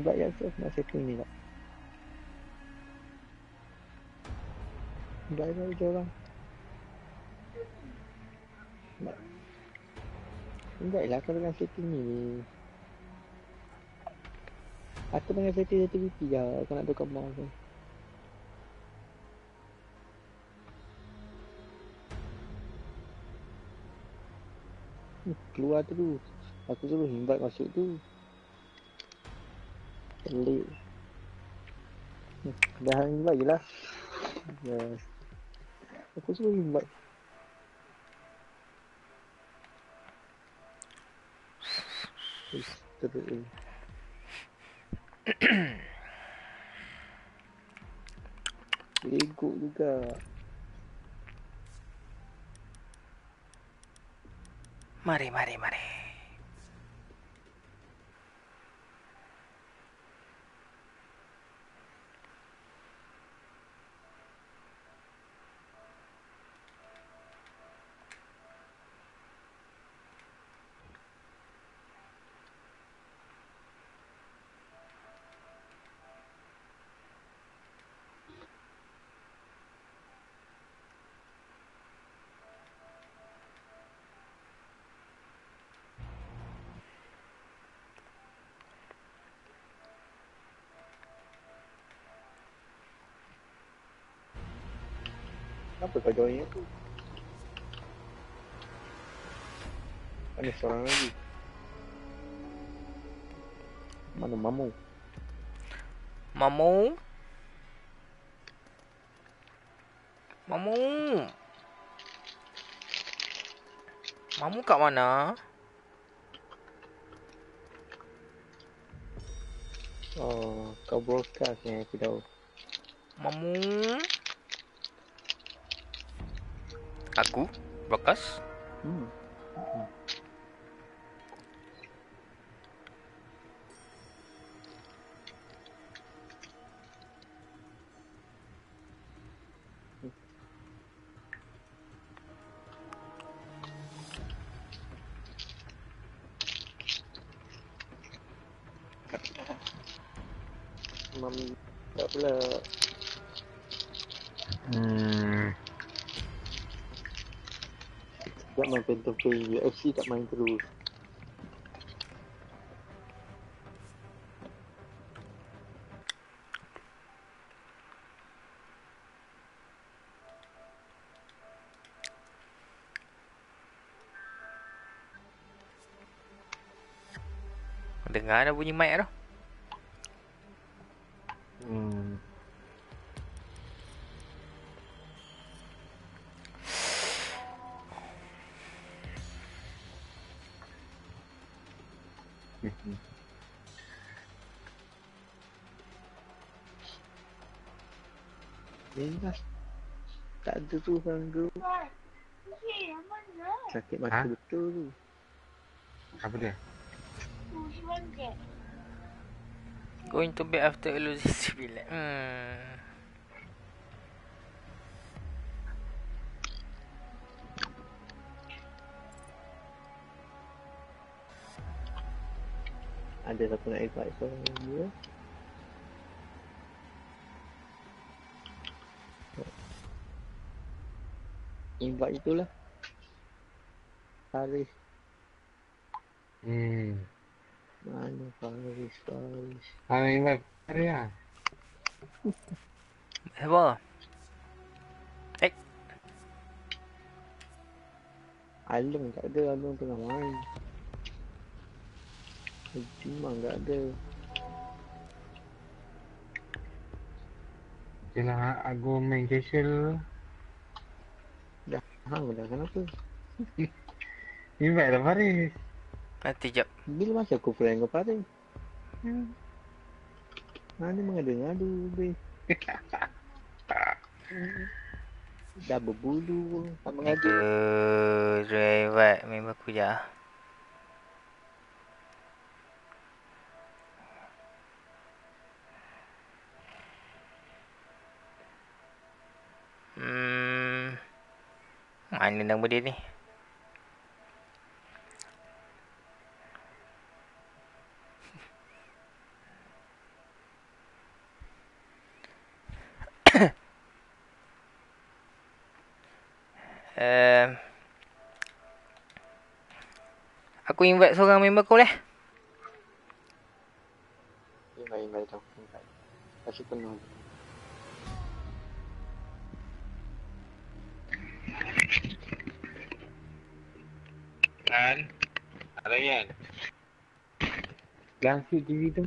invite kat tu nak setting ni tak? Invite lah je orang. Invite lah kau dengan setting ni. Aku dengan setting activity je. Kau nak tukar mouse tu. Hmm, Keluar tu. Aku suruh invite masuk tu. Pelik. Dah invite je lah. Yes. Aku suruh invite. Teruk ni. Ego juga. Mari, mari, mari. Kenapa kau join aku? Ada seorang lagi. Mana mamu? Mamu. Mamu. Mamu kat mana? Oh, kau broadcast yang aku tahu. Mamu. Aku? Bakas? Hmm. Mami main FC tak main terus. Dengar dah bunyi mic tu. Ada tu orang group. Sakit mata Ha? betul tu. Apa dia? Going to bed after losing civil. Hmm. Ada siapa nak invite seorang lagi Invite itulah. Faris. Hmm. Mana Faris, Faris. Kalau invite hari lah. Apa? Eh, Alung tak ada, Alung tengah main. Cuma tak ada. Jelah aku main casual. Hang dah kenapa? Invite lah Faris. nanti jap. Bila masa aku friend kau Faris? Hmm. Ha ni mengadu-ngadu be. Dah berbulu Tak mengadu Aduh, driver member aku je. mana nama dia ni. Uh, aku invite seorang member kau lah invite invite tau invite. Masih penuh. Kan? Langsung TV tu.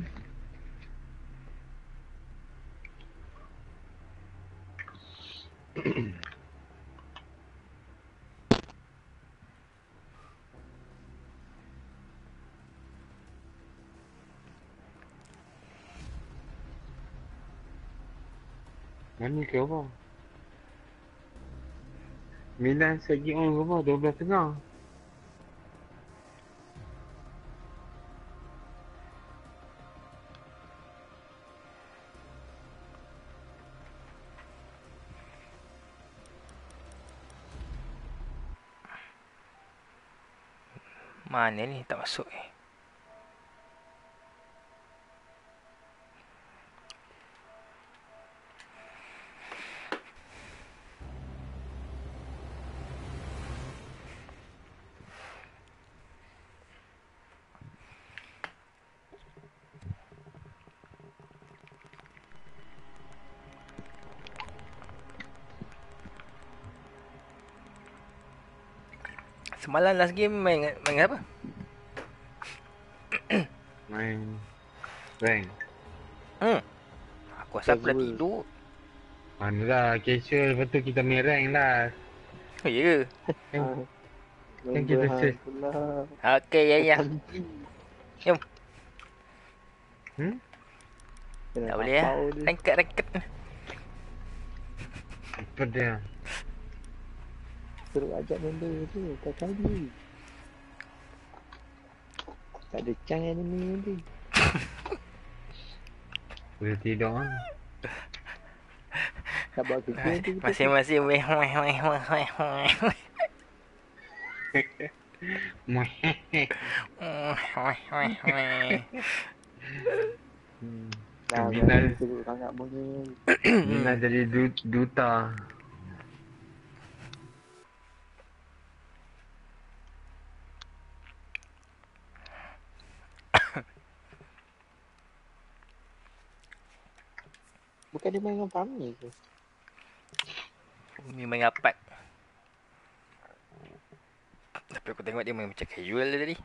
Mana ke apa? Milan segi on ke apa? 12 tengah. Mana ni tak masuk eh. Semalam last game main main apa? Main rank. Hmm. Aku rasa aku dah tidur. Mana lah casual lepas tu kita main rank lah. Oh ya ke? Kan, Ah. kan kita Member hang search. pula. Okey ya ya. Jom. Hmm? Tak boleh ya. Rangkat rangkat. Apa dia? Suruh ajak member tu. Tak kali. Tak ada chance enemy tu. Boleh tidur kan? Tak buat kerja tu. Masing-masing weh weh weh weh weh weh. Muih. Weh weh weh weh. Hmm. Dah, Bila- dah suruh sangat mungkin. Mina jadi du- duta. Bukan dia main dengan Fahmi ke? Ni main rapat. Tapi aku tengok dia main macam casual dia tadi.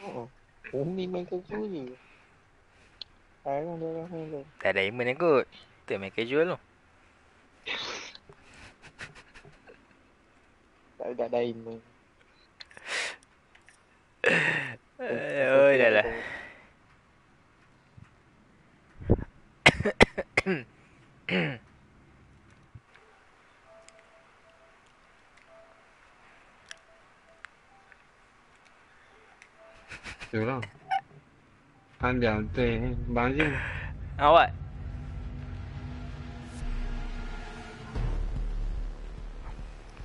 Oh. Umi main casual je. Sekarang dia orang main tu. Tak ada diamond yang kot. Kita main casual tu. Tak ada diamond. Oh dah lah. Tu lah. Anda tu bang je. Awak.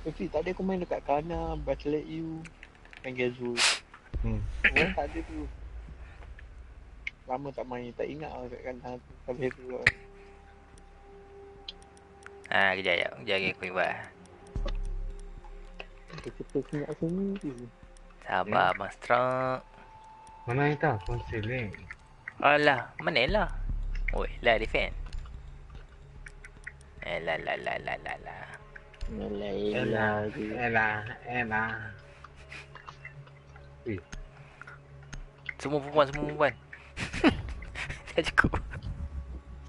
Tapi tadi aku main dekat Kana, Battle You, main casual. Hmm. Oh, tak ada tu. Lama tak main, tak ingat lah kat Kana tu. Habis tu lah. Ha, kejap ya. Kejap lagi aku invite. Kita senyap sini tu. Sabar Abang Strong. Mana yang tahu konsil ni? Alah, mana lah? Oi, lah defend. Eh, la la la la la la. Yalah, Elah, yalah. tu. elah, elah. Semua perempuan, semua perempuan. tak cukup.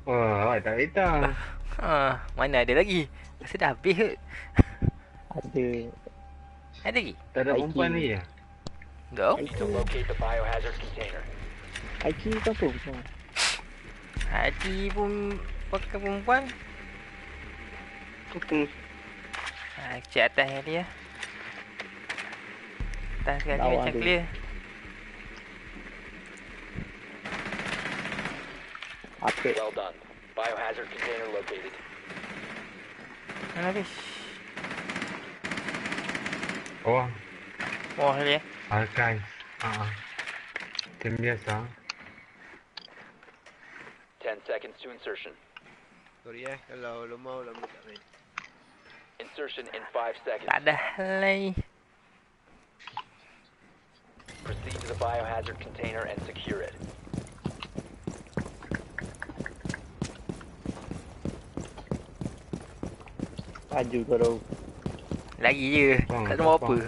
Oh, tak tahu. Ha, mana ada lagi? Rasa dah habis kot. Ada. Ada lagi? Tak ada Aiki. perempuan ni ya? Tak. Aiki, to locate the biohazard container. Aiki kan apa macam? Haji pun pakai perempuan. Betul. Ha, cek atas yang dia. Atas sekali macam dia. clear. Apa? Well done. Biohazard container located. Mana habis? Oh, Oh, dia. archive. Ah. Macam biasa. 10 seconds to insertion. Sorry eh kalau lemau lama tak main. Insertion in 5 seconds. Tak ada lagi. Proceed to the biohazard container and secure it. Laju kau tau. Lagi je. Faham, Tak tahu apa.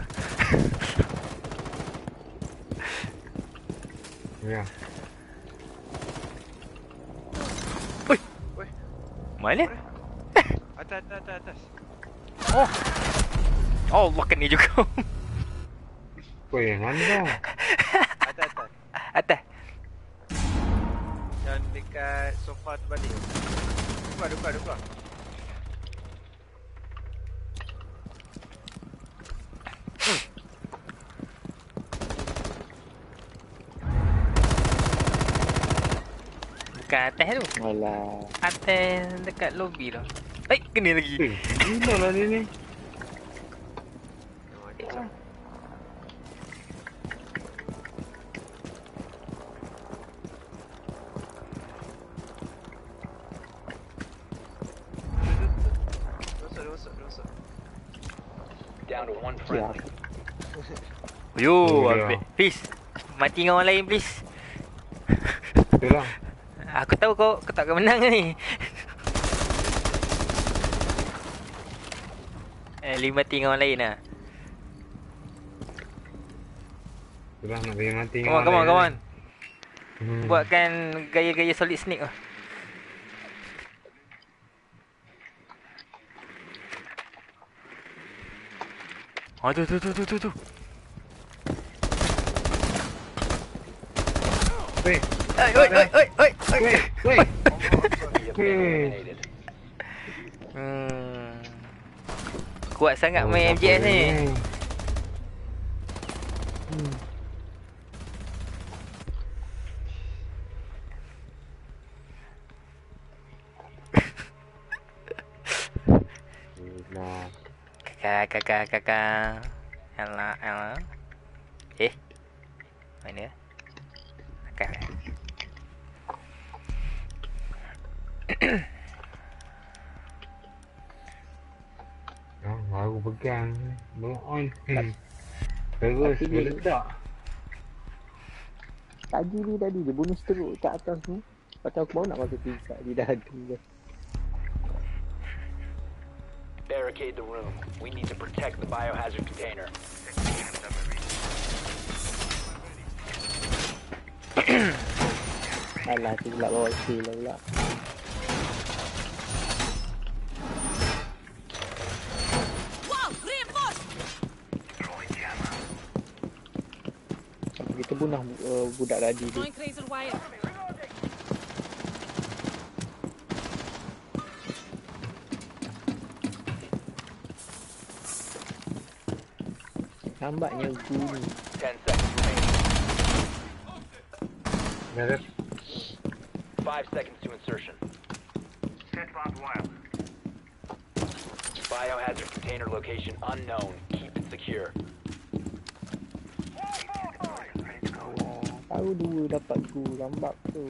Ya. Mana? Atas atas atas atas. Oh, Allah kena juga. Weh, mana dah? Atas atas. Atas. Yang dekat sofa terbalik. Depan depan depan. Bukan atas tu. Alah. Atas dekat lobby tu. Eh, kena lagi. Eh, gila lah dia ni. Yo. Abid. Please. Mati dengan orang lain, please. Betul lah. Aku tahu kau, kau tak akan menang ni. Eh, lima mati dengan orang lain lah. Lah nak bagi mati. Come on, come on, come on. Hmm. Buatkan gaya-gaya solid snake lah. Oh, tu, tu, tu, tu, tu, tu. Weh, Oi, oi, oi, oi, oi, oi. weh, weh. You have been Hmm. eliminated. Hmm. Kuat sangat Oh, main tak MGS apa ni. Hmm. Nah, Kakak, kakak, kakak. Alah, alah. Eh. Mana? Kakak. Oh, baru pegang. Belum on. Terus dia- meledak. Tadi ni tadi dia bonus teruk kat atas tu. Pasal aku baru nak masuk tingkat dia dah ada. je. Barricade the room. We need to protect the biohazard container. Alah tu pula bawa kill lah pula. Sampai kita punah uh, budak tadi tu. Joint razor wire. Lambatnya aku ni. 10 seconds remaining. Dah dah. 5 seconds to insertion. Biohazard container location unknown. Keep it secure. Dua dapat ku lambat tu.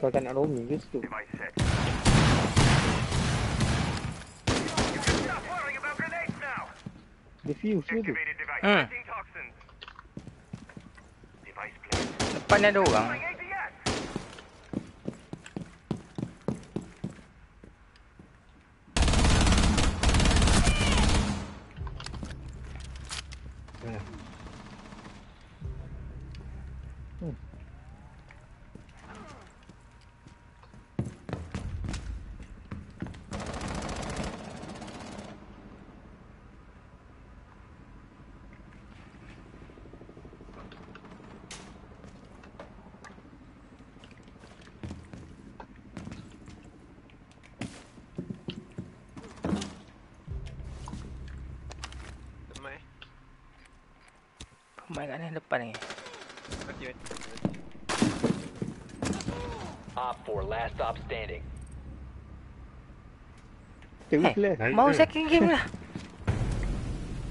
Kau tak nak roaming ke situ? Diffuse ke tu? Hmm. Depan ada orang. Pemain kat ni depan ni. Mati mati. Op 4, last stop standing. Eh, lah. Mau second game lah.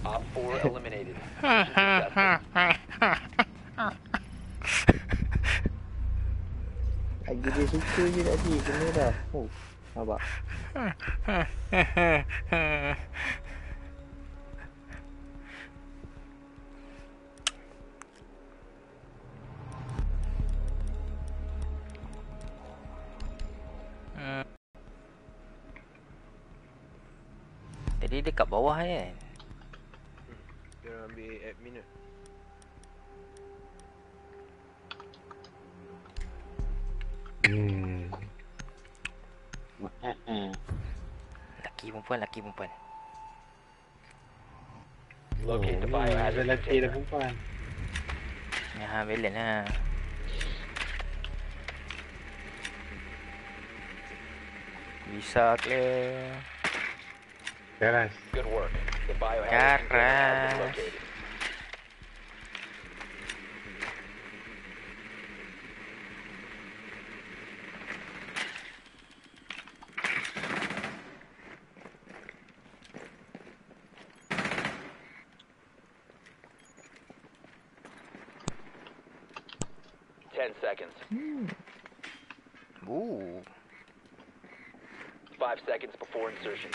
Op 4 eliminated. Mission successful. Lagi dia suka je tadi Kena dah Oh Nampak Tadi dia kat bawah kan? Dia orang ambil admin tu. Hmm. Laki perempuan, laki perempuan. Locate the Oh, ada lelaki ada container. perempuan. Ya, ha, balance ha. Bisa clear. Teras. Good work. The biohazard container has been Karas. located. Ten seconds. Ooh. Five seconds before insertion.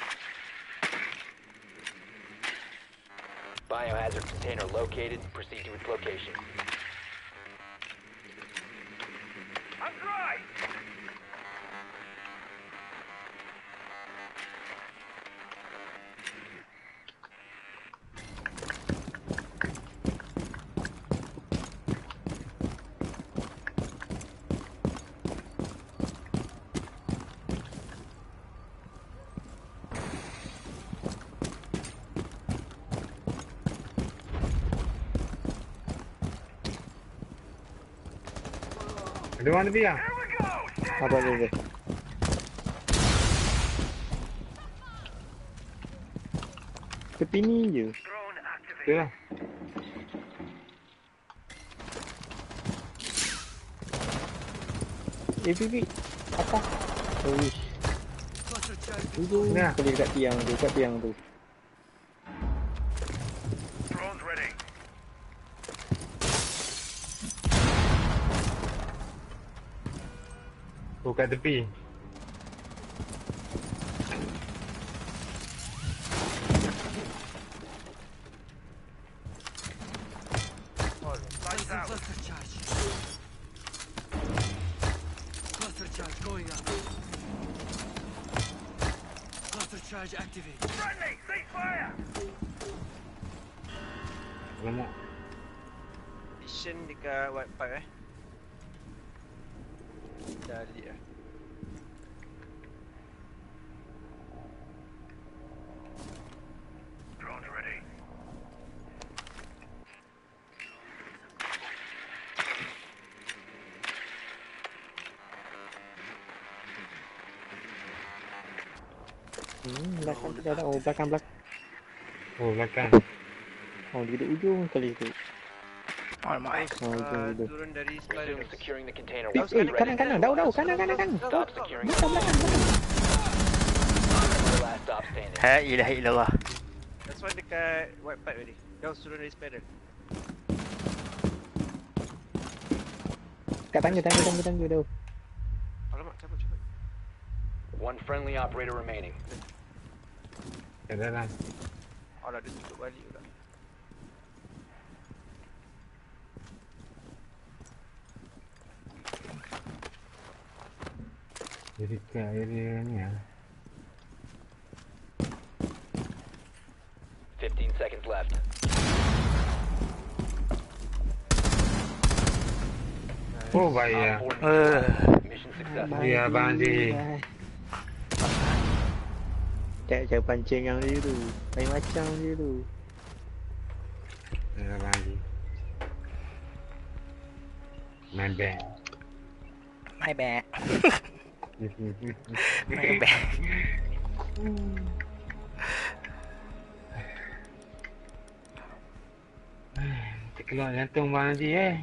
Located. Proceed to its location. Ada mana dia? Nampak dia Tepi ni je Tu lah. Eh Bibi Apa Uish Duduk Nah. Kali dekat tiang tu Dekat tiang tu Oh kat tepi. Hmm belakang tu dah dah Oh belakang belakang Oh belakang. Oh dia duduk ujung kali tu. Oh Uh, ujung tu turun dari spider. Resume securing the container. Eh, eh, kanan kanan Dau dau kanan kanan kanan the Belakang belakang belakang last stop standing. Ha ilaha illallah. That's why dekat white pipe tadi. Kau turun dari spider. Kat tangga tangga tangga tangga Dau Alamak, cabut cabut. One friendly operator remaining. Kat dalam. Alah, dia tutup balik pula. Jadi kat area ni lah. 15 seconds left. Oh baik Op lah. 4 Eh. Mission successful. Ya, Abang Cak cak pancing yang dia tu Lain macam dia tu Ya Abang Haji. My bad. My bad. My bad. Terkeluar jantung Abang Haji eh.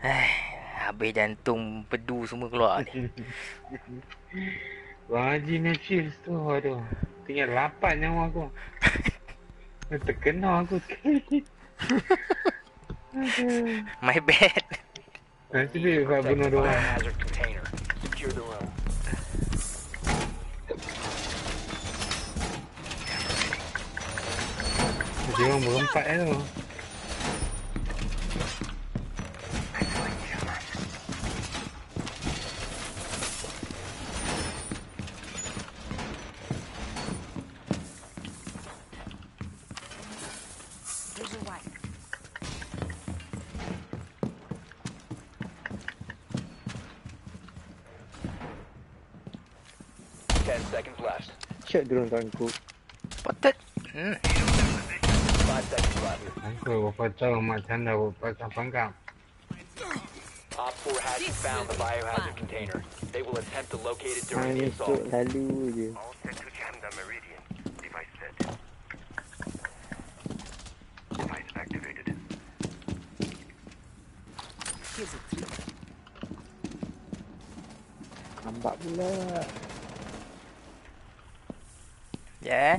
Hai, habis jantung pedu semua keluar ni. Haji ni chills tu aduh. Tinggal 8 nyawa aku. Terkena aku sekali. My bad. Nanti dia buat Protect bunuh dua orang. Dia orang berempat kan tu. Shot drone tuanku. Spotted. Hmm. Five seconds left. Aku berapa tahu mak canda buat pasang pangkam. Op 4 hasn't found the biohazard container. They will attempt to locate it during the Manis tu assault. lalu je. All set to jam the meridian. Device set. Device activated. Here's a three. Nampak pula. Ya. Yeah.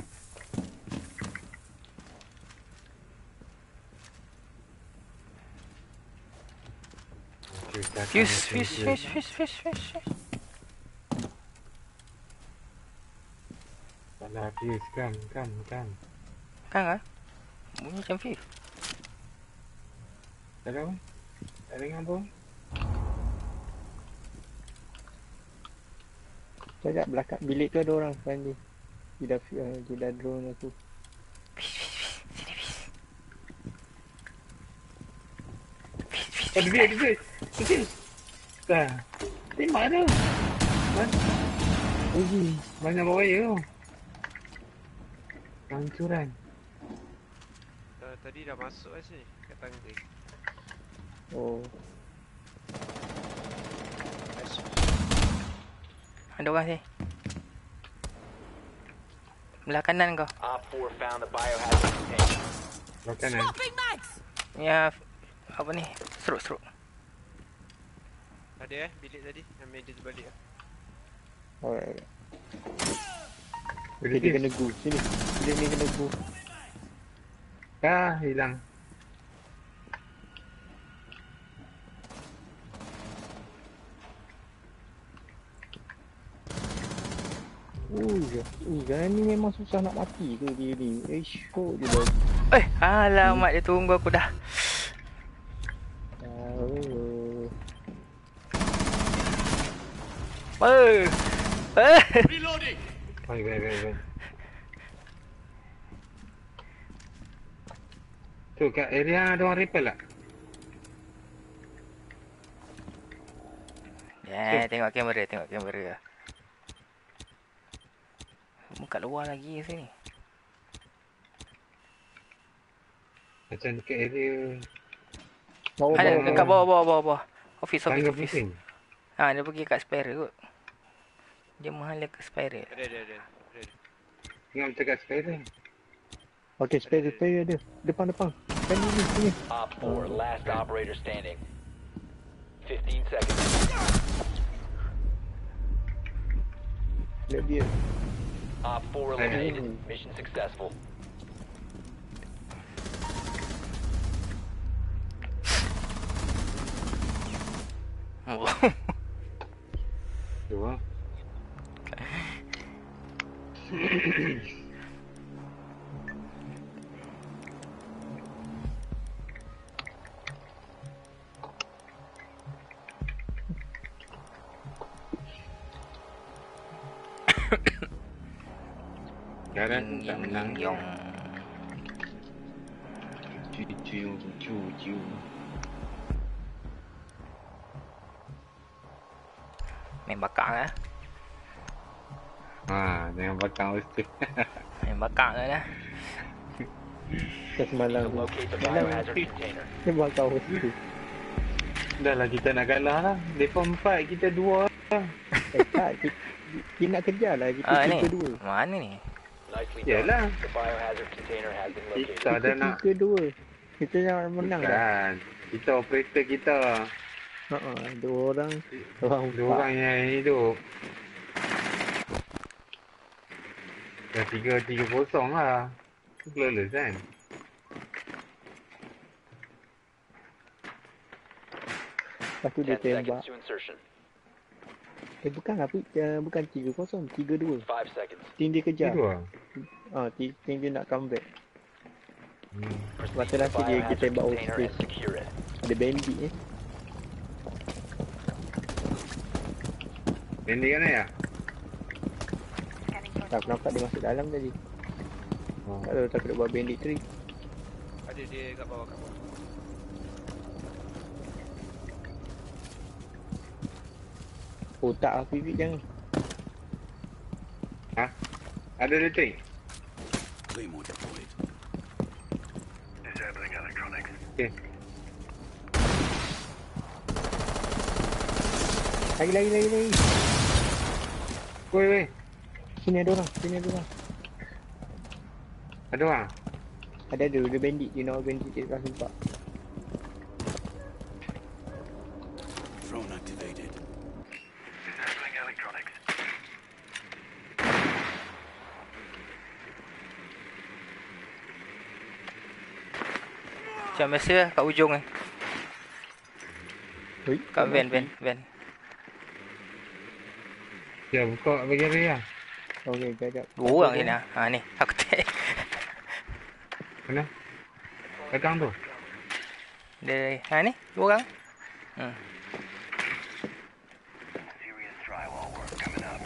Fuse, fuse, fuse, fuse, fuse, fuse, fuse. Salah fuse kan, kan, kan. Kan ah? Bunyi macam fuse. Tak tahu. Tak dengar pun. Sekejap belakang bilik tu ada orang sekarang ni. Dia dah, uh, dia dah drone aku. Oh, dia, dia, dia. Dia. Dah. Tembak tu. Ban- Uji. Banyak bahaya tu. Hancuran. Uh, tadi dah masuk kat sini. Kat tangga. Oh. Ada orang sini. Belah kanan kau. Op 4 found the biohazard container. Belah kanan. Ya apa ni? Seruk seruk. Ada eh bilik tadi. Ambil dia balik lah. Alright. Okay, dia kena go. Sini. Dia ni kena go. Dah hilang. Uh, uh, jangan ni memang susah nak mati ke dia ni. Eh, syok je dah. Eh, alamak dia tunggu aku dah. Oh. Eh. Eh. Reloading! Baik, baik, baik, baik. Tu kat area ada orang rappel tak? Ya, tengok kamera, tengok kamera. Semua kat luar lagi sini. Macam dekat area Bawa, bawa, bawa. bawah bawah bawah bawah. Office office office. pusing. Ha, dia pergi kat spiral kot. Dia menghala ke spiral. Ada ada ada. ada. Tengok macam spiral. Okay, spare spare ada. Depan, depan. Kan ni, sini. Op 4, last operator standing. 15 seconds. Lihat dia. Op 4 eliminated. Mission successful. Oh. Dua. Sekarang tak menang. Yong. Cucu, cucu. Main bakar lah. Ha, jangan bakang mesti. Main bakar lah. Kita semalam tu. Semalam. Dia buat kau situ. Dah lah kita nak kalah lah. Mereka empat, kita dua. Eh, tak. Kita, kita nak kejar lah. Kita Ah ni. tiga dua. Mana ni? Yalah. Kita dah nak. Tiga dua. Kita nak menang dah. Bukan. Kita operator kita. Ha dua orang. Orang Dua orang yang hidup. Dah tiga, tiga kosong lah. Flawless kan? Lepas tu dia 10 tembak. Eh bukan apa, uh, bukan 3-0, 3-2. 5 seconds. Tim dia kejar. Lah. Ah, tim, tim dia nak comeback. Hmm. Masa last dia kita tembak overseas. Ada bandit eh. Pendek kan ya? Tak aku nampak dia masuk dalam tadi. Oh. Tak takut dia buat bandit tree. Ada dia kat bawah kat bawah. Oh tak lah Vivic jangan. Ada retreat? Claymore deployed. Disabling electronics. Lagi lagi lagi lagi. Woi woi. Sini ada orang, sini ada orang. Ada orang? Ada ada, ada bandit. Dia nak bandit dia kat sempat. Drone activated. Disabling electronics. Macam biasa lah kat ujung eh. Kat van, van, van. Ya buka bagian dia lah. Okey, jap. Dua orang sini lah. Ha ni, aku tak. Mana? Belakang tu. Dia, ha ni, dua orang. Hmm.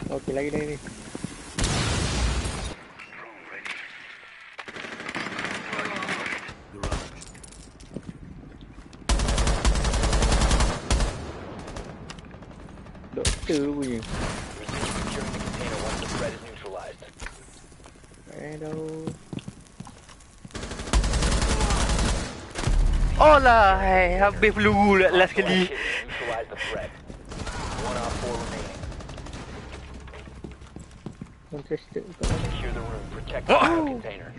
Okey, lagi lagi. Garage. Doktor punya. Resume securing the container once the threat is neutralized. Aduh. Oh lah, hai, habis peluru lah last kali. activity Neutralize the threat. One on four remaining. Interested kat mana? Secure the room. Protect the bio container.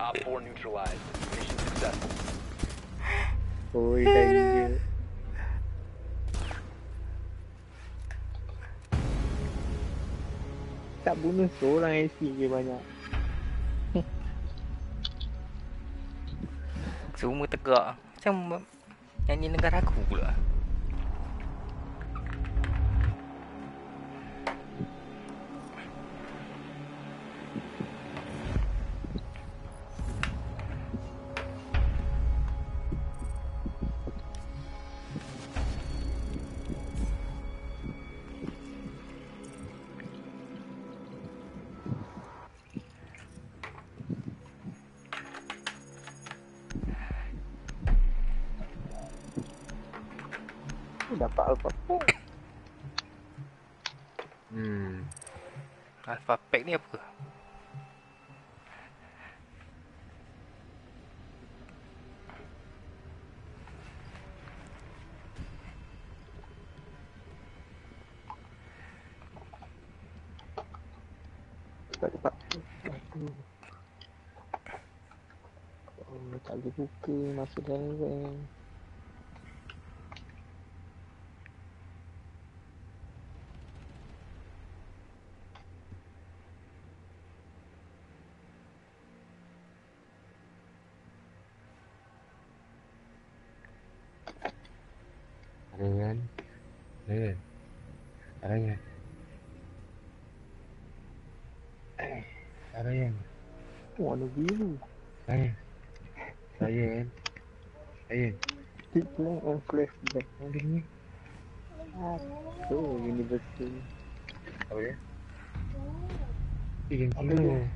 Op 4 neutralized. Mission successful. Oi, danger. Tak bunuh seorang AC je banyak. Semua tegak. Macam nyanyi negara aku pula. Masuk dalam. Ada kan? Ada kan? Ada kan? Ada kan? Warna biru. Ada Saya kan? Saya Stick blank and flash blank. Ada ni Oh, universal. Apa dia? Ikan Ada kilo dia.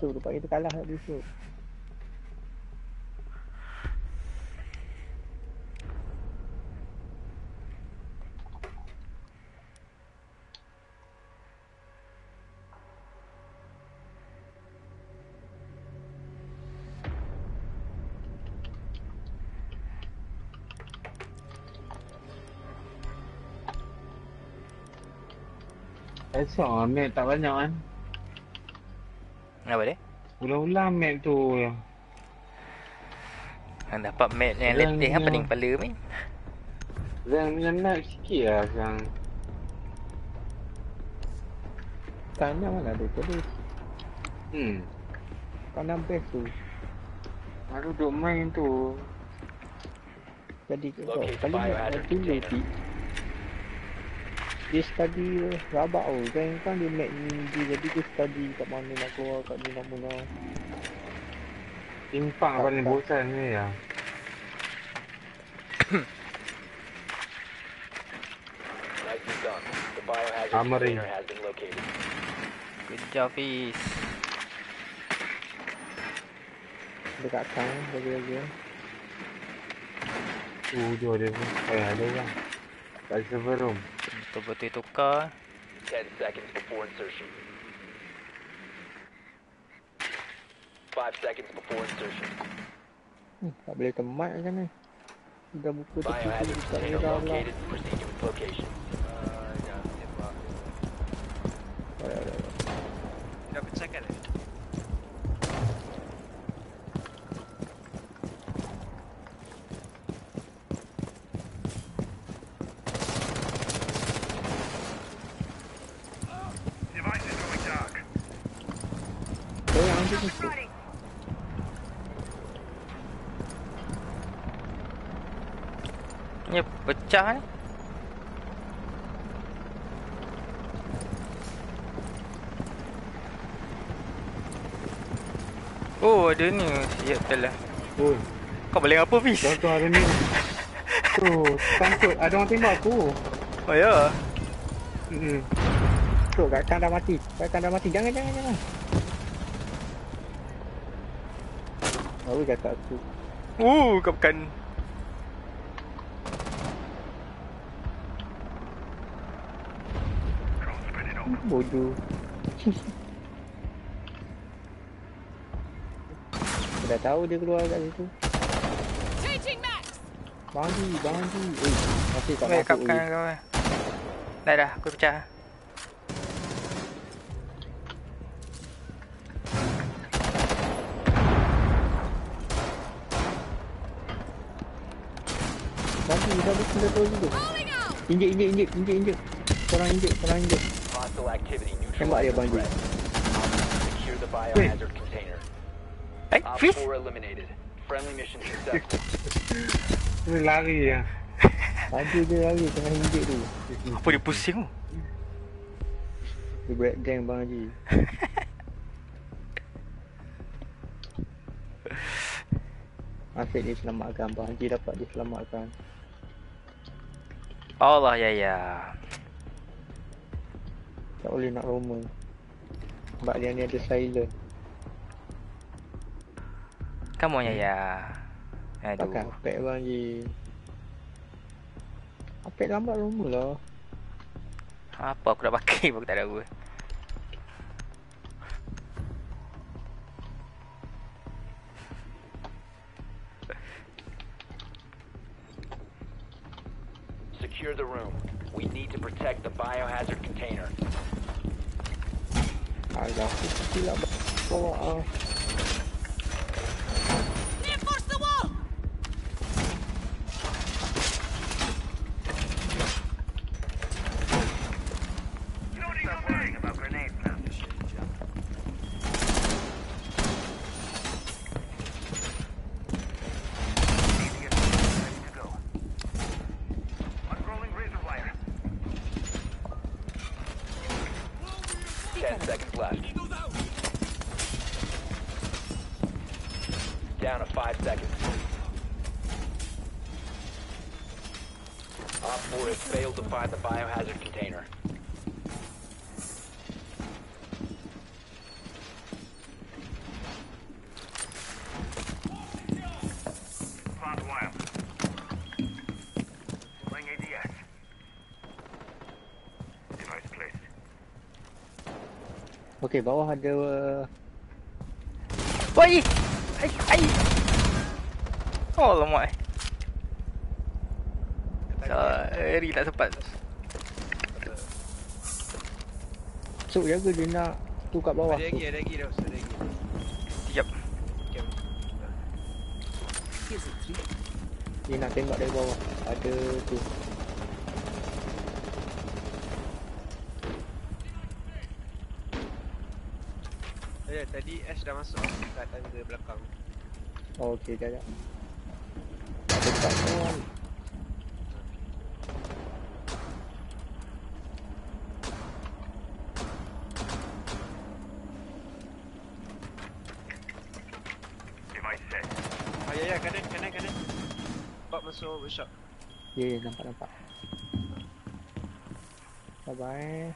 So, lepas kita kalah tadi so. Lah map tak banyak kan Apa dia? Ulang-ulang map tu yang Hang dapat mat yang Yang- letih yang- pening kepala ni? Yang punya map sikit lah yang kanan mana ada tadi. Hmm. Kanan best tu. Baru duk main tu. Jadi kau kali nak tulis dia study rabak oh kan kan dia make ni dia jadi dia study kat mana nak keluar kat ni nak mana Timpang Tak, paling tak. bosan ni ya. Located. Good job, Fiz. dekat kang bagi-bagi Tujuh dia tu. Eh ada orang. Kat server room. Betul-betul tukar. 10 seconds before insertion. 5 seconds before insertion. hmm, tak boleh temat kan ni dah buku tu Biohazard buka container merah pula located. Proceed to its location. Ah, jangan tembak. Alright, alright, alright. Dah pecahkan eh? Device is going dark. Eh, yang tu tu Ni pecah ni. Oh, ada ni. Ya, betul lah. Oi, Kau boleh apa, Fiz? kau tu ada ni. Tu, takut ada orang tembak aku. Oh, ya. Hmm. tu kat kang dah mati kat kang dah mati jangan jangan jangan Baru kata aku Uh, kau bukan. Drone spread it open. Bodoh Aku dah tahu dia keluar kat situ. Bangji, bangji Eh, masih tak masuk bukan lagi kau. Dah dah, aku pecah. Bangji, dah betul dah tahu juga. Injek, injek, injek, injek, injek Korang injek, korang injek activity Tembak dia neutralized the bangji threat. Secure the biohazard container. Eh, Op Fiz? 4 eliminated. Friendly mission successful. Dia lari ya. Bangji dia lari tengah injek tu Apa dia pusing tu? Dia breakdance bangji Asyik dia selamatkan Bangji dapat diselamatkan Allah, ya, ya. Boleh nak Roma Sebab dia ni ada silent Come on, ya, ya. Aduh. Pakai apek Bangji Apek lambat Roma lah Apa aku nak pakai pun aku tak tahu. Secure the room. We need to protect the biohazard container. Alah aku silap bawa ah. Reinforce the wall. Stop worrying about grenades now. Need to get the weapons ready to go. Unrolling razor wire. 10 seconds left. Down to 5 seconds. Op 4 has failed to find the biohazard container. Plant wire. Pulling ADS. Device placed. Okey bawah ada uh, Woi! Ai, ai. Oh, lemak. Sorry, tak sempat. Sok jaga dia nak tu kat bawah Ada lagi, ada lagi dah. Ada lagi. Three. Dia nak tembak dari bawah. Ada tu. Ya, tadi Ash dah masuk kat tangga belakang. Oh, okey, jap, jap. Tak. Device set. Ah, ya, ya, kanan, kanan, kanan. Bak masuk workshop. Ya, ya, nampak, nampak. Bye-bye.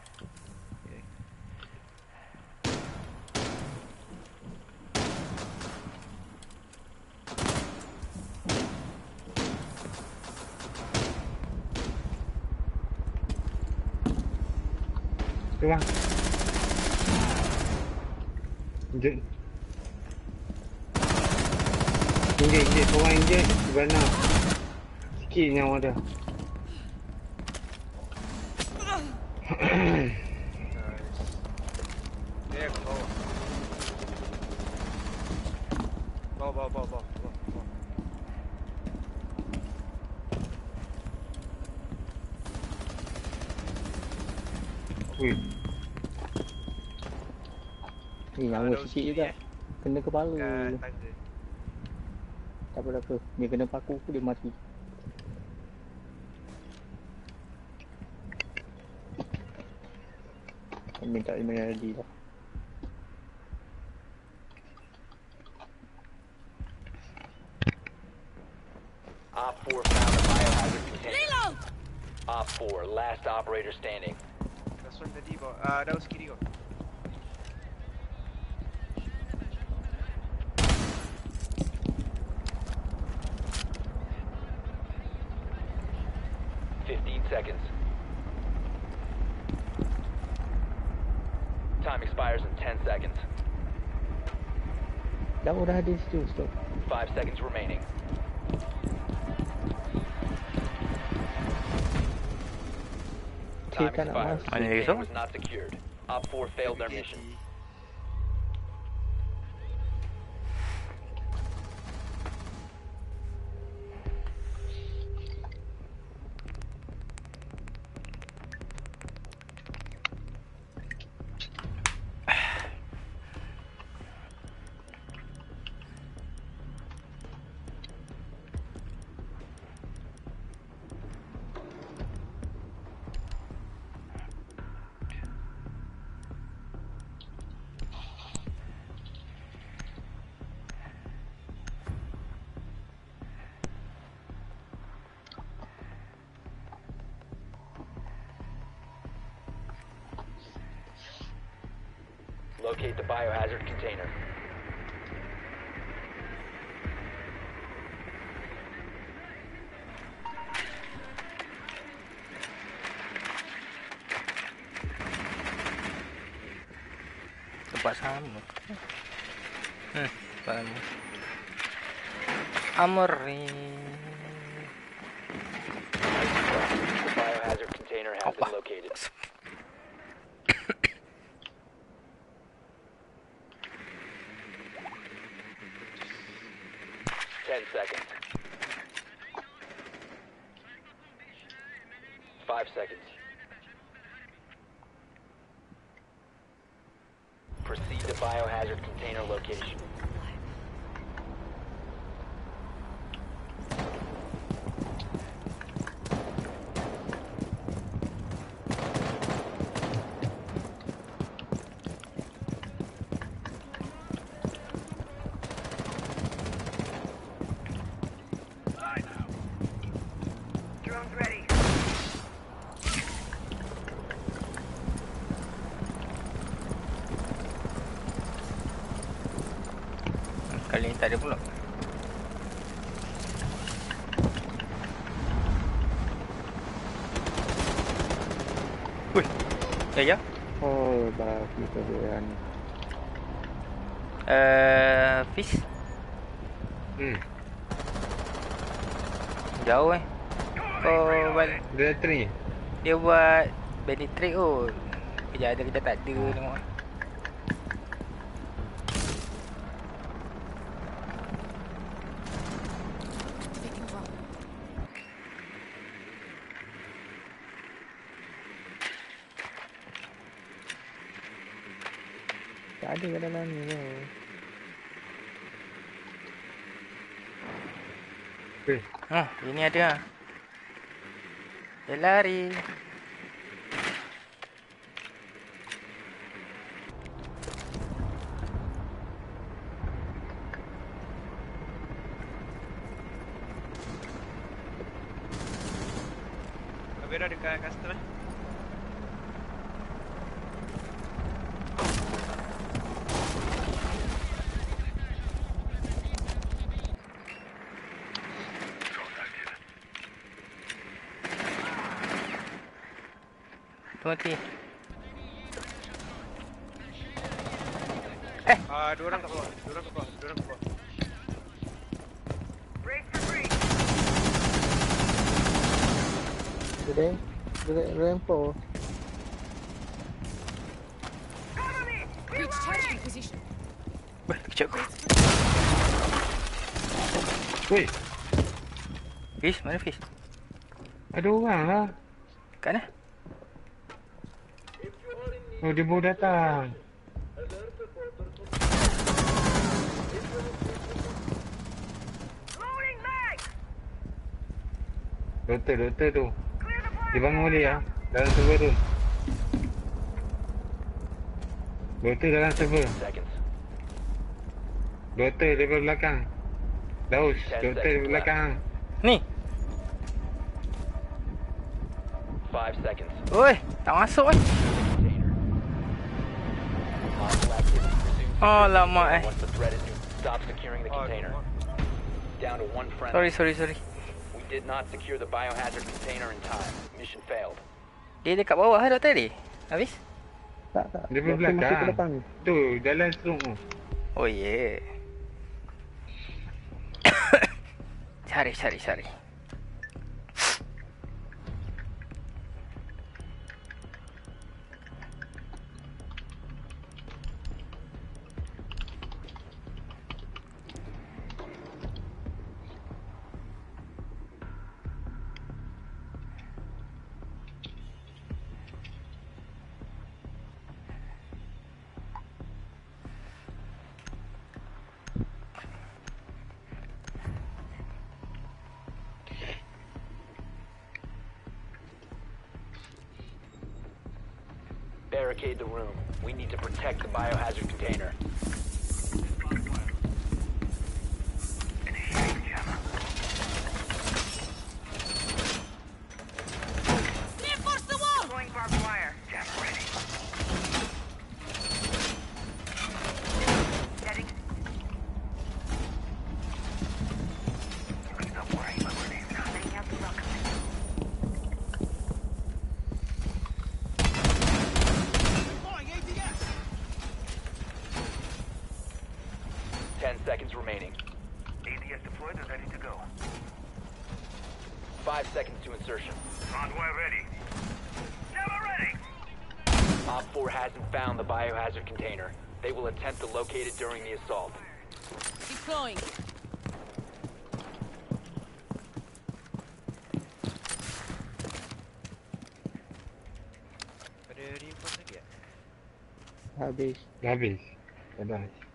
Tu bang. Injek. Injek, injek. Korang Sebenar. Sikit nyawa dia. Ni nyawa sikit juga. eh. Kena kepala. Tangga. Tak apa, tak apa. Dia kena paku, dia mati. Minta emeraldi lah. Op 4 found the biohazard container. Reload! Op 4, last operator standing. Last one tadi bawah. Ah, daun kiri kau. Fifteen seconds. Time expires in 10 seconds. Dah dah ada situ, stop. Five seconds remaining. Okay, Time tak nak expires. masuk. Mana Container esok? was not secured. Op 4 failed their mission. morrer. Tak ada pula. Ui. Ya ya. Oh, bagus keadaan. Eh, fish Hmm. jauh eh. Kau balik Dia tree. dia buat bandit trick kot. Kejap ada kejap tak ada tengok. Taking bomb. Tak ada kat dalam ni tau. Ini ada. Dia lari. Kamera dekat custom eh. Tu mati. Ah, dua orang kat bawah. Dua orang kat bawah. Dua orang kat bawah. Brace for breach. Dia dah, dia Breach position. Weh, kejap aku. Weh, Fish, mana fish? ada orang lah. Kat mana? Oh, dia baru datang. Doktor, doktor tu. Dia bangun balik lah. Dalam server tu. Doktor dalam server. Doktor level belakang. Daus, seconds level belakang. Ni. Oi, tak masuk resumes Oh, lama, eh. Sorry, sorry, sorry. We did not secure the biohazard container in time. Mission failed. Dia dekat bawah lah doktor tadi. Habis? Tak, tak. Dia Doktor belakang. ke. Tu, jalan serung tu. Oh yeah. cari, cari, cari. Seconds remaining. ADS deployed and ready to go. Five seconds to insertion. Convoy ready. Jammer ready. Op 4 hasn't found the biohazard container. They will attempt to locate it during the assault. Deploying. Ada reinforce lagi? Habis. Dah habis. Dah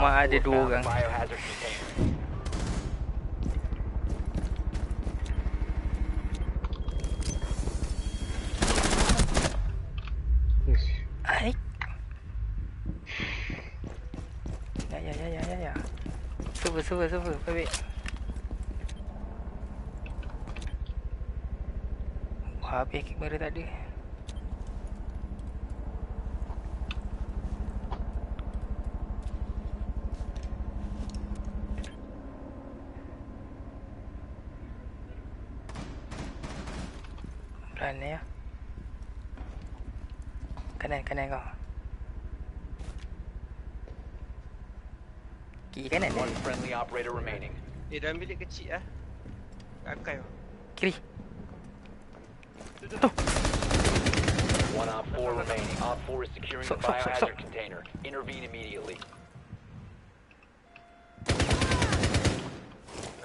Mak ada dua orang. Aik. Ya ya ya ya ya ya. Super super super Baik Wah habis kamera tak ada? Eh, dalam bilik kecil lah. Akai. Kiri. One op four remaining. Op four is securing the biohazard container. Intervene immediately.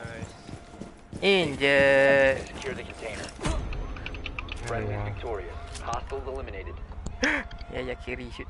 Nice. Injet. Secure the container. Friendly is victorious. Hostiles eliminated. yeah, yeah, kiri shoot.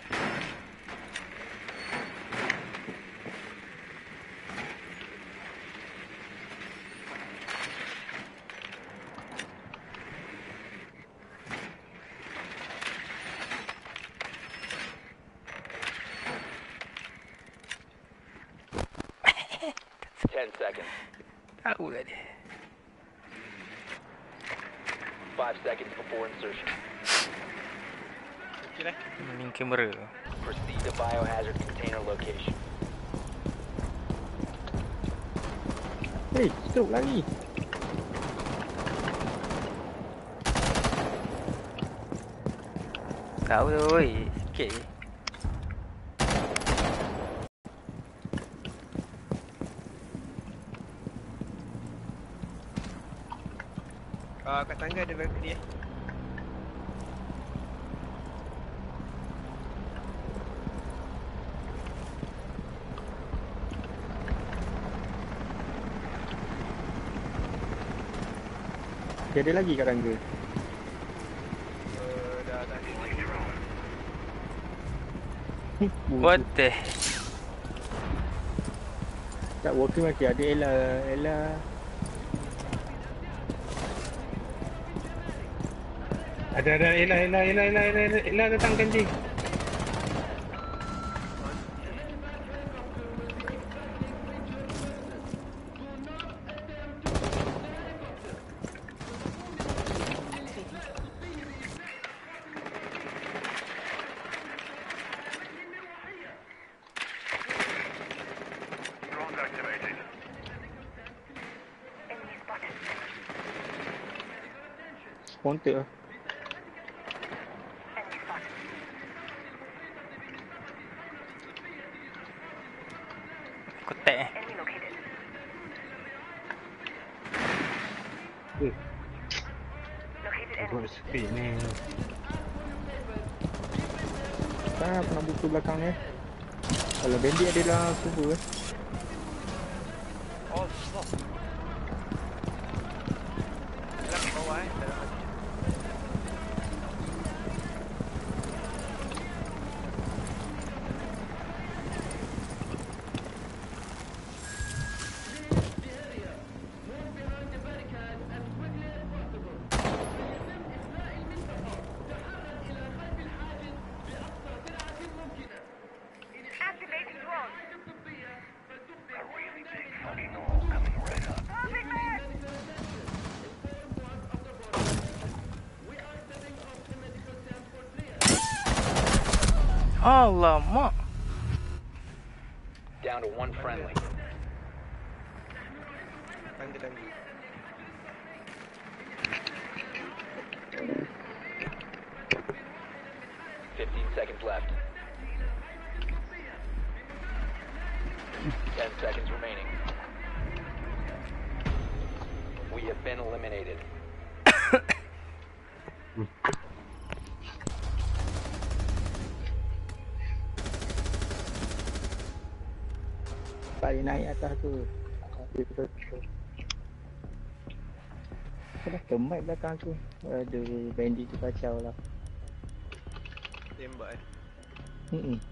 Seconds. Tahu lah dia. Five seconds before insertion. Okey lah. Main kamera. Proceed to biohazard container location. Hei, stroke lagi. Tahu tu, oi. Sikit je. Ah, kat tangga ada balcony eh. Dia ada lagi kat tangga. Uh, dah tak ada. What the? Tak walking mati ada Ella. Ella. Ada ada Ella Ella Ella Ella Ella, Ella datang kanji. Spontan lah. Enemy spotted. Aku tag eh. Enemy located. Eh, Located buat enemy. speed ni. Tak aku nak buka belakang ni. Kalau bandit ada dalam server eh. Balik naik atas tu. Betul Dah kemat belakang tu. Aduh, bandit tu kacau lah. Tembak eh. Hmm. Ya.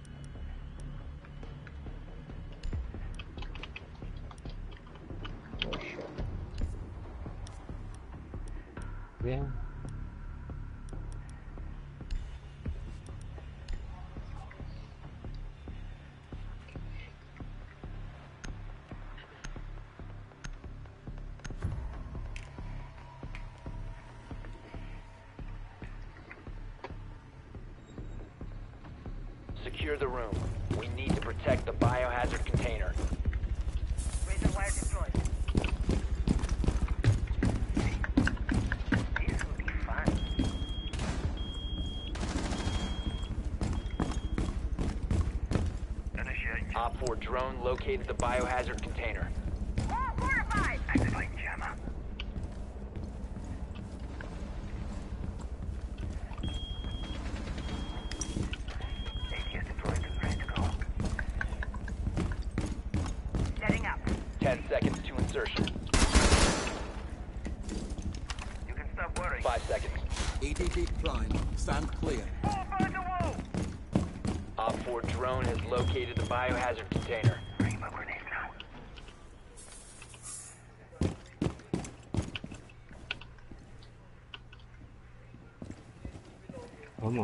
Located the biohazard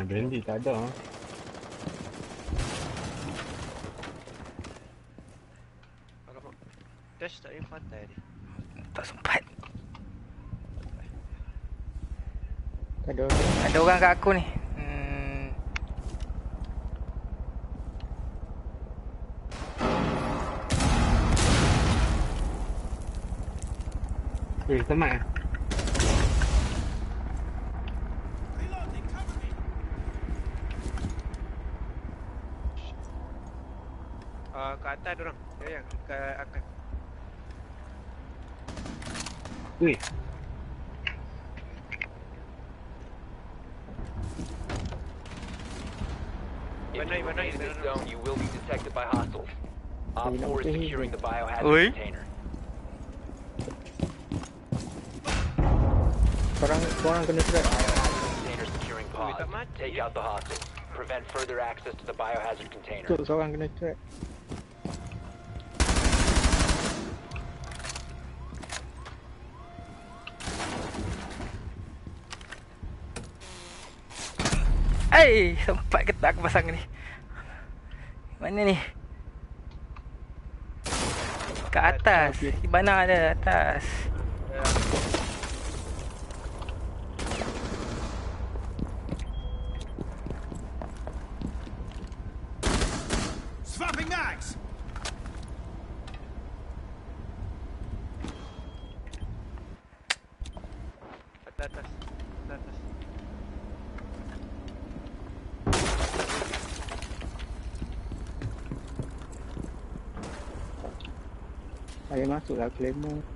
Bandit tak ada. Alamak. Dash tak payah pantai ni. Tak sempat. Tak ada orang. Ada orang kat aku ni. Hmm. Eh, temat ah. Weh, If Banai, you banai, remain in this zone, you will be detected by hostiles. Op 4 is securing the biohazard Oi. container. Korang, korang kena track. Biohazard container securing pod. Take out the hostiles. Prevent further access to the biohazard container. Tu seorang kena track. Eh, sempat ke tak aku pasang ni? Mana ni? Kat atas. Di mana ada atas? Ya. Swapping mags. Atas atas. Atas atas. Saya masuklah claimer.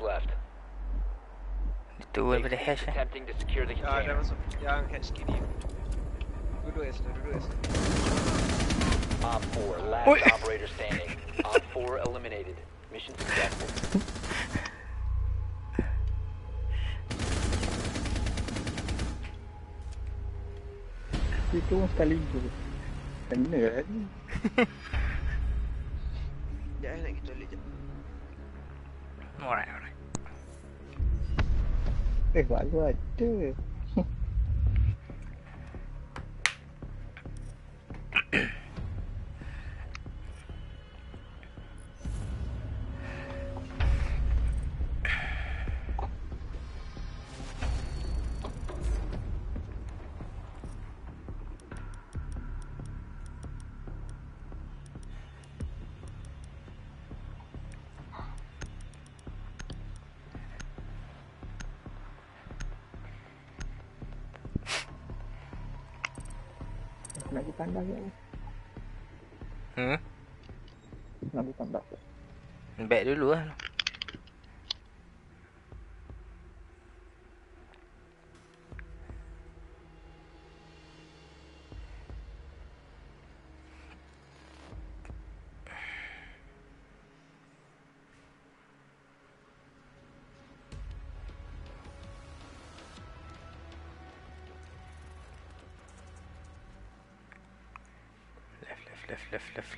left. Du über die Hesche. Ja, der muss auf. Ja, ein Hesche geht Du ist, du ist. Op 4, last Ui. operator standing. Op 4 eliminated. Mission successful. Ficou uns talinhos. Tá indo, Eh, baru ada. Tandas je. Hmm? Nak tandas je. Back dulu lah. Left, left,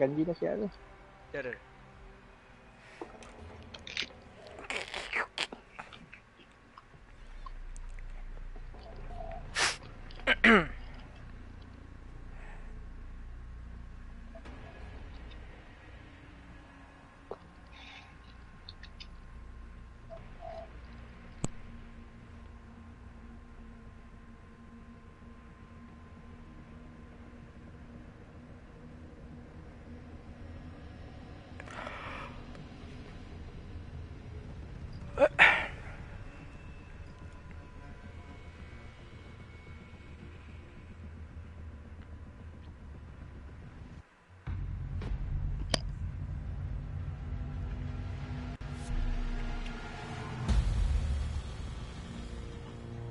left, left, left, left. Ganji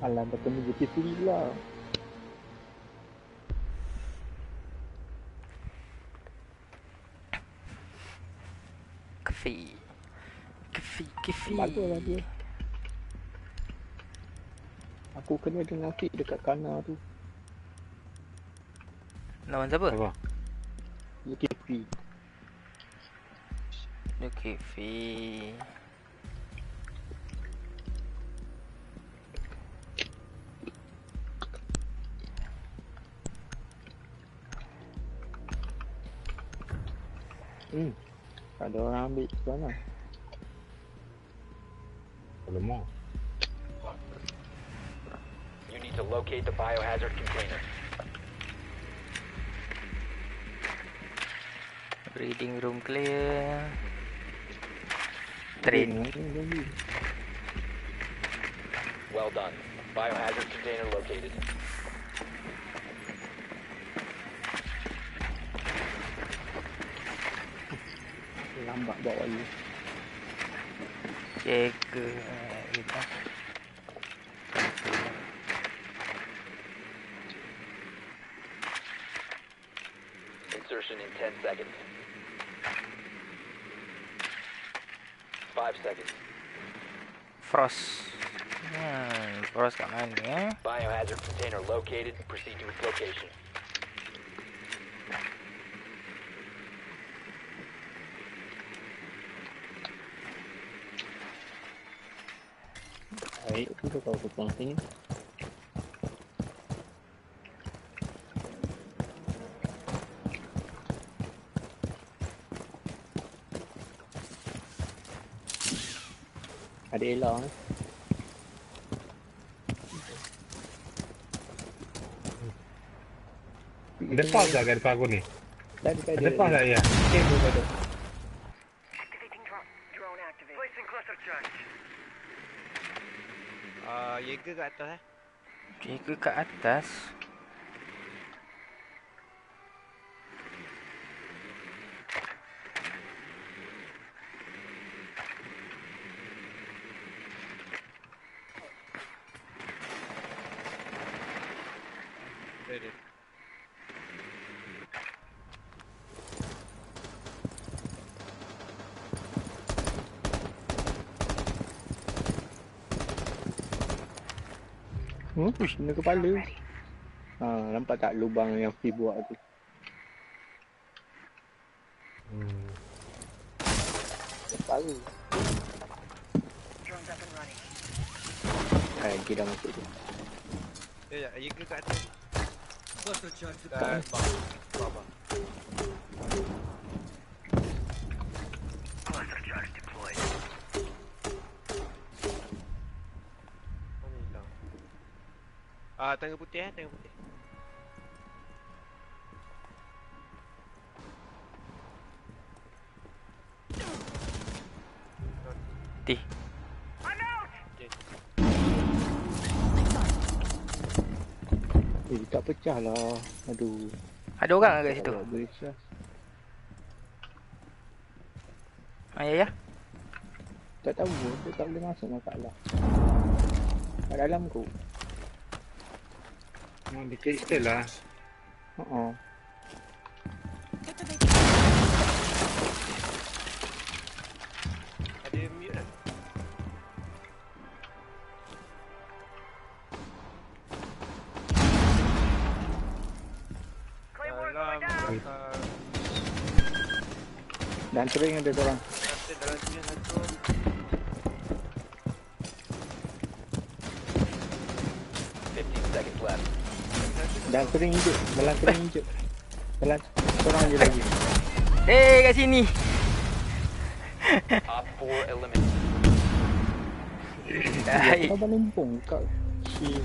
siap dah. Bertemu Zulkifli pula. Kefi. Kefi, kefi. Bagus lah dia. Aku kena dengan kick dekat kanan tu. Lawan siapa? Apa? Dia orang ambil tu. You need to locate the biohazard container. Reading room clear. Train. Well done. Biohazard container located. Lambat bawa you. Jaga kita. Insertion in 10 seconds. 5 seconds. Frost. Hmm, Frost kat mana eh? Biohazard container located. Proceed to its location. Ada elang eh. Ada pause tak kat depan aku ni? Dah dekat Ada pause tak ya? Okay, boleh ada. Activating drone. Drone activated. Placing cluster charge. Uh, Jaeger kat atas eh. Jaga kat atas. Dia. Hmm, push kena kepala. Ha, nampak tak lubang yang Fi buat tu? Hmm. Kepala. Hai, kita masuk tu. Ya, ya, Jaeger kat atas. Deployed. bang. Bang, bang. Putih eh, tangga putih. Tih. I'm out! Eh, tak pecah lah. Aduh. Ada orang kat situ? Lah. Ah, ya ya. Tak tahu, aku tak boleh masuk masalah. Kat dalam tu. Oh, di. Ada mute kan? Going down! belakang. Dan sering ada orang. Nanti dalam sini satu. Fifteen seconds left. Sering hijau. Dalam sering hijau. Dalam seorang je lagi. Eh, kat sini. Op 4 eliminated. Hai. Kau berlimpung kat si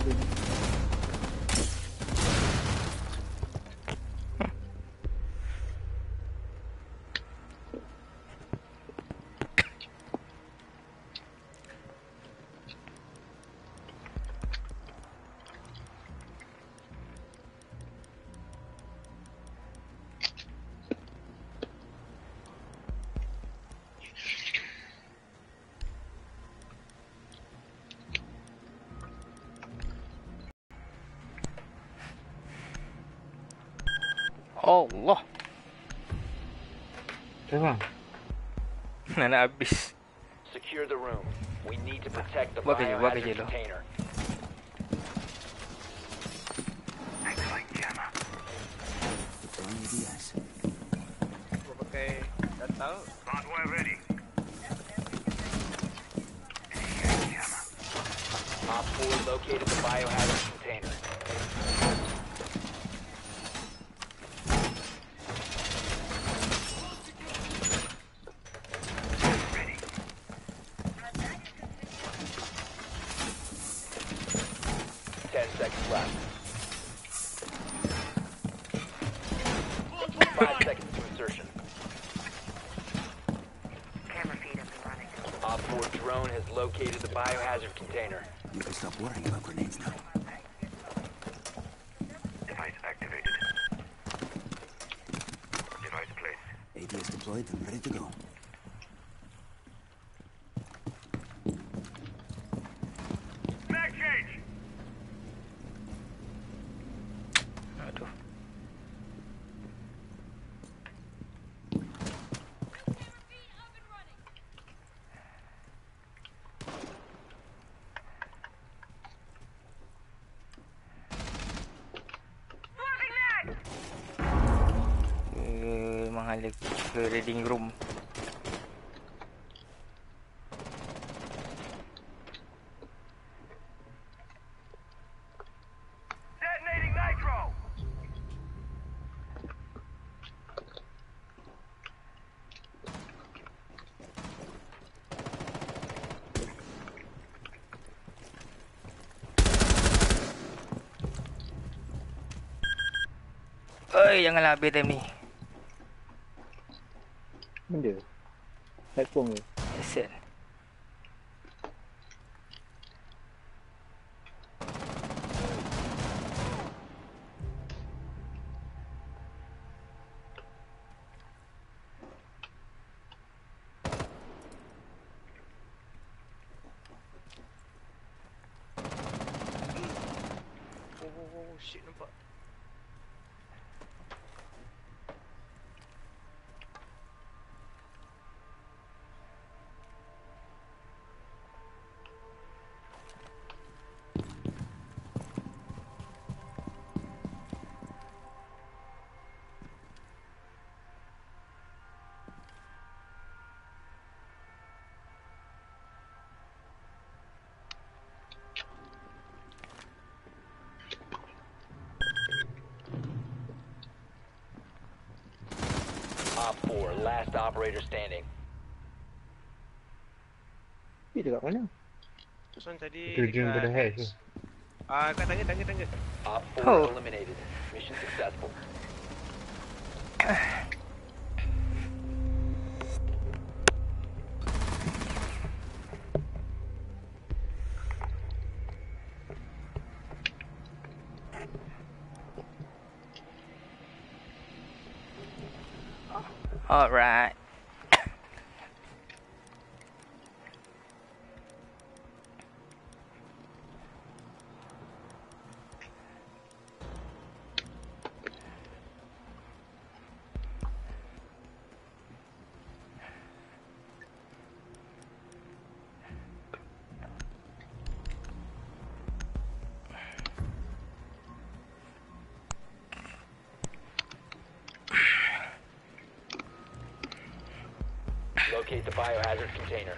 Allah. Siapa? Nak nak habis. Secure the room. We need to protect the Buat kerja, buat biohazard kerja lo. container. Aku pakai data. Hardware ready. Op 4 located the biohazard the biohazard container. You can stop worrying about ke reading room. Oi, janganlah habis time ni. Last operator standing. Dia dekat mana? Son tadi Tujuan pada hash tu. Ah, kat tangga, tangga, tangga. Op 4 Oh. eliminated. Mission successful. Locate the biohazard container.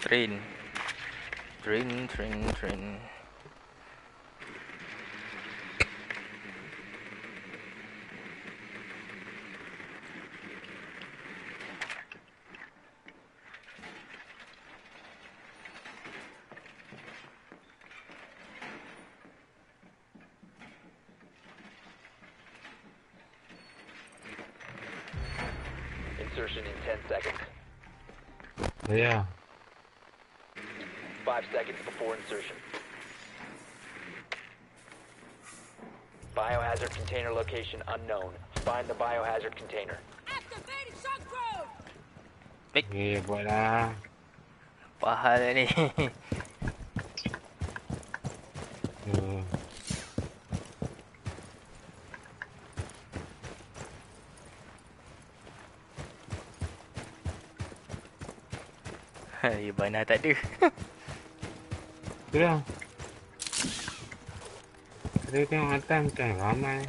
Train. Train, train, train. Insertion in 10 seconds. Ya. 5 seconds before insertion. Biohazard container location unknown. Find the biohazard container. Activating shock drone! Eh, buatlah. Apa hal ni? Ya bana tak ada. Dah. Tadi tengok atas ramai.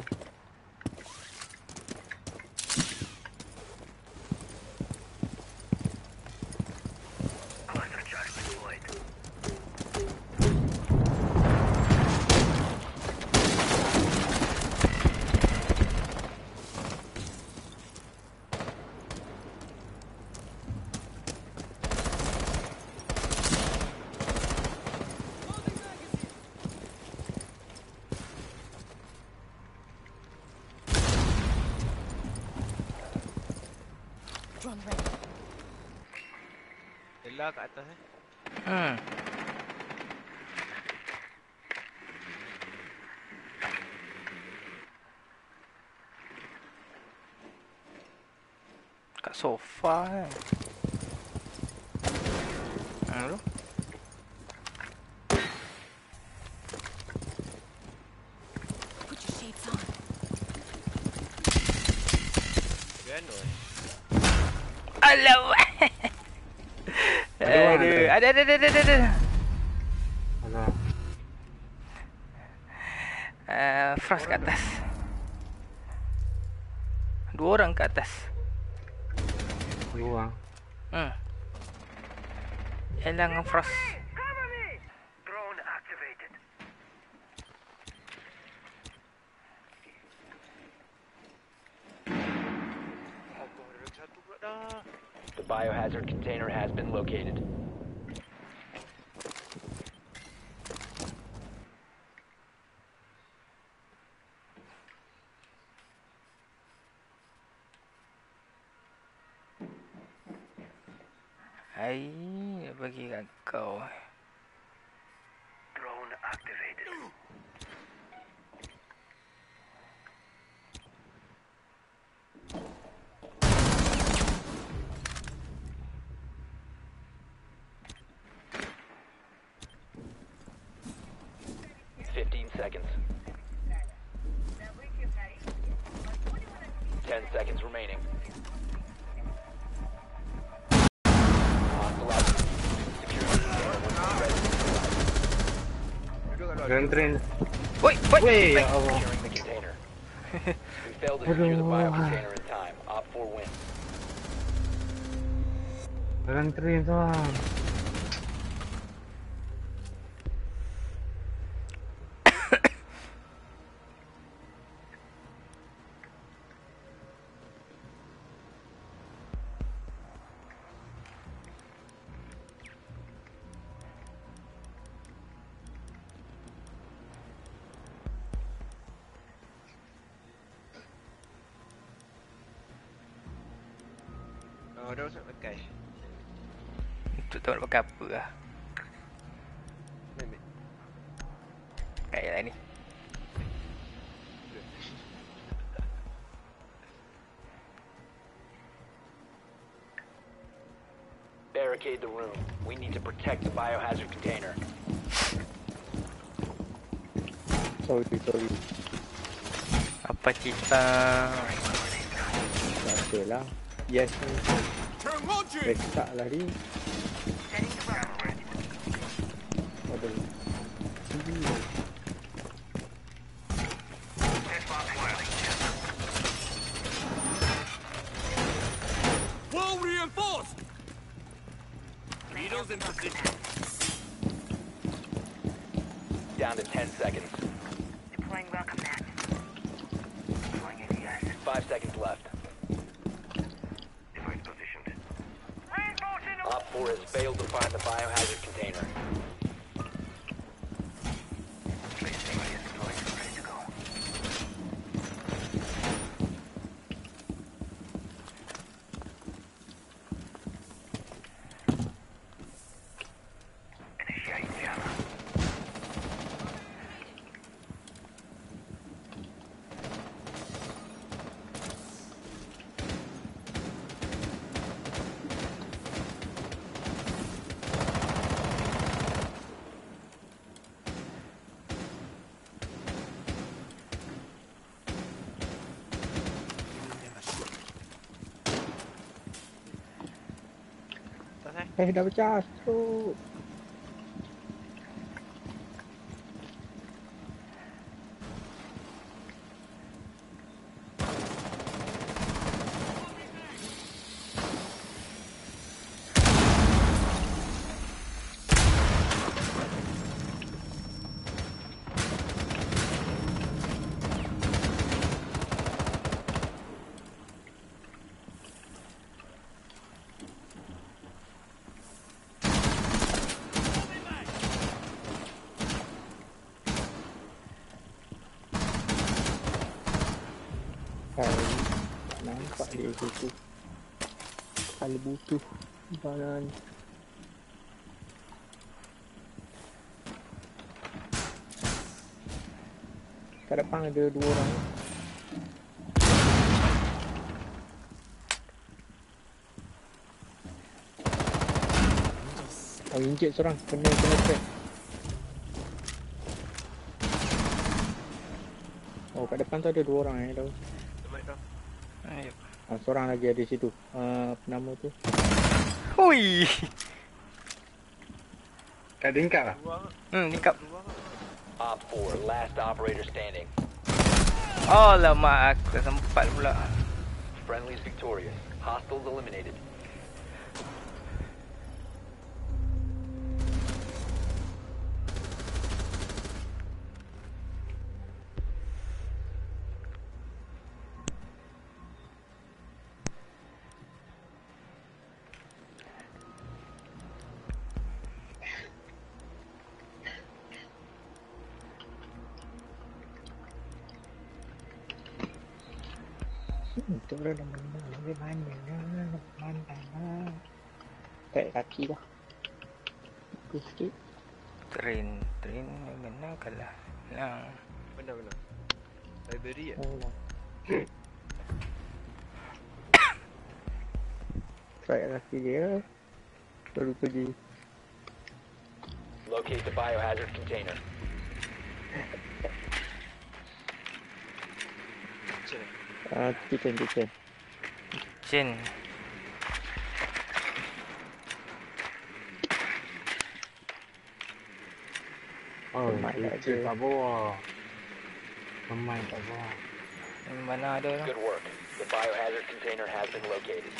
so far. Hello? Hello. Aduh, ada, ada, ada, ada, ada. Uh, eh, Frost atas. Dua orang ke atas. Dua orang ke atas. kailangan frost. Wait, wait, wait. Oh, well. the container. we failed to secure the biocontainer in time. Op 4 wins. We're entering. protect the biohazard container. Sorry, sorry. Apa kita? Lah. Yes. Reksak lah. dah pecah. tu tu Kalau butuh Barang Kat depan ada dua orang Oh, injek seorang. Kena, kena trap. Oh, kat depan tu ada dua orang eh. Tahu. Ah, Seorang lagi ada situ uh, Apa nama tu Hui. Kat tingkat lah. Hmm, kot. Op 4, last operator standing. Oh, lama aku tak sempat pula. Friendly's victorious. Hostiles eliminated. The biohazard container. Cik. Ah, kitchen, kitchen Chin. Oh, Pemain tak itu ada. tak bawa. Pemain tak bawa. Mana ada? Good work. The biohazard container has been located.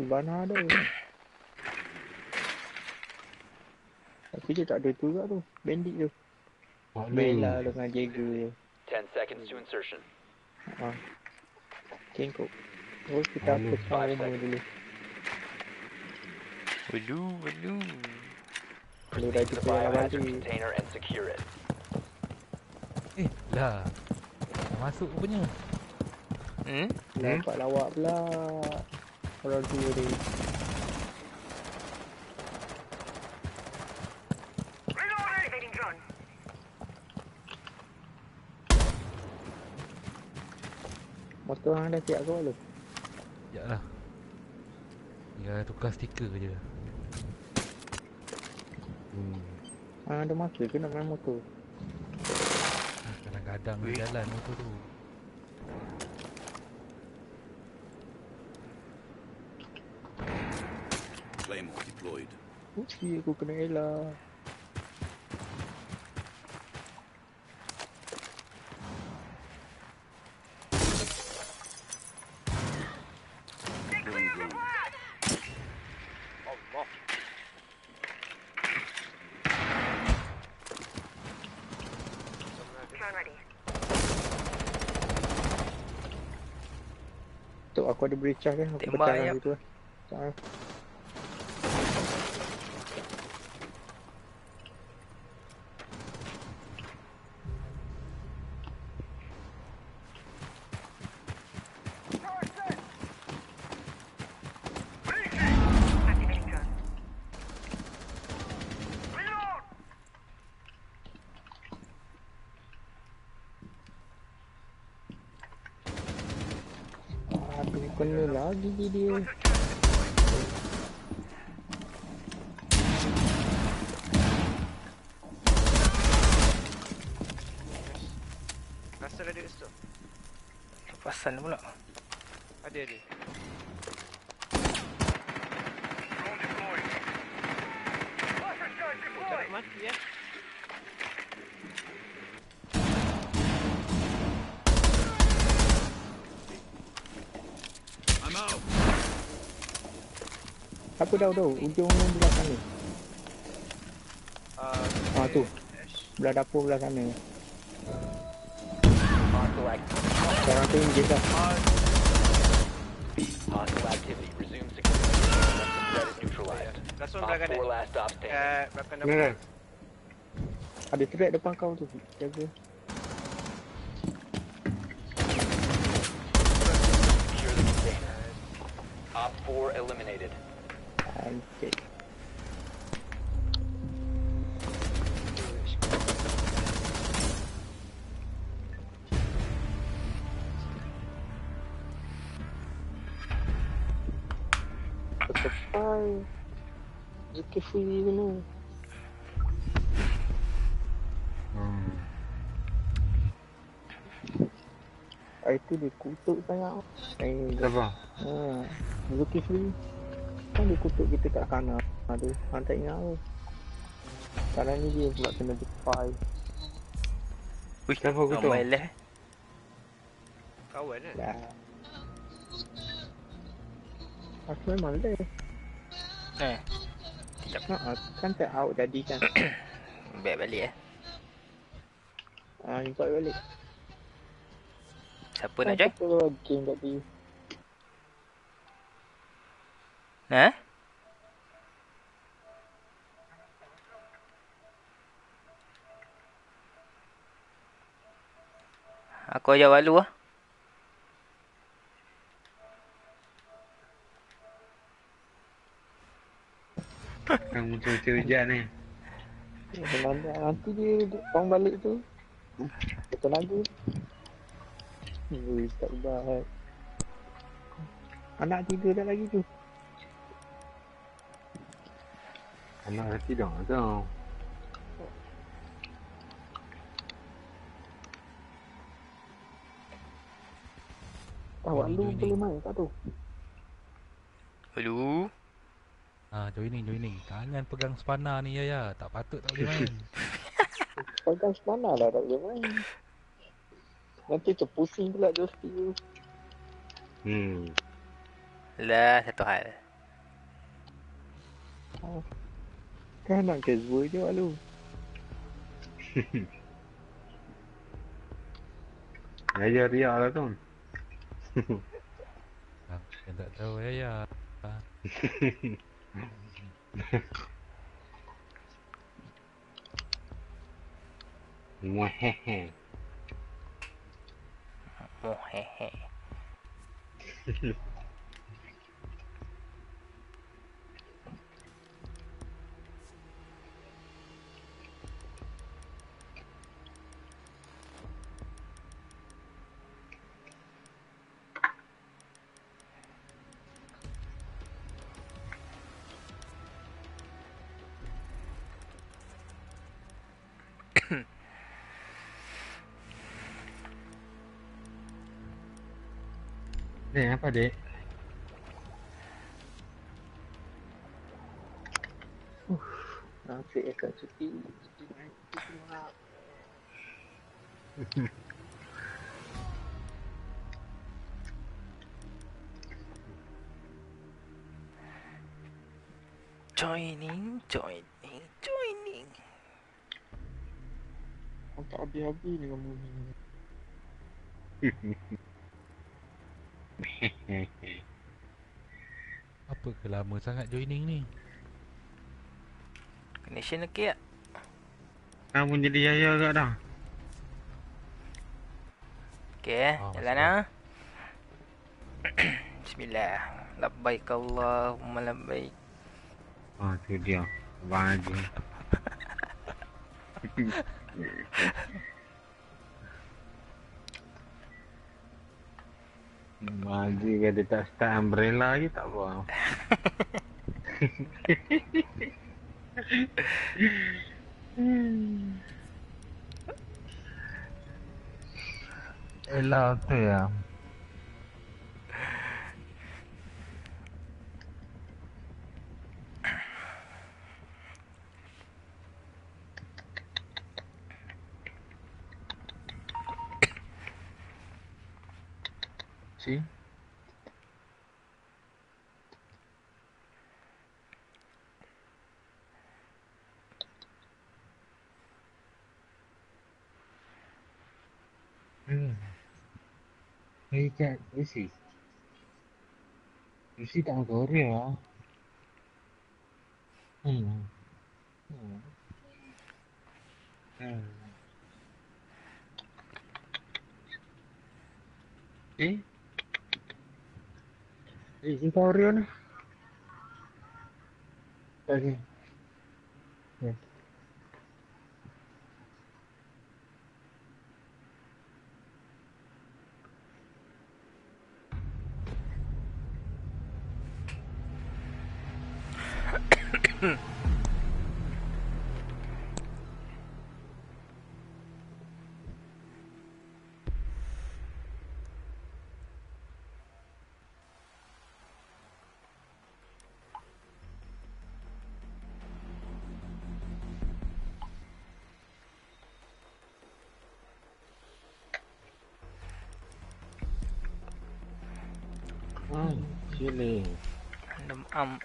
Mana ada Tapi dia tak ada tu juga tu Bandit tu Bella dengan Jagger 10 seconds to insertion. Ah. Cengkok Oh kita sama rumah dulu Welu, welu. Kalau dah jumpa yang biohazard balik container and secure it. Eh, lah. Dah masuk punya. Hmm? Nampak lawak pula Orang tua dia Activating drone. Motor orang dah siap ke belum? Sekejap lah. Tinggal tukar stiker je. Hmm. Ah, ada masa ke nak main motor? Ah, Kadang-kadang dia jalan motor tu. Claymore deployed. Uci aku kena elak Tu aku ada beri charge kan Aku Tembak ayam. yang tu lah Activating drone. Aduh kena lagi je dia Rasa ada kat situ. Lepasan pula. Ada ada. Oh, tak nak mati ya. I'm out. Aku dah tahu Ujung di belakang ni Ah, Ah tu. Belah dapur belah sana act- Seorang tu injet dah hostile activity. Resume security. Once the threat is neutralized. Last one Op belakang 4 dia. last stop standing. Kat belakang Mana dapur. dah? Ada threat depan kau tu Jaga Secure the container. Op 4 eliminated. Anjir. Tepai. Zulkifli dulu. Hmm. Ah, itu dia kutuk sangat. Eh, Siapa? ha, Zulkifli. Kan dia kutuk kita kat kanan. Aduh, hang tak ingat tu. Sekarang ni dia pula kena depai. Ui, Siapa kutuk? Normal lah. Kawan kan? Dah. Aku memang leh. Eh, Ha, kan tak out jadi kan. back balik eh. Ah, invite balik. Siapa nak join? Apa game kat Ha? Aku ajak Walu lah. Yang muncul-muncul hujan ni. Nanti, nanti dia orang balik tu. Betul lagu. Ui, tak baik. Anak tidur dah lagi tu. Anak dah tau. Awak lu Joining. boleh main tak tu? Walu. Ha, joining, joining. Tangan pegang spana ni, ya, ya. Tak patut tak boleh main. Pegang mana lah tak boleh main. Nanti terpusing pula dosti tu. Hmm. Lah, satu hal. Kan nak casual je awak lu. Ajar riak lah tu. Ha, yang tak tahu, ya, ya. Ha. Dek, apa dek? Nasib akan cuti. Cuti main. Joining, joining, joining. Kau tak habis-habis dengan movie ni. Apa ke lama sangat joining ni? Connection okey tak? Kamu jadi yaya kat dah. Okey eh, Ah, jalan masuk. ah. Bismillah. Labbaik Allahumma labbaik. Oh, tu dia. Abang Haji. Haji kata tak start umbrella lagi tak apa. Elah tu ya. See? Hmm. Hey, Jack, this is. You see down Korea. Hmm. Hmm. Hmm. Eh? Eh, simpan Orion lah. Okay. Ya. Ah,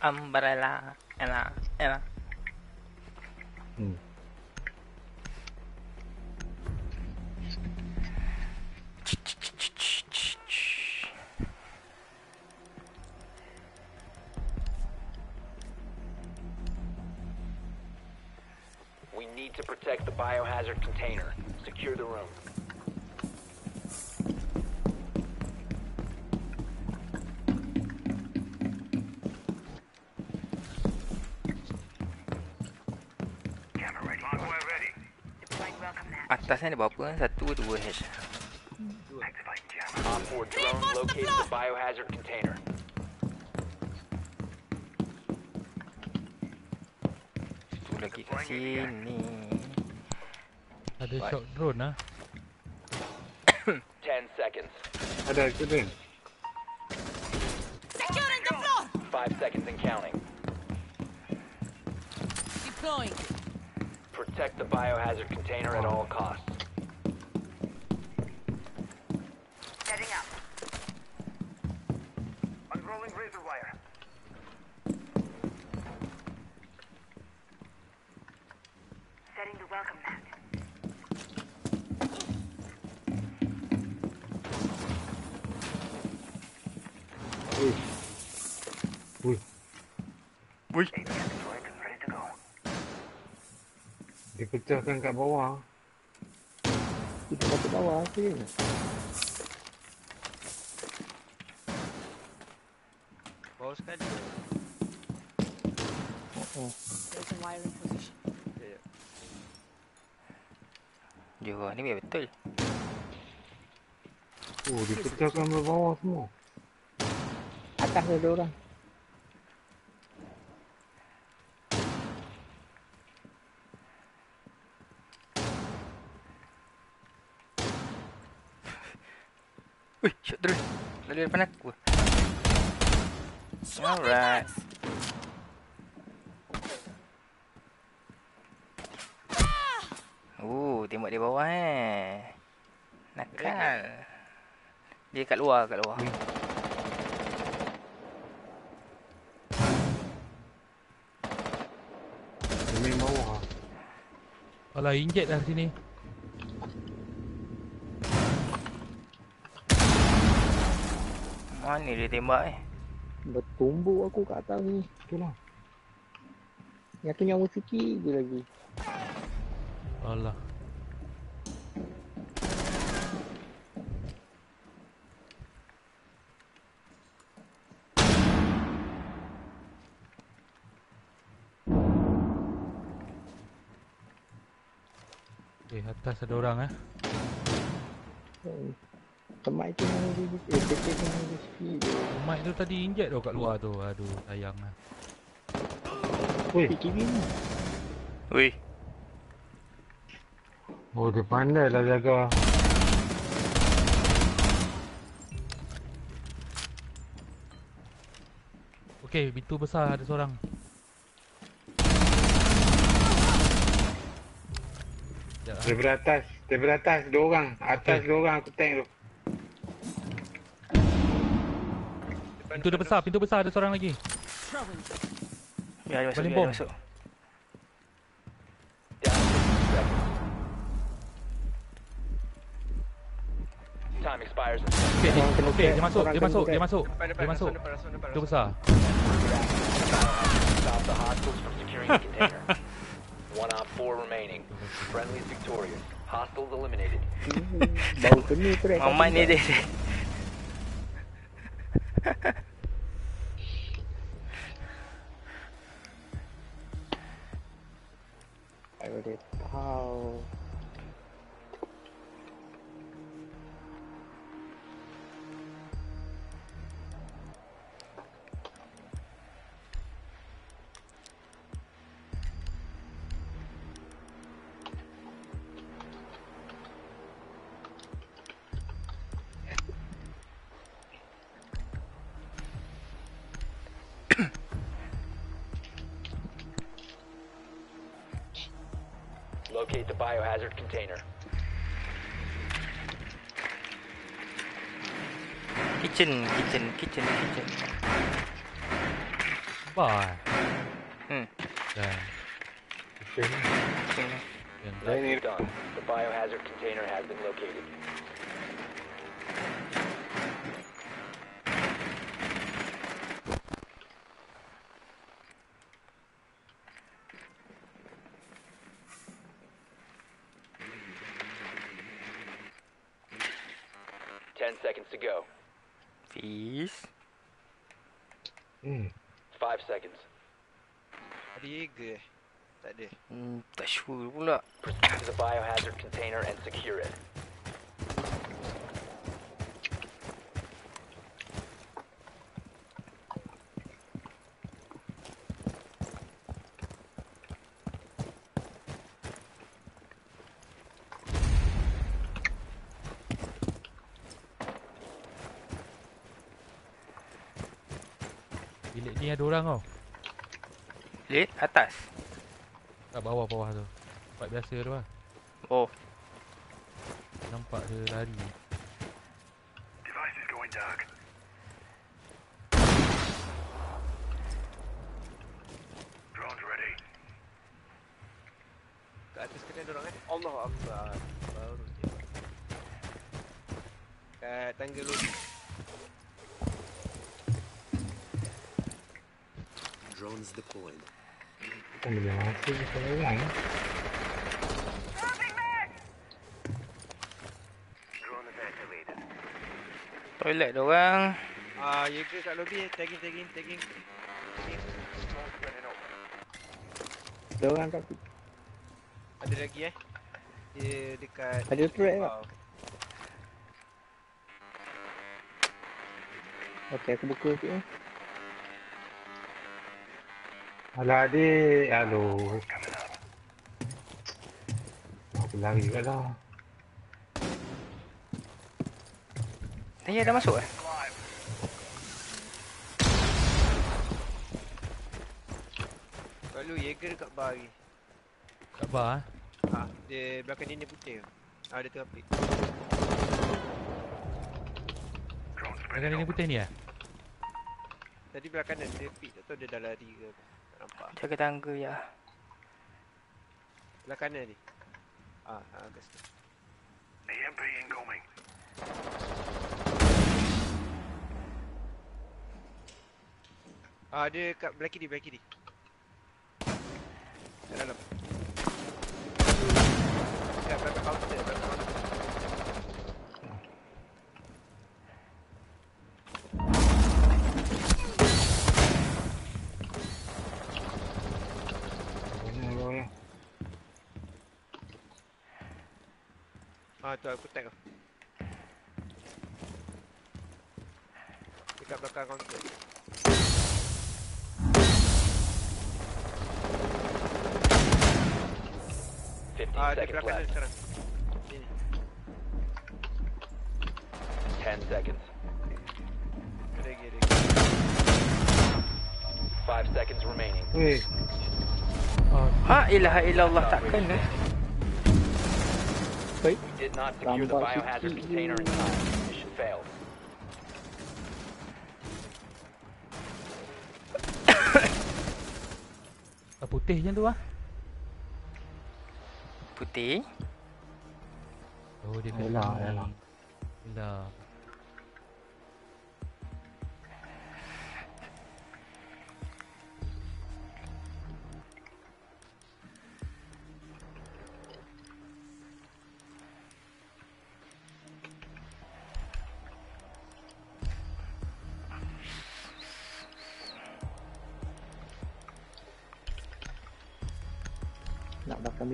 umbrella. Ela, ela. Hmm. Mat. Atasnya ada berapa? Satu, dua H. Op 4 drone located the biohazard container. Satu lagi kat sini. Ada Baik. shock drone lah 10 seconds. Ada ke dia? Securing the floor! 5 seconds and counting. Deploying. Protect the biohazard container at all costs. Pecahkan kat bawah. Kita kat bawah je. Bawah sekali. Oh, There's a wire in position. Ya, ya. Johor ni biar betul. Oh, dia pecahkan bawah semua. atas ada orang. Ui, shot terus. Lalu depan aku. Alright. Oh, tembak di bawah eh. Nakal. Dia kat luar, kat luar. Dia main bawah. Alah inject dah sini Mana dia tembak eh? Bertumbuk aku kat atas ni. Itulah. Yang tu nyawa sikit je lagi. Alah Eh atas ada orang eh. Tempat itu nyawa dia. Eh, dia sikit je. Mic tu tadi inject tau kat luar tu Aduh sayang lah. Petik kiri ni. Ui. Oh, dia pandai lah jaga. Okey pintu besar ada seorang. Daripada atas. Daripada atas, dua orang. Atas Okey. dua orang aku tank tu. Pintu dia besar pintu besar ada seorang lagi. Ya, dia masuk, Balik dia masuk. 60 seconds. Time expires kena okey tag, dia masuk dia masuk dia masuk dia masuk Pintu besar Stop the hostiles from securing the container. One op four remaining. Friendly is victorious. Hostiles eliminated. Bau kena tu dah. Mamat ni dia. I read it. How? Bar eh? Hmm. Dan Kitchen. Yang Nicely done. The biohazard container has been located. Sure pula. Proceed to the biohazard container and secure it. Bawah-bawah tu Tempat biasa tu lah Oh, Nampak dia lari. Kat atas kena eh. Allah Akbar. Baru je. Kat tangga. Drones deployed. Ke sana orang. eh? Drone is activated. toilet dia orang. Ah, Jaeger kat lobby eh. Tagging, tagging, tagging. Ada orang kat situ. Ada lagi eh. Dia dekat Ada turret tak? Okey, aku buka sikit ni. Alah adik. Aduh. Aku lari juga lah. Tanya dah masuk eh? Lalu Jaeger dekat bar lagi. Kat bar eh Ah, dia belakang dinding putih. Ah, dia tengah pick. Dengan open. putih ni eh Tadi belah kanan dia pick. Tak tahu dia dah lari ke. Tak nampak. Jaga tangga ya. Belah kanan ni. Ah, ah kat situ. EMP incoming. Ah, dia kat belah kiri, belah kiri. Kat dalam. Kat belakang counter, belakang counter. Ah, tu aku tag. Dekat belakang counter. Ah, dia kanan left. sekarang. Sini. Ten seconds. Ada lagi, ada lagi. Five seconds remaining. Weh. Ha ilaha illallah tak kena. Baik. We did not secure the biohazard container in je. time. Mission failed. Putih je tu ah Putih. Oh dia kat Yalah, sini.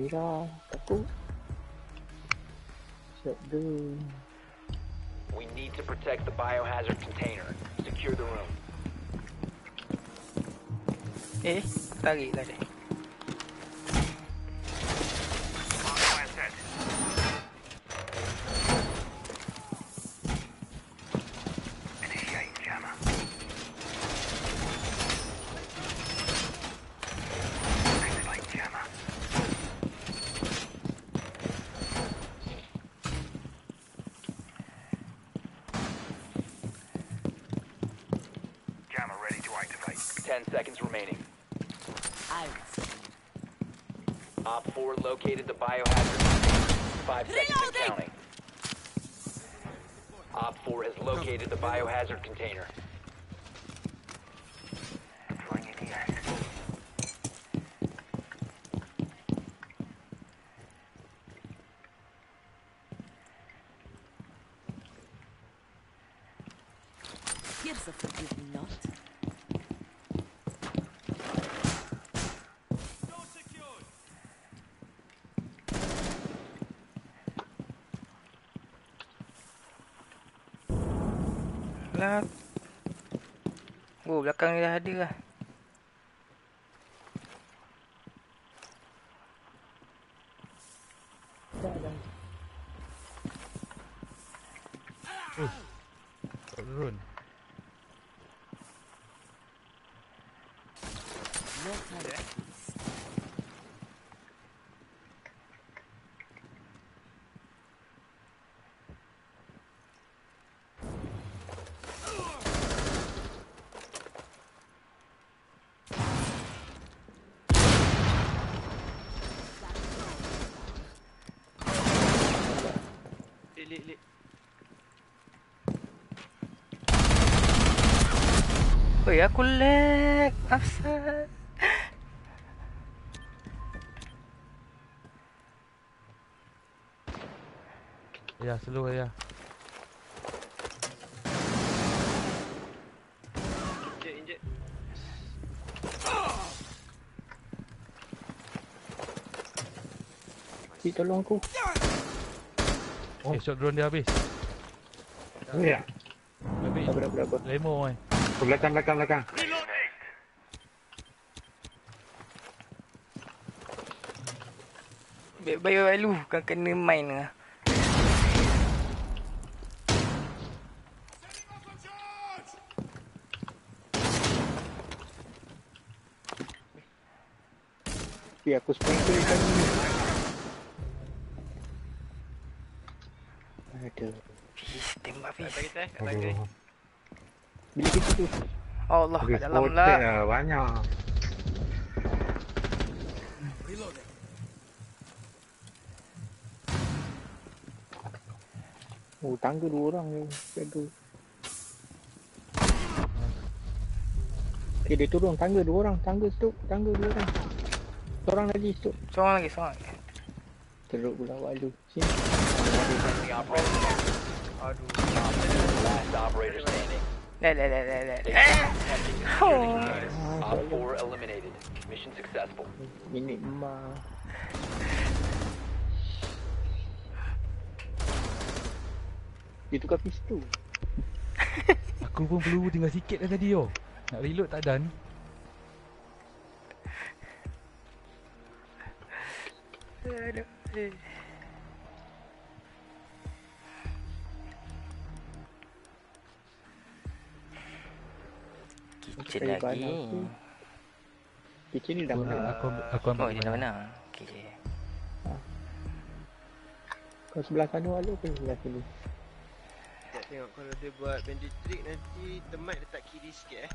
Yalah. Yalah Nak bakar merah. Takut. We need to protect the biohazard container. Secure the room. Eh, tarik tadi. Lah. Oh, belakang ni dah ada lah. Dah dah. Tak turun. No time to waste. Lek, lek, lek. Oi, aku lag. Asal. Ya, slow ya. Injek, injek. Cik tolong aku. Oh. Eh, shot drone dia habis. Ya. Habis. Berapa berapa. Lemo kan. Ke belakang, belakang, belakang. Baik-baik lu kan kena main lah. Okay, aku sprinkle ikan ni. Aduh. Fish, tembak fish. kita eh, kat atas kita. Aduh. Bila kita tu. Allah, kat dalam lah. lah, banyak. Oh, tangga dua orang je. Jaga. Okay, dia turun. Tangga dua orang. Tangga stop. Tangga dua orang. Seorang lagi stop. Seorang lagi, seorang lagi. Teruk pula walu. Sini. Friendly operator. Aduh. Are attempting to secure the container. Ah, Op salah. 4 eliminated. Mission successful. Minit emak. Dia tukar pistol. Aku pun peluru tinggal sikit dah tadi oh. Nak reload tak dan. Aduh. Kitchen lagi. Kitchen ni dah Aku, menang. aku, ambil- aku ambil Oh, dia dah mana? mana? Okay. Kau sebelah sana walu ke sebelah sini? Sekejap tengok kalau dia buat bandit trick nanti temat letak kiri sikit eh.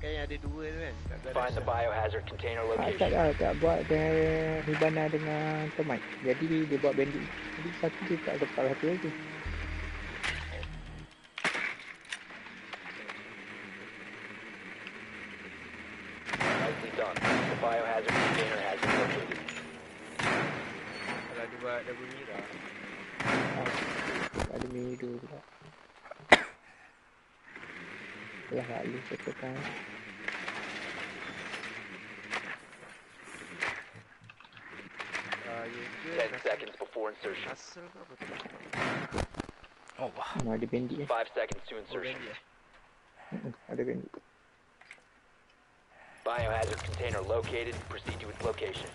Kan yang ada dua tu kan. Find the biohazard container tak location. lah, tak buat dia Hibana dengan temat. Jadi dia buat bandit. Jadi satu dia tak lepas satu lagi. Nicely done. The biohazard container has been located. Kalau dia buat double mirror. Ada middle pula. Lah lalu setekan. Ah, ya ke? 10 Nas- seconds before insertion. Nasr ke apa tu? Oh, wah. Mana ada bandit eh. 5 seconds to Oh, insertion. Randy eh? Mm-mm, Ada bandit. Biohazard container located. Proceed to its location.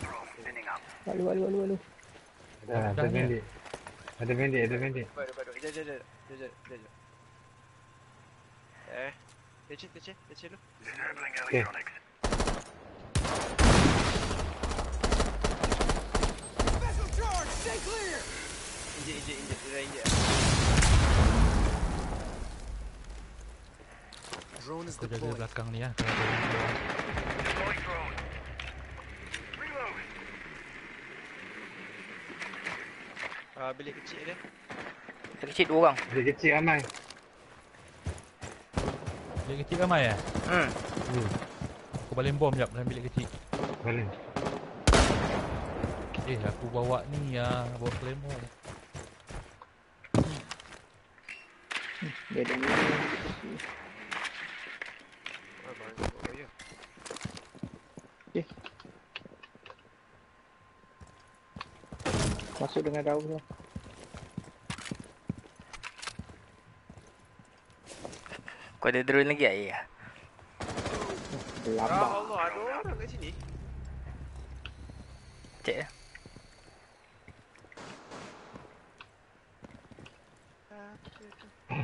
Drone spinning up. Lalu, lalu, lalu, lalu. Ada, ada Dah ni. bandit. Ada bandit, ada bandit. Baik, baik, baik. Jap, jap, jap. Jap, jap, jap, jap. Eh. Leceh, leceh, leceh dulu. Disabling Okay. electronics. Injek, injek, injek. Dia dah injek. Aku jaga belakang ni lah Kalau ada orang keluar. Deploying drone. Reload. Ah, bilik kecil dia. Dia kecil dua orang. Dia kecil ramai. Bilik kecil ramai eh Hmm. Hmm. Aku balik bom jap dalam bilik kecil Boleh. Eh aku bawa ni ya Bawa claymore Dia ada ni. Ya. Masuk dengan daun tu. Kau ada drone lagi tak? Ya. Ya Lambat. Allah, ada orang kat sini. Cek lah.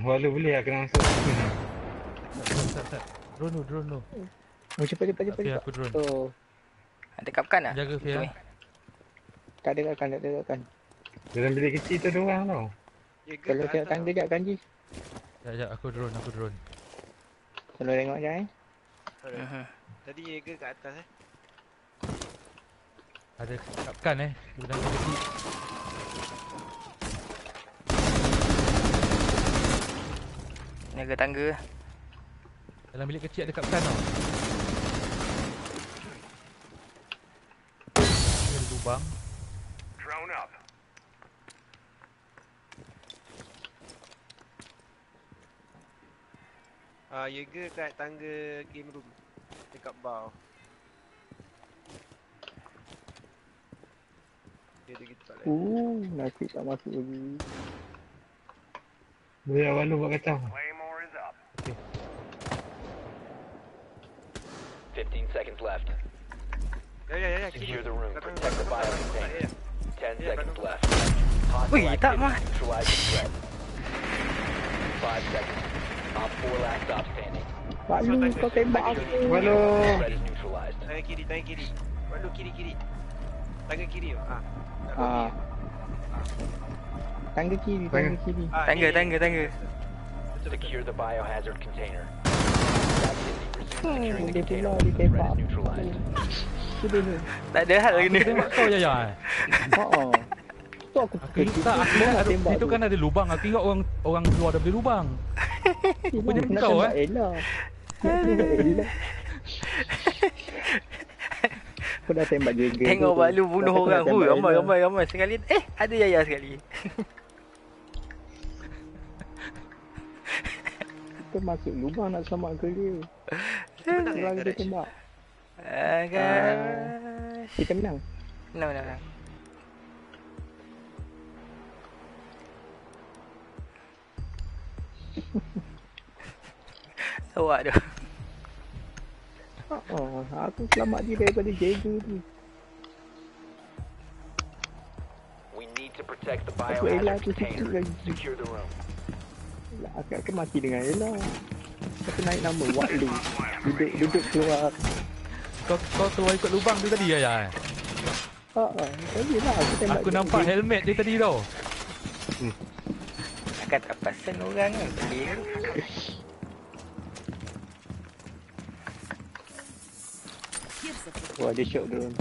Walau boleh lah kena masuk. Drone tu drone tu Oh, cepat, cepat, cepat. Cepat. aku drone Oh, Ada kapkan lah. Jaga Fia tak ada kan, tak ada kan. Dalam bilik kecil tu ada orang tau. Ya Kalau tengok tangga kan, Ji. Sekejap sekejap aku drone aku drone Kalau tengok sekejap eh. Alright. Tadi Jaeger kat atas eh. Ada kapkan eh bilik kecil Jaga tangga. Dalam bilik kecil ada kapkan tau ada lubang Drone up. Ah, Jaeger kat tangga game room. Dekat bar. Dia ada gitu tak lain. Uh, nasi tak masuk lagi. Boleh lah walau buat kacau. Up. 15 seconds left. Ya, ya, ya, ya. Secure the room. Protect the bio container. Ya. 10 Yeah, seconds left. Wih, tak mah. neutralize the threat. 5 seconds. Op 4 last stop standing. Pak Lu, kau tembak aku. Neutralized. Tangan kiri, tangan kiri. Lalu kiri, kiri. Tangan kiri. Ah. Ah. bawah. Tangga kiri, tangga kiri. Ah, Tangga, ni, ni. tangga, tangga. Betul, betul. Secure the biohazard container. Hmm, dia pula neutralized. Sudah ni. Tak ada hal ni. Tengok kau ya ya Haa. Tu aku Aku ingat tak aku ingat ada, Itu kan ada lubang Aku ingat orang orang keluar dari lubang Rupanya kau, eh? Ella. Kau dah tembak Jaeger Tengok. Pak Lu bunuh orang. Hui, ramai, ramai, ramai. Sekali, eh, ada Yaya sekali. Kita masuk lubang nak selamatkan dia. Menang Orang eh, dia garage. tembak. Agas. Kita menang. Menang, menang, menang. Awak tu. Oh, aku selamat dia daripada Jaeger tu. We need to protect the Aku Ella biohazard tu sikit container. lagi. Secure the room. Lah, Aku akan mati dengan Ella. Aku naik nama Waklu. Duduk duduk keluar. Kau kau keluar ikut lubang tu tadi ya ya eh Ha ah, tadi lah aku tembak. Aku nampak helmet dia tadi tau Akan tak pasal orang kan. The foot. Wah, dia shock drone.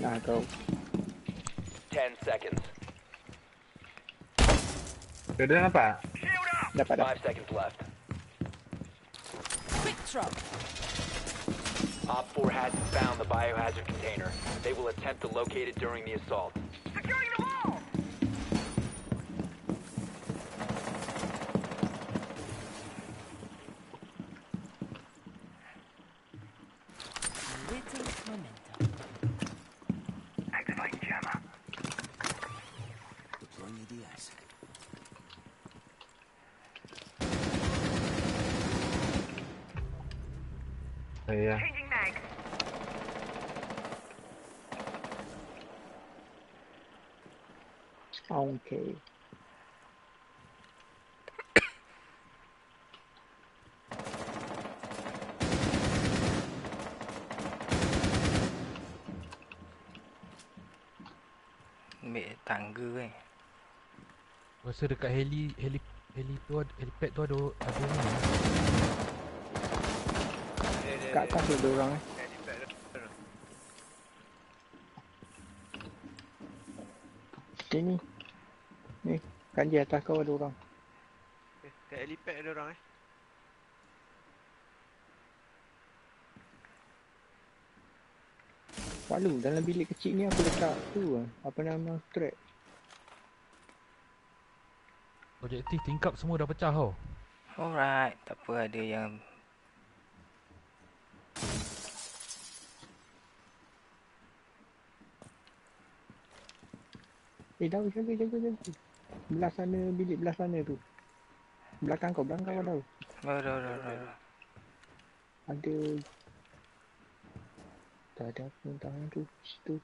Nah, kau. 10 seconds. Nampak? Dapat dah. 5 seconds left. Quick drop. Op 4 hasn't found the biohazard container. They will attempt to locate it during the assault. Rasa dekat heli heli heli tu ada helipad tu ada ada ni. Dia, dia, Kat atas tu ada orang eh. Sini. Ni. Kanji atas kau ada orang. Eh, Kat helipad ada orang eh. Lalu dalam bilik kecil ni aku letak tu lah. Apa nama track. Objektif tingkap semua dah pecah tau. Alright, tak apa ada yang Eh dah jaga jaga jaga. Belah sana bilik belah sana tu. Belakang kau belakang kau tahu. Oh, dah, dah, dah, dah. Ada tak ada apa tangan tu situ.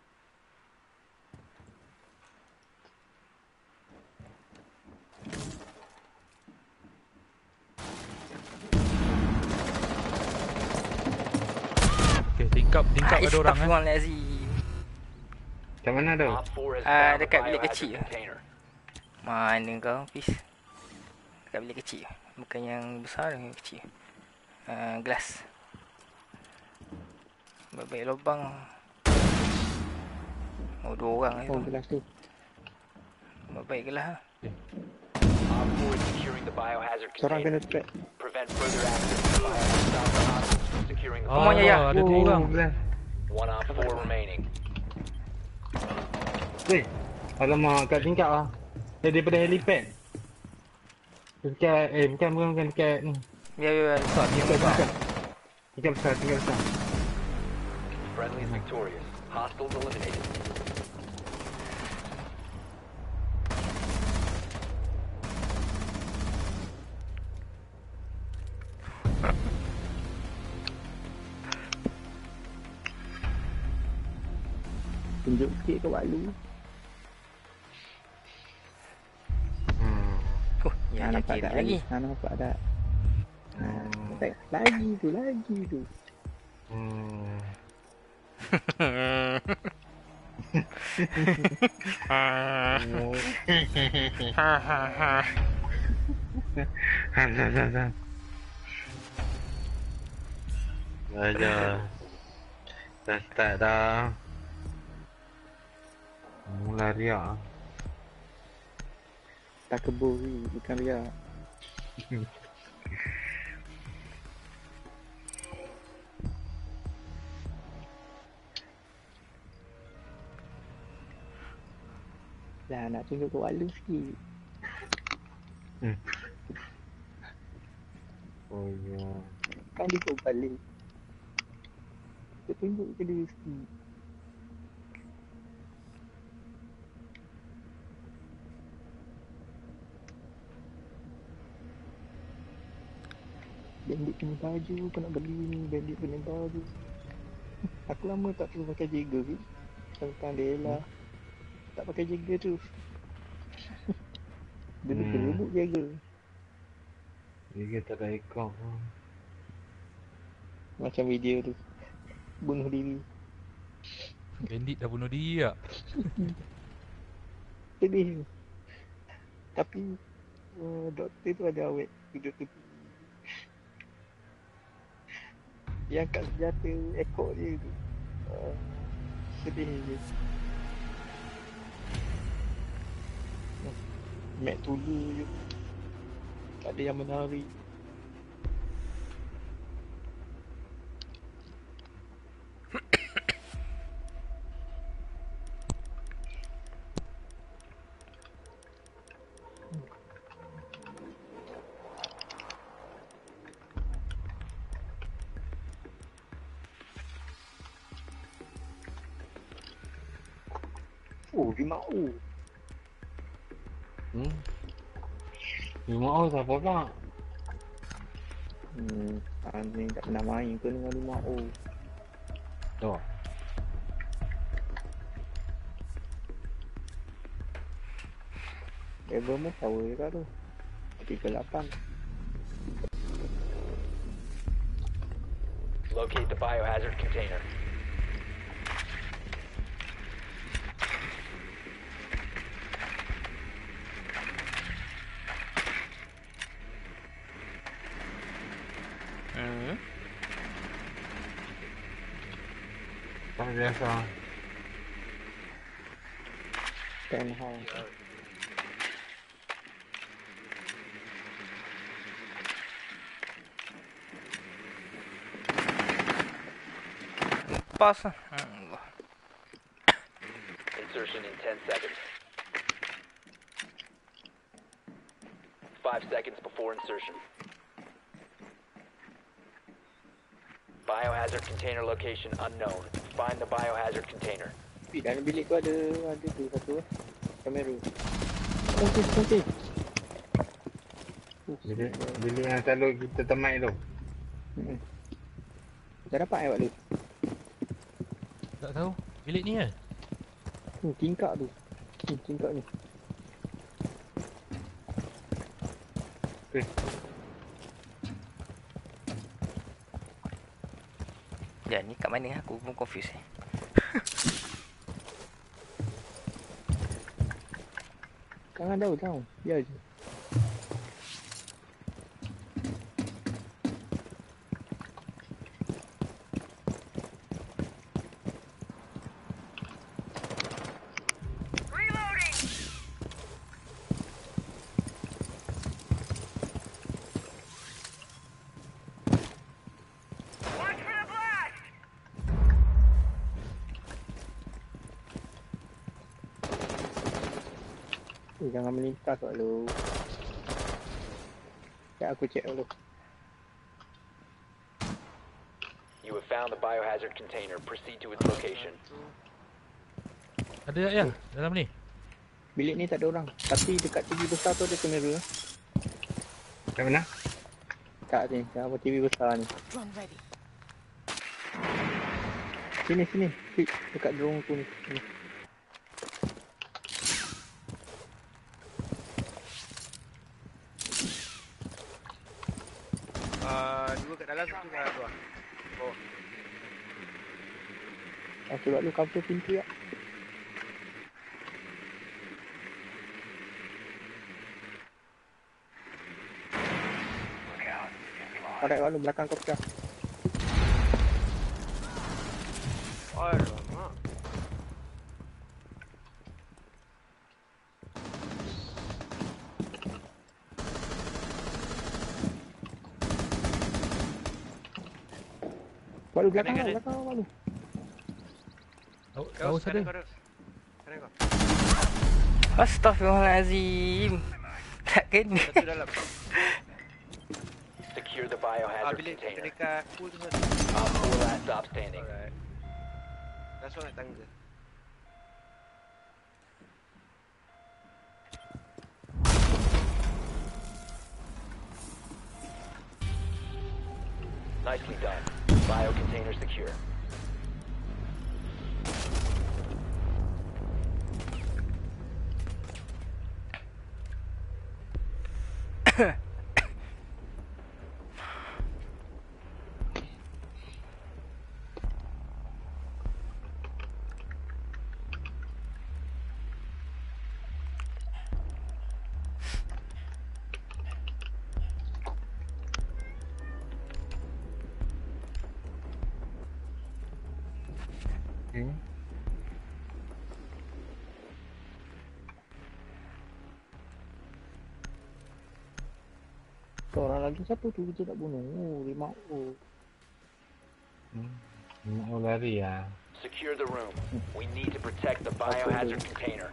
Okey, tingkap tingkap ada orang eh. Astaghfirullahalazim. Kat mana tu? Op 4 has Ah, the dekat bilik kecil. Mana kau, Pis? Dekat bilik kecil. Bukan yang besar, yang kecil. Uh, gelas. Baik-baik lubang. Oh, dua orang Oh itu. belah tu. Baik-baik gelas lah. Op 4 is securing the biohazard Seorang kena track. Prevent further access to the biohazard. Semuanya, ya. ada dua orang. One Op 4 remaining. Eh, alamak kat tingkap lah. Eh, daripada helipad. Dekat, eh bukan, bukan, bukan dekat ni. Biar. Besar, biar Tingkap besar. besar. Tingkap besar, tingkap besar. Friendly is victorious. Hostiles eliminated. Tunjuk sikit ke Walu. Hmm. Oh, Ha, yang nampak tak lagi. Ha, nampak tak? Ha, Hmm. tak, lagi tu, lagi tu. Hmm. Dah, dah, dah, dah. Dah, dah. Dah start dah. Mula riak. Tak keburi, bukan riak. Dah nak tunjuk ke Walu sikit. Oh ya. Kan dia kau balik. Kita tunjuk ke dia sikit. Bandit punya baju, kau nak beli ni, bandit punya baju. Aku lama tak perlu pakai jagger ni. Tentang Dela. Tak pakai jagger tu. Dulu Hmm. hmm. dulu jagger. Dia tak ada ekor pun. Macam video tu. Bunuh diri. Bandit dah bunuh diri tak? Sedih. Tapi uh, doktor tu ada awet duduk tepi. Yang kat senjata ekor dia tu. Uh, sedih je. Mat tulu je. Tak ada yang menarik. Oh, lima U. Hmm. Lima oh siapa pula? Hmm, ni tak pernah main ke dengan lima U. Tu. Level mu power juga tu. 38. Locate the biohazard container. Hmm. Tak biasa. Penthouse. Pas lah. Allah. Insertion in 10 seconds. 5 seconds before insertion. Biohazard container location unknown. Find the biohazard container. Tapi dalam bilik tu ada ada tu satu eh. Kamera. Okey, okey. Bilik, bilik yang selalu kita temai tu. Hmm. Dah dapat eh waktu. Tak tahu. Bilik ni kan? Tu tingkap tu. Ni tingkap ni. Ya, kat mana aku pun confused eh. Jangan tahu tahu. Ya je. Reloading! Watch for the blast! Eh, jangan melintas dulu. Ya aku cek dulu. You have found the biohazard container. Proceed to its location. Ada tak ya? Dalam ni? Bilik ni tak ada orang. Tapi dekat TV besar tu ada kamera. Kat mana? Tak ni, apa TV besar ni. Sini sini. Dekat drone tu ni. Sini. Ah, dua kat dalam, satu kat luar. Oh, Aku buat lu cover pintu ya. Alright, lalu belakang kau pecah. alamak. Balu belakang belakang Kau. Astaghfirullahalazim. Tak kena. Satu dalam. Secure the Ah, biohazard bilik container. dekat pool tu satu. Op 4 last stop standing. Alright. Dah naik tangga. Lagi siapa tu kita tak bunuh? Oh, lima oh. Hmm. Mau lari ya. Secure the room. We need to protect the biohazard container.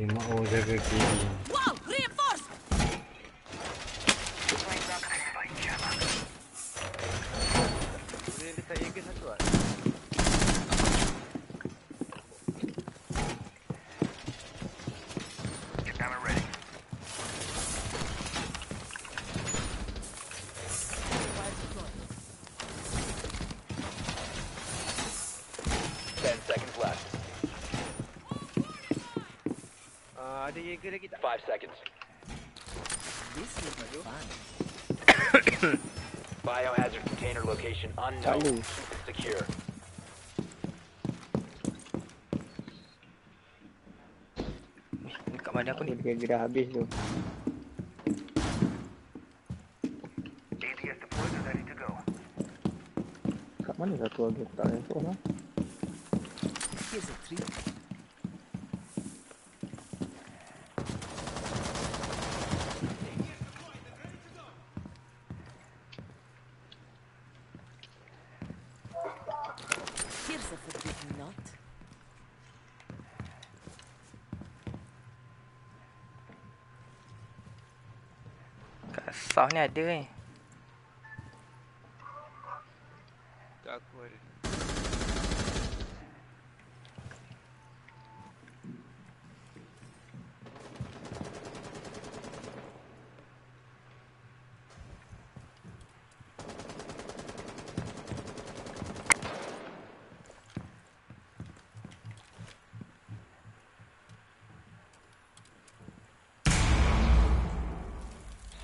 Lima O jaga kiri. Unknown. Secure. Dekat mana aku ni? Dia dah habis tu. Kat mana satu lagi aku tak rasa lah. Kat south ni ada ni. Tak aku ada.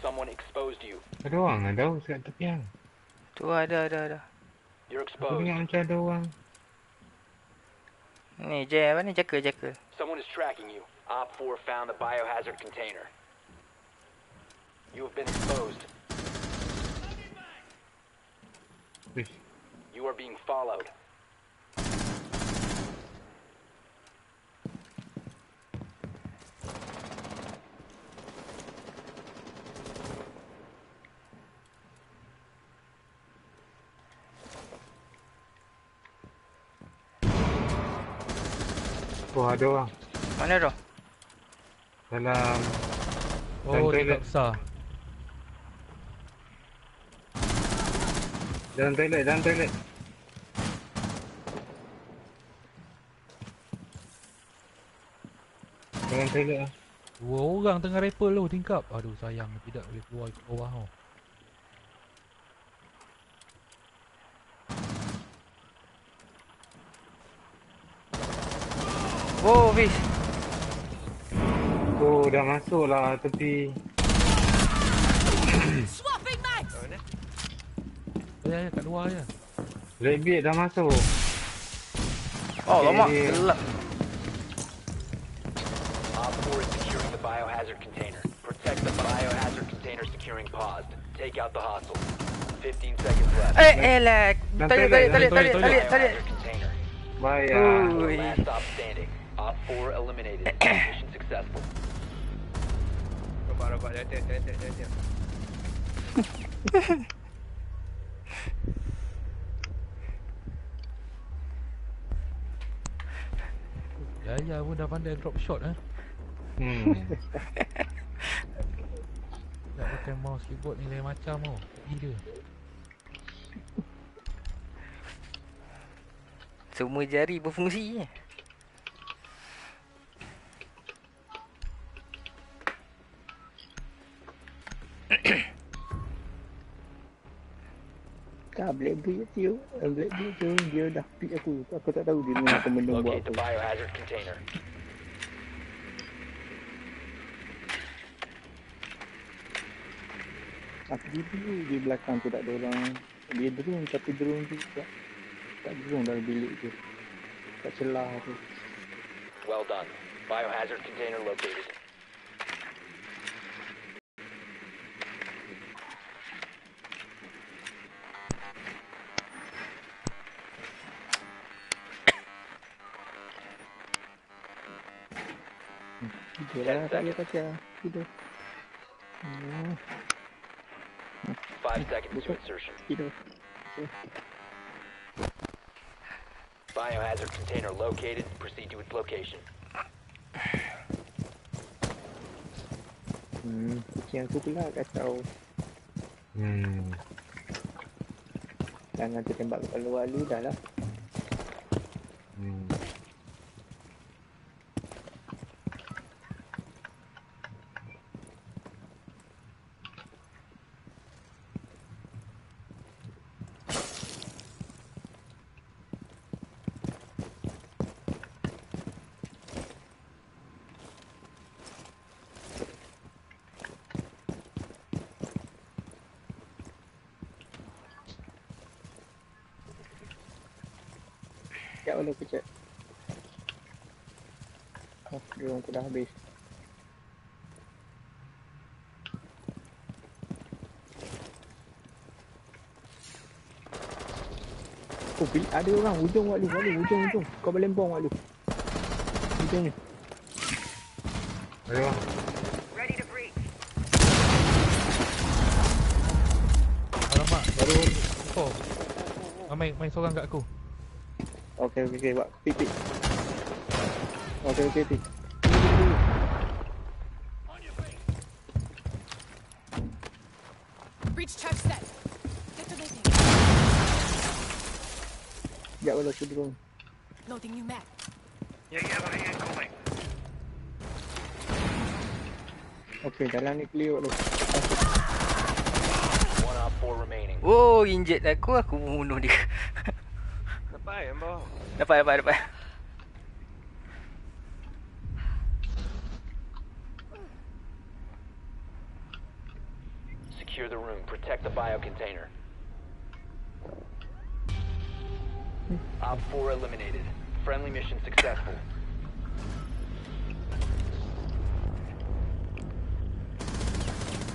Someone exposed you. Ada orang ada kat tepi hang. Tu ada ada ada. You're Aku exposed. ingat macam ada orang. Ni je apa ni jaga jaga. Someone is tracking you. Op 4 found the biohazard container. You have been exposed. You are being followed. Oh ada orang. Mana tu? Dalam Oh, Dalam dekat besar. dalam toilet, dalam toilet. Dalam toilet lah. Dua orang tengah rappel tu tingkap. Aduh sayang tidak boleh keluar ke bawah tau. Oh, fish. Oh dah masuk lah tepi. Swapping mana? Ya, ya, kat luar je. Red beard dah masuk. Oh, Okay, lama. Gelap. Op 4 is securing the biohazard container. Protect the biohazard container securing paused. Take out the hostile. 15 seconds left. Eh, eh lah. Dan Tarik, toilet, tarik, tarik, dan tarik, toilet, tarik, tarik. Biohazard container. Baik Oh. lah. Ui. Last stop standing. Op 4 eliminated. Mission successful. Robak, robak. Dia ada, dia ada, dia ada. Ya, ya pun dah pandai drop shot eh. Hmm. Tak pakai mouse keyboard ni lain macam tau. Gila. Semua jari berfungsi. Tak Black Beard tu. Black Beard tu dia dah pick aku. Aku tak tahu dia nak benda buat apa. container. Aku dulu di belakang tu tak ada orang. Dia drone tapi drone tu tak tak drone dalam bilik tu. Kat celah tu. Well done. Biohazard container located. Tidur lah tak payah kaca. Tidur. Hmm, Five seconds to insertion. tidur. Biohazard container located. Proceed to its location. Hmm, kucing aku pula kacau. Hmm. Jangan tertembak kat luar lu dah lah. Hmm. Sekejap boleh aku check. Oh, drone aku dah habis. Oh, bil- ada orang ujung Wak Lu, Wak Lu, ujung ujung. Kau berlempong Wak Lu. Ujung ni. Ayo. Alamak, baru kau. Ah, main, main seorang kat aku. Okey okey okey, Wak. Pik pik. Okey okey pik. Breach charge set. Detonating. Sekejap boleh aku drone. Loading new map. Yeah, yeah, but incoming. Okey, jalan ni clear Wak Lu. One op four remaining. Oh, injet aku, aku bunuh dia. Yang bawah? dapat, dapat, dapat. Mission successful.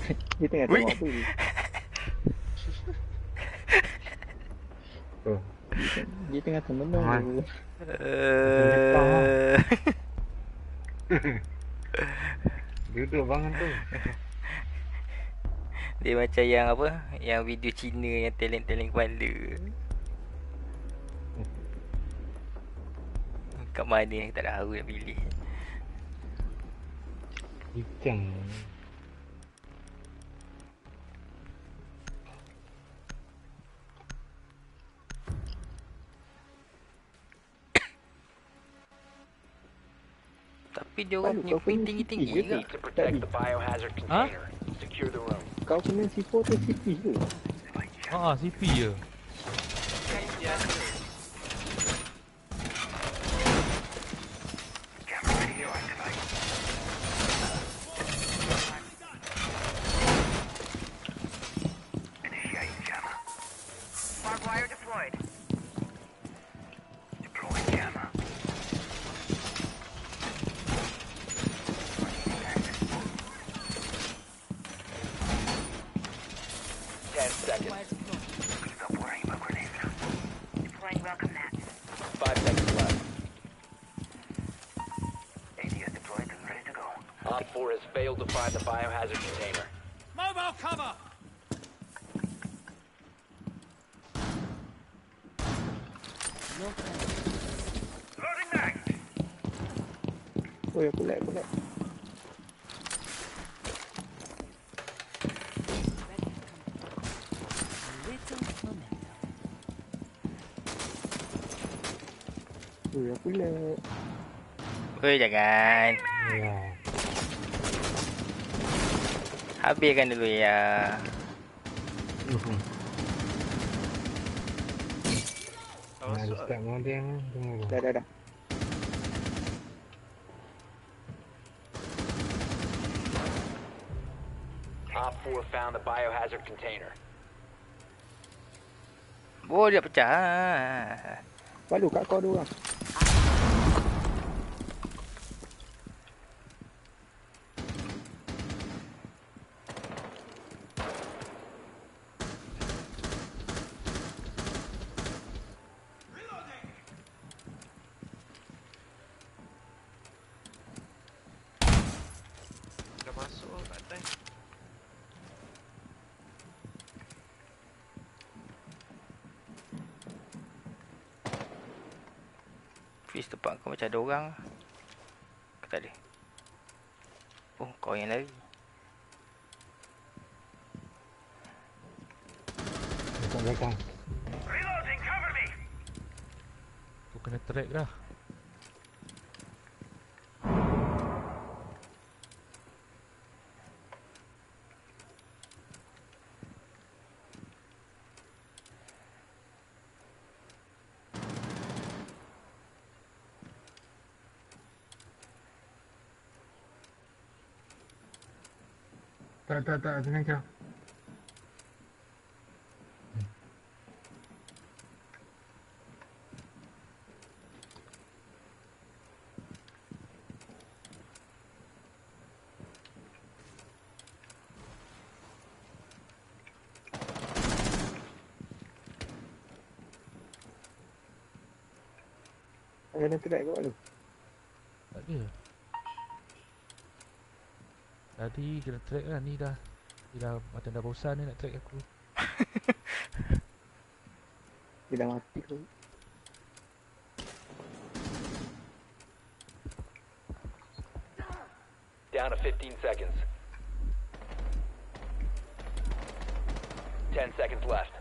Dia tengah Wih. tengok apa ni? Tu. Dia tengah termenung Ah. tu. Uh, Duduk bangun tu. dia macam yang apa? Yang video Cina yang talent-talent kepala. Kat mana yang tak tahu nak pilih. Icang. Tapi dia orang punya punya tinggi-tinggi the room. Kau kena C4 tu CP ke? Ah, ah, CP je. Camera radio activate. Initiating jammer. Barbed wire deployed. Deploying jammer. Ten seconds. Wire deployed. Stop worrying about grenades. Deploying welcome mat. Five seconds left. AD is deployed and ready to go. Op 4 has failed to find the biohazard container. Mobile cover. No plan. Loading mag. Oh, aku lag, aku lag. Ready to come. Little momentum. Oh, aku lag. Oi, jangan. Habiskan dulu ya. Mhm. Nah, start modem. Tunggu. Dah, dah, dah. Op 4 found the biohazard container. Oh, dia pecah. Lalu kat kau dua orang. Macam ada orang. Ke tak ada? Oh, kau yang lari. Dekat belakang. Reloading, cover me. Aku kena track dah. tại tại tại thế này theo Cái này cái đại gọi được. Tadi kena track kan ni dah. Dia dah macam dah bosan ni nak track aku. Dia dah mati tu. Down to 15 seconds. 10 seconds left.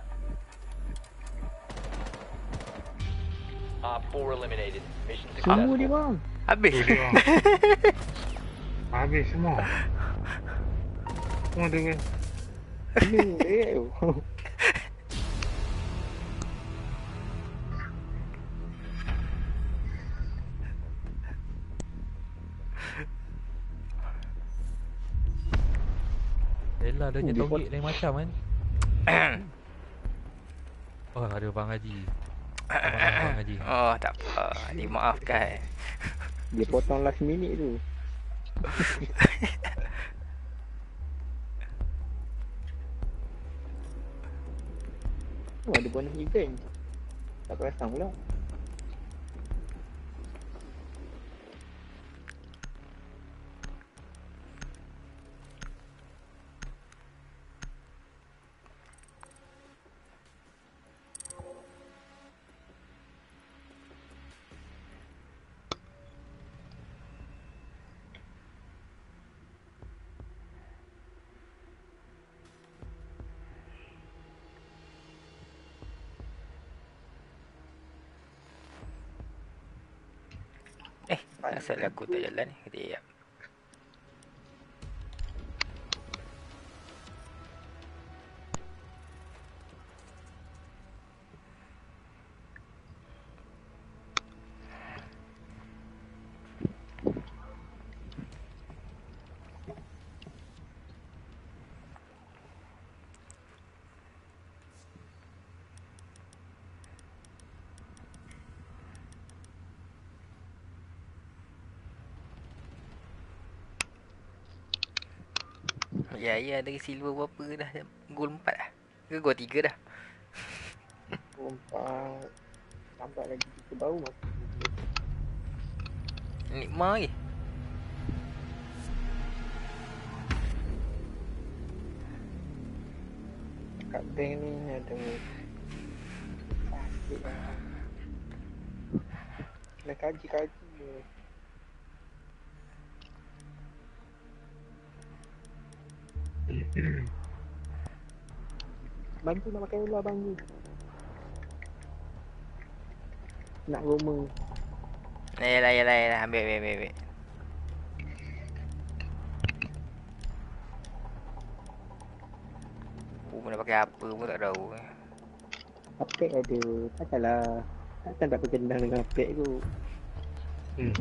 Op 4 eliminated. Mission Semua dia successful. bang. Habis. Habis semua. Semua dia. Ini eh tu. Ella dia Oh, punya dia tonggik lain macam kan. Oh ada Bang Haji. Abang Haji. oh, tak apa. Dimaafkan. Dia potong last minute tu. ada bonus event. Tak perasan pula. Asal aku tak jalan ni. Kejap. Ya, ya dari silver berapa dah? Gol 4 dah. Ke gol 3 dah? Empat. Lambat lagi kita baru masuk. Nikmah lagi. Kat bank ni ada lah. Kena kaji-kaji je. Bantu nak pakai ular bang ni. Nak Roma. Yalah, yalah, yalah. Ambil, ambil, ambil. ambil. Aku nak pakai apa pun tak tahu. Apek ada. Takkanlah. Takkan tak berkenal dengan apek tu. Hmm.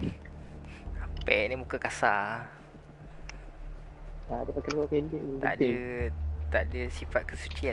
Pek ni muka kasar. Tak ada pakai luar pendek tu. Tak ada tak ada sifat kesucian.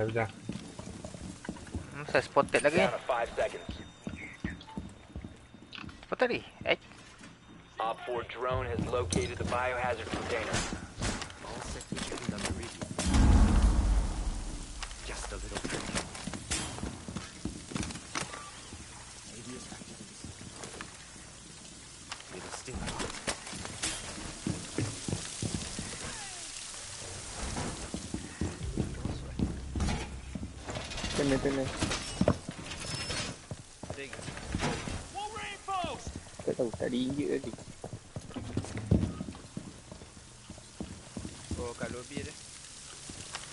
Dah, dah, dah. Hmm, saya spotted lagi. Down to 5 seconds. Spotted lagi. Eh, Op 4 drone has located the biohazard container. Just a little tricky. Maybe it's activities. It'll sting a lot. Kena, kena. Ada ke? Wall reinforced! Tak tahu. Tak diinjek tadi. Oh, kat lobby ada.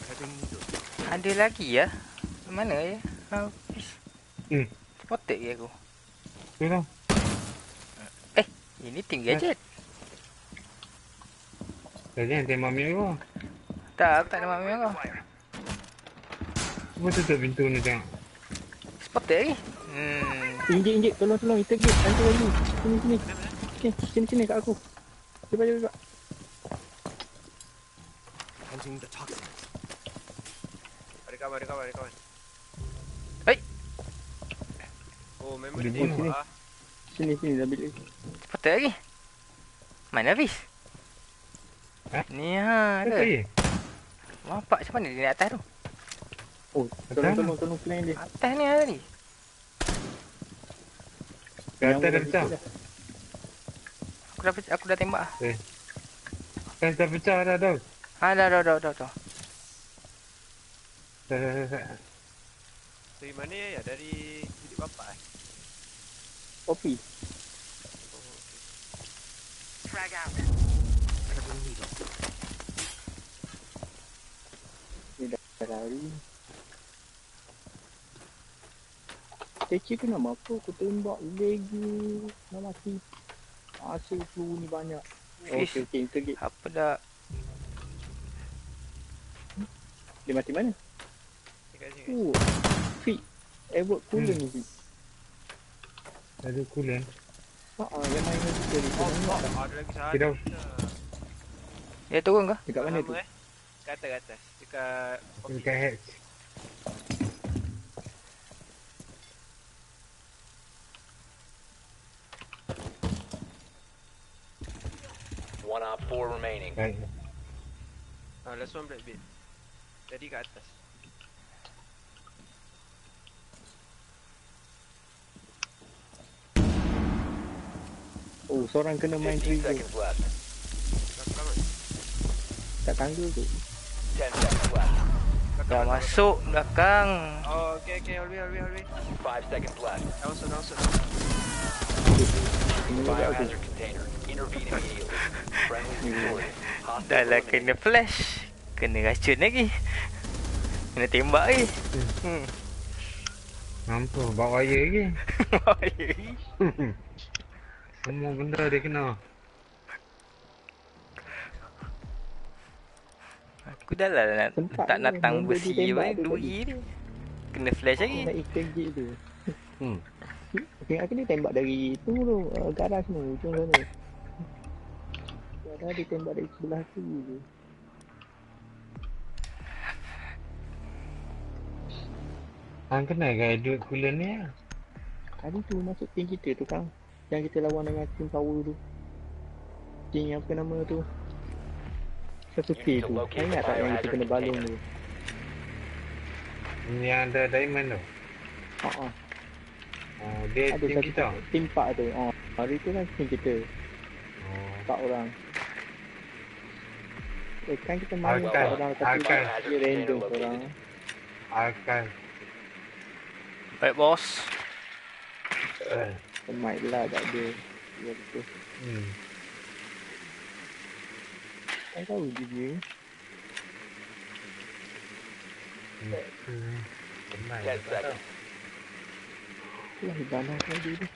Heading needle. Ada lagi ya? Mana ya? Habis. Hmm. Spotted ke aku? Tu lah. Ini tim gadget. Tak jangan tembak merah. Tak, aku tak ada mak merah. Cuba tutup pintu ni tengok. Spotted lagi. Hmm. Injek, injek. Tolong, tolong. Intergate. Hantu lagi. Sini, sini. Sini, sini, sini kat aku. Cepat, cepat, cepat. Hunting the toxins. Ada kawan, ada kawan, ada. Hei. Oh, memory Dia bunuh. ah. Sini, sini. Dah bilik. Spotted lagi. Mana habis? Ha? Ni ha Apa ke? ye? Nampak macam mana dia naik atas tu? Oh, Atas tolong, mana? tolong, tolong. Plan dia. Atas ni ada ni. Kat atas dah Yang pecah. dah. Aku dah aku dah tembak. ah. Kan dah pecah dah tau. Ha dah dah dah dah. dah. Dah, dah, dah, dah. Dari mana ya? Dari bilik bapak eh? Kopi. Oh, okay. Frag out. Cutting needle. Dah lari. Kecil tu nama apa? Aku tembak lagi. Nak mati. Asyik peluru ni banyak. Okey, okey. Intergate. Apa dah? Dia mati mana? Dekat. Oh. Fit. Edward Hmm. ni Fit. Ada coolant. Haa, yang main dengan kita ni. Oh, ada lagi. Kira Dia turun ke? Dekat mana tu? Lama, eh? Kat atas, kat atas. Dekat dekat hatch. One op four remaining. Ah, last one black bit. Jadi kat atas. Oh, seorang kena main 15 trigger. Tak tangga tu. 10 seconds left. Belakang, Dah masuk belakang. Oh, okay, okay. Hold me, hold me, hold me. 5 seconds left. Biohazard container. Intervene immediately. Friendly victorious. Hostile Dah lah kena flash. Kena racun lagi. Kena tembak lagi. Hmm. Mampu bawa wire lagi. Semua benda dia kena. Aku dah lah nak Sempat tak ni, natang besi apa tu dua tadi. ni. Kena flash lagi. Nak intergate tu. Hmm. Okay, aku ni tembak dari tu tu. Uh, garaj tu. Ujung sana. Garaj dia tembak dari sebelah tu je. Hang kenal ke Edward coolant ni lah. Tadi tu masuk tim kita tu kang. Yang kita lawan dengan tim power tu. Tim apa nama tu? Satu K tu. Kau ingat tak yang kita kena balon tu? Yang ada diamond tu. Ha ah. Oh, dia Ada tim satu kita. tim pak tu. Oh, hari tu kan tim kita. Oh. Empat orang. Eh kan kita main Akan, empat orang tapi akan. dia random orang. Akan. Baik bos. Uh, Mic lah tak ada. Ya betul. hmm. Kan tahu je dia. Hmm. Kenal. 10 seconds. Lah Hibana kau dia tu.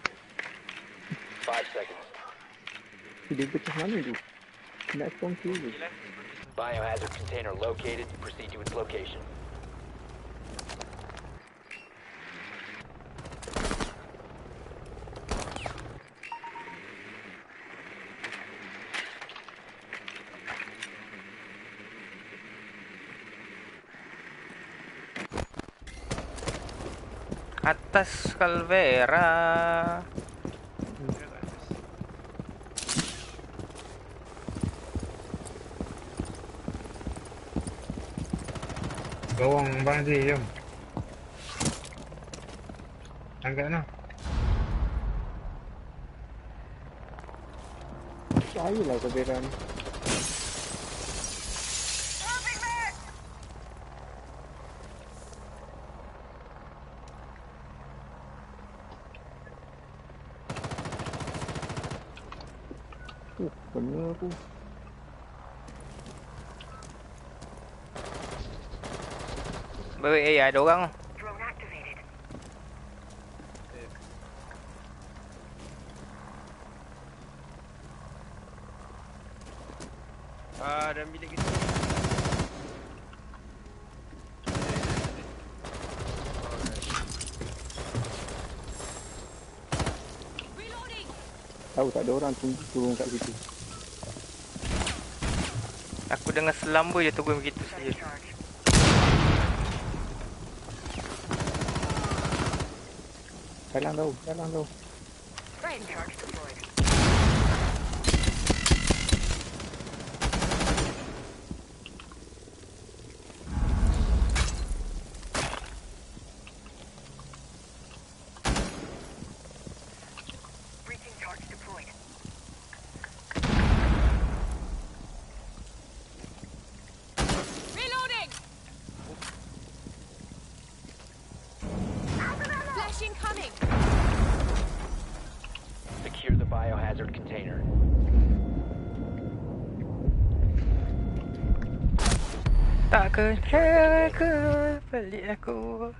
5 seconds. Dia pecah mana tu? Nak spawn tu je. Biohazard container located. Proceed to its location. Atas Calvera. Gawang bang Haji, jom. Angkat. Saya lah keberan. Uh, kena aku. Baik, eh ada orang. Drone activated. Ah, dalam bilik kita. Tahu tak ada orang turun, turun kat situ. Aku dengan selamba je turun begitu saja. Jalan tau, jalan tau. Rain charge deployed. Breaching charge deployed. Reloading! Flash incoming! Secure the biohazard container. Balik aku.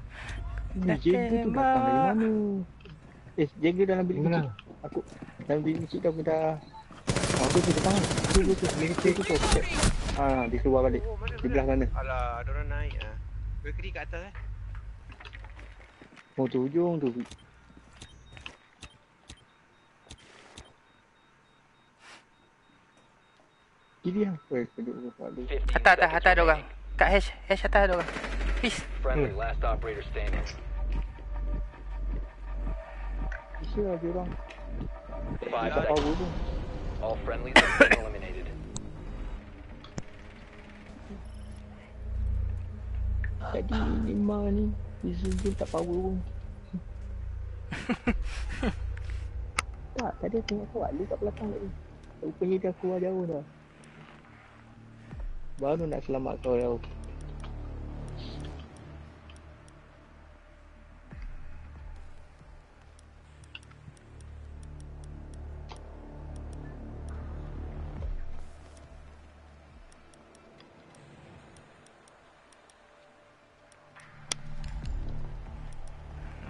Ni jaga tu datang dari mana? Eh, jaga dalam bilik kecil. Aku dalam bilik kecil aku dah Oh, tu tu depan. Tu tu tu bilik kecil tu tu. Cek. Ah, dia keluar balik. Oh? Di belah sana. Alah, ada orang naik ah. Bakery kat atas eh. Oh, tu hujung tu. Kiri lah. Weh, keduk tu. Aduh. 15 Atas atas atas ada orang. Kat hash hash atas ada orang. Peace. Friendly, last operator standing. Bisa lah dia orang. Five seconds. tu. All friendlies have been eliminated. Jadi lima ni. Je tak power pun. tak, tadi aku tengok kau ada kat belakang tadi. Rupanya dia keluar jauh dah. Baru nak selamat kau.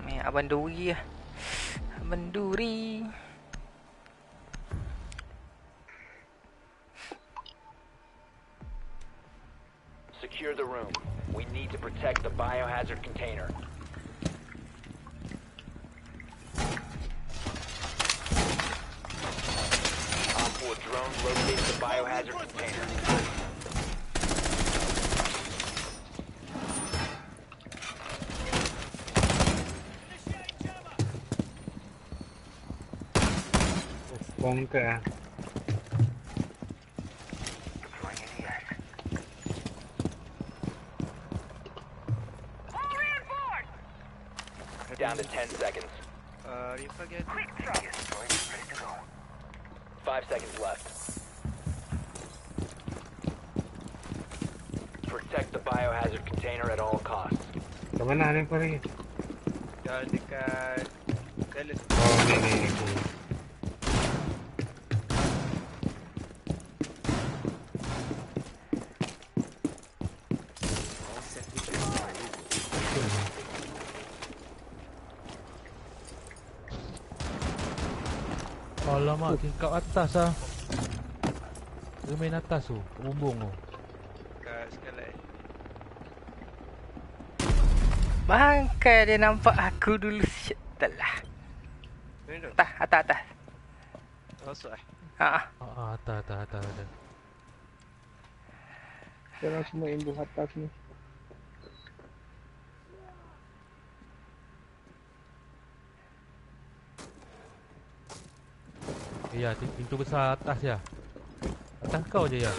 Ni abang duri lah. Abang duri. Biohazard container. Op 4 drone located the biohazard container. Bongkar Down to 10 seconds. Uh, Rifa lagi ada. Five seconds left. Protect the biohazard container at all costs. Kat mana ni kau lagi? Dah dekat Dallas. Oh, ni ni. ni. All set with the Alamak, tingkap atas lah. Dia main atas tu, bumbung tu. Kat eh. Bangkai dia nampak aku dulu. Shit, tak lah. Mana tu? Atas, atas, atas. Masuk eh. Ha ah. Ah, ah, atas, atas, atas, atas. Sekarang semua imbuh atas ni. Ya, pintu besar atas ya. Atas kau je ya.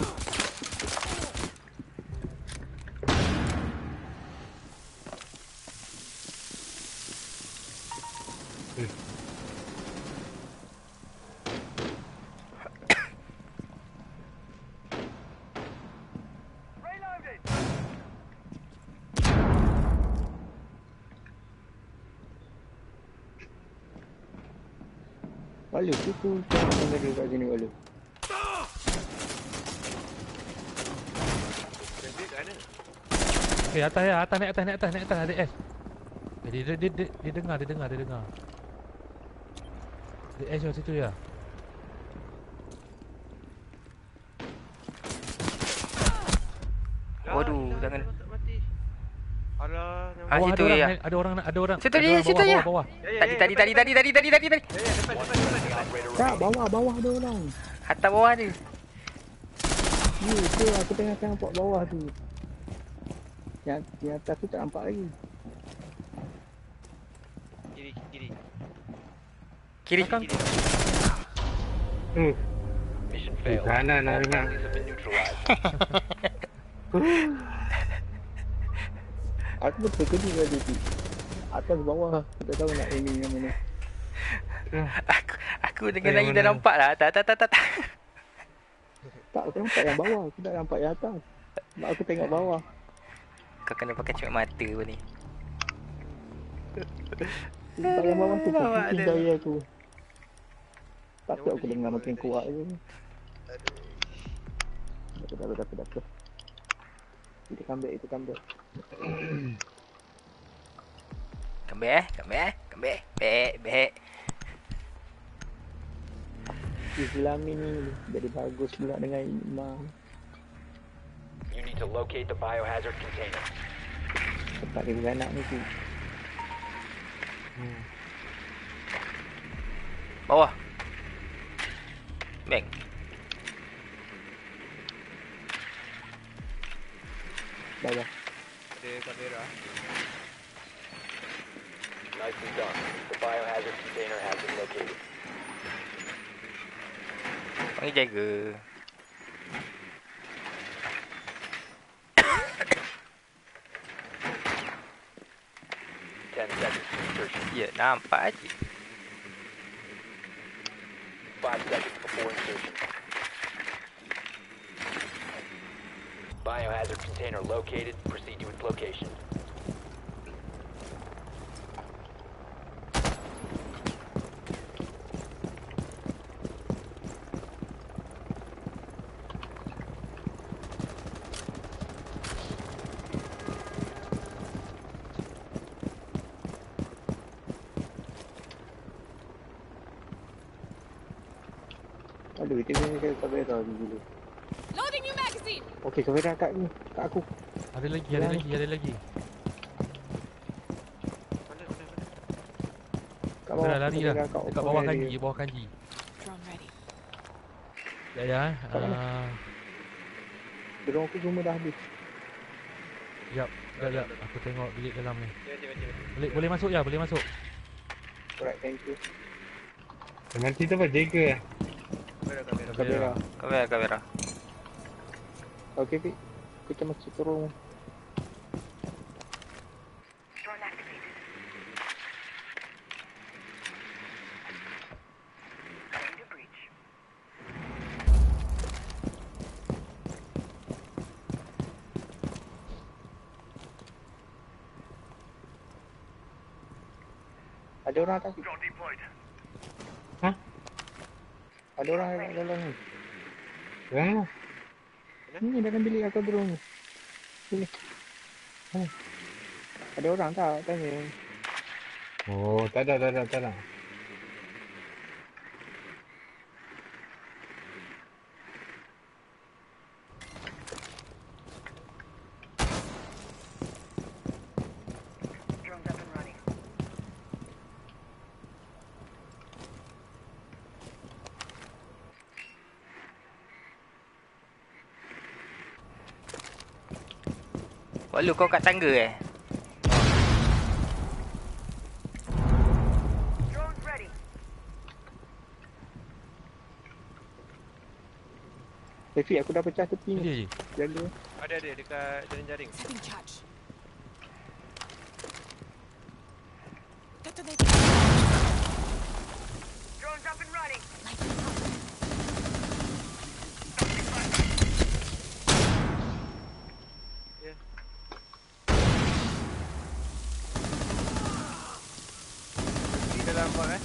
Walu tu tu Jangan ada kat sini Walu Bandit kat mana? Okey, atas ya, atas naik atas naik atas naik atas ada S. Eh, dia, dia, dia, dia, dia dengar, dia dengar, dia dengar. Ada S kat situ ya. tu. Jangan. Alah. Ah, situ ada orang, ya. main- ada orang nak ada orang. Situ dia, situ ya. Bawah. Ya, ya, Tadi ya, tadi tadi tadi tadi tadi tadi tadi. Ya, ya, Tak, bawah, bawah ada orang. Atas bawah dia. Ya, tu aku tengah tengah nampak bawah tu. Yang, yang atas tu tak nampak lagi. Kiri, kiri. Kiri. Kiri. Hmm. Mission failed. kanan nak neutralized. Aku ke dia tadi tu. Atas bawah, tak tahu nak aiming yang mana. Aku aku dengan lagi dah nampak lah. Tak tak tak tak. tak. Tak, aku nampak yang bawah. Aku tak nampak yang atas. Sebab aku tengok bawah. Kau kena pakai cermin mata pun ni. Sebab yang bawah tu pusing ada. jaya aku. Takut aku dengar makin kuat je. Dah, dah, dah, dah, dah. Itu comeback, itu comeback. Kembali eh, kembali eh, kembali. Baik, baik. Islam ni jadi bagus pula dengan imam. To locate the biohazard container. Tempat dia beranak ni tu. Bawah. Bang. Bawah. Ada kamera. Nicely done. The biohazard container has been located. Panggil jaga. Insertion. Ya, nampak je. Five seconds before insertion. Biohazard container located. Proceed to its location. Aduh, kita ni ke kamera ni dulu. Loading new magazine. Okey, kamera kat ni, kat aku. Ada lagi, ada lagi, ada lagi. Mana, mana, mana. Kat Dah lari dah. kamera kat Dekat bawah kanji, bawah kanji. Drone. Ya ya. eh. Mana? Ah, Drone aku semua dah habis. Jap, jap, jap. Aku tengok bilik dalam ni. Boleh boleh masuk ya, boleh masuk. Alright, thank you. Nanti tu apa? Jaga eh? Kamera, kamera. Kamera. Kamera, kamera. Okey, Fik. Kita turun. Drone activated. Going to breach. Ada orang atas. Fik. Hah? Ada orang kat dalam ni. Mana? Ni Sini. Ha. Ada orang tak? Tanya. Oh, tak ada, tak ada, tak ada. Drones up and running. Walu kau kat tangga eh? Eh, Fik, aku dah pecah tepi ni. je. Jaga. Ada, ada. Dekat jaring-jaring charge. Detonating. Drones up and running. Di dalam bak eh.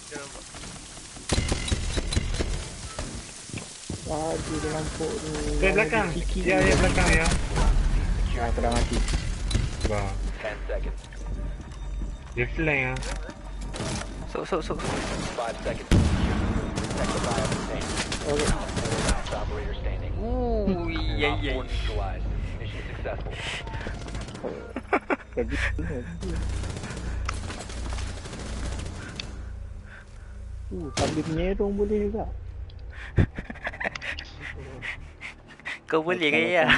Di dalam bak. Dia ni. Eh, belakang. Sikit Ya, ya, belakang ya. Ah, aku dah mati. Bah. Seconds. Dia flank ah. Sok, sok, sok. sok. Five seconds to secure. Protect the bio container. Okay. Last operator standing. Ui. yeah, yeah. 4 neutralized. Mission successful. Jadi Uh, sambil menyerong boleh juga. Kau boleh ke ya?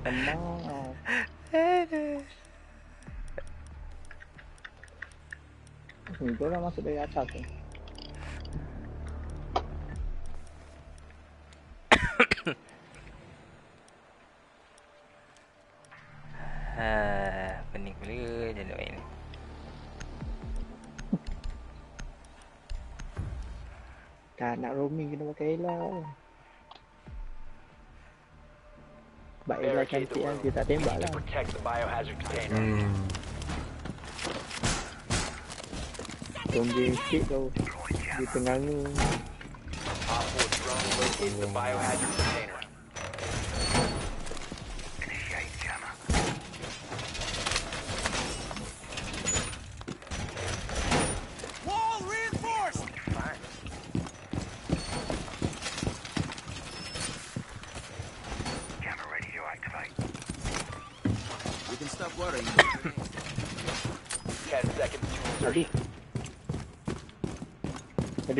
Tenang. Aduh. Ni dia orang masuk dari atas tu. Ha, Dia tak We tembak lah. container. Hmm. Zombie sikit tau. Dia tenganga. Op 4 drone located the biohazard container.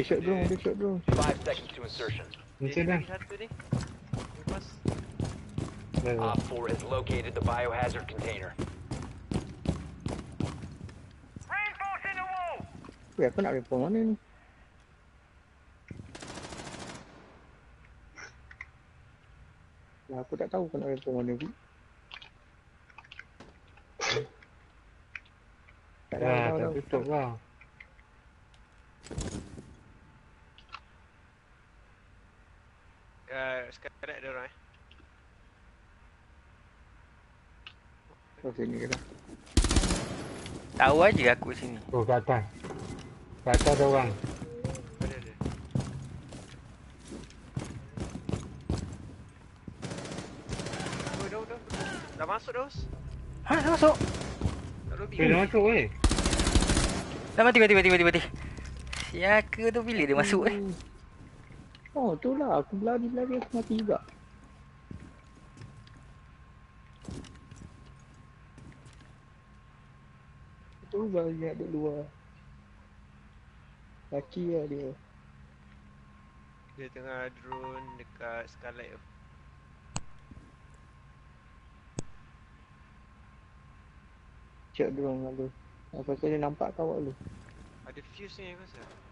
Shot drone, ada shot drone. 5 seconds to insertion. Macam dah. Lagi satu ni. Lepas. Dah, dah. Op 4 has located the biohazard container. Weh, aku nak report mana ni? Lah, aku tak tahu aku nak report mana ni. Tak tahu, Dah, tahu, tak tahu. tutup lah. Uh, sekarang ada orang eh. Oh, sini ke dah. Tahu aja aku sini. Oh, kat atas. Kat atas ada orang. Ada ada. Oh, dah, dah, dah. Dah masuk dah, Us. Ha, dah masuk. Tak lobby. Eh, dah masuk weh. Dah mati, mati, mati, mati, mati. Siaka tu bila dia masuk eh? Oh, tu lah. Aku berlari-lari aku mati juga. Tu banyak duduk luar. Laki lah dia. Dia tengah drone dekat Scarlet tu. Cek drone lalu. Apa dia nampak kau awak lu. Ada fuse ni aku rasa.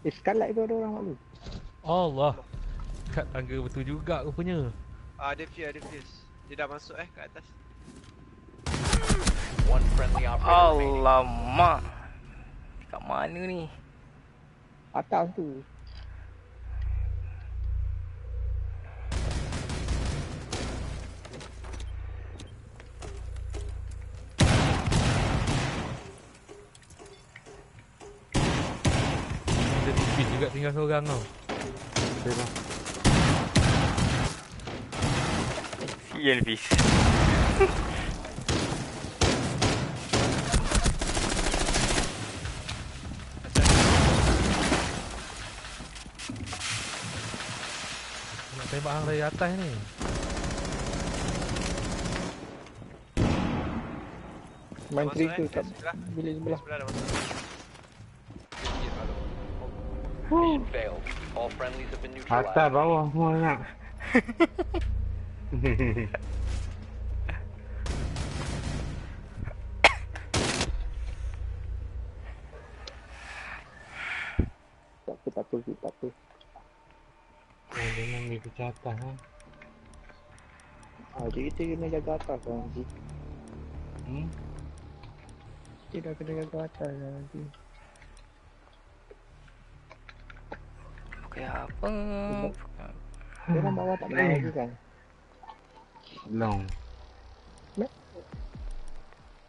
Eh, Scarlet tu ada orang awak lu. Allah. Kat tangga betul juga rupanya. Ah, ada fuse, ada fuse. Dia dah masuk eh kat atas. One friendly operator. Alamak. Kat mana ni? Atas tu. Tinggal seorang tau. Okey lah. Sial bis. Nak tembak hang dari atas ni. Main trigger eh, kat sebelah. bilik sebelah. Sebelah dah masuk. Mission failed. All friendlies have been neutralized. Atas, bawah semua nak. Tak apa, tak apa, tak apa. Oh, dia nak ke atas ha. Ah, jadi kita kena jaga atas lah nanti. Hmm? Kita dah kena jaga atas lah nanti. Pakai apa? Dia orang bawah tak pernah lagi kan? Long.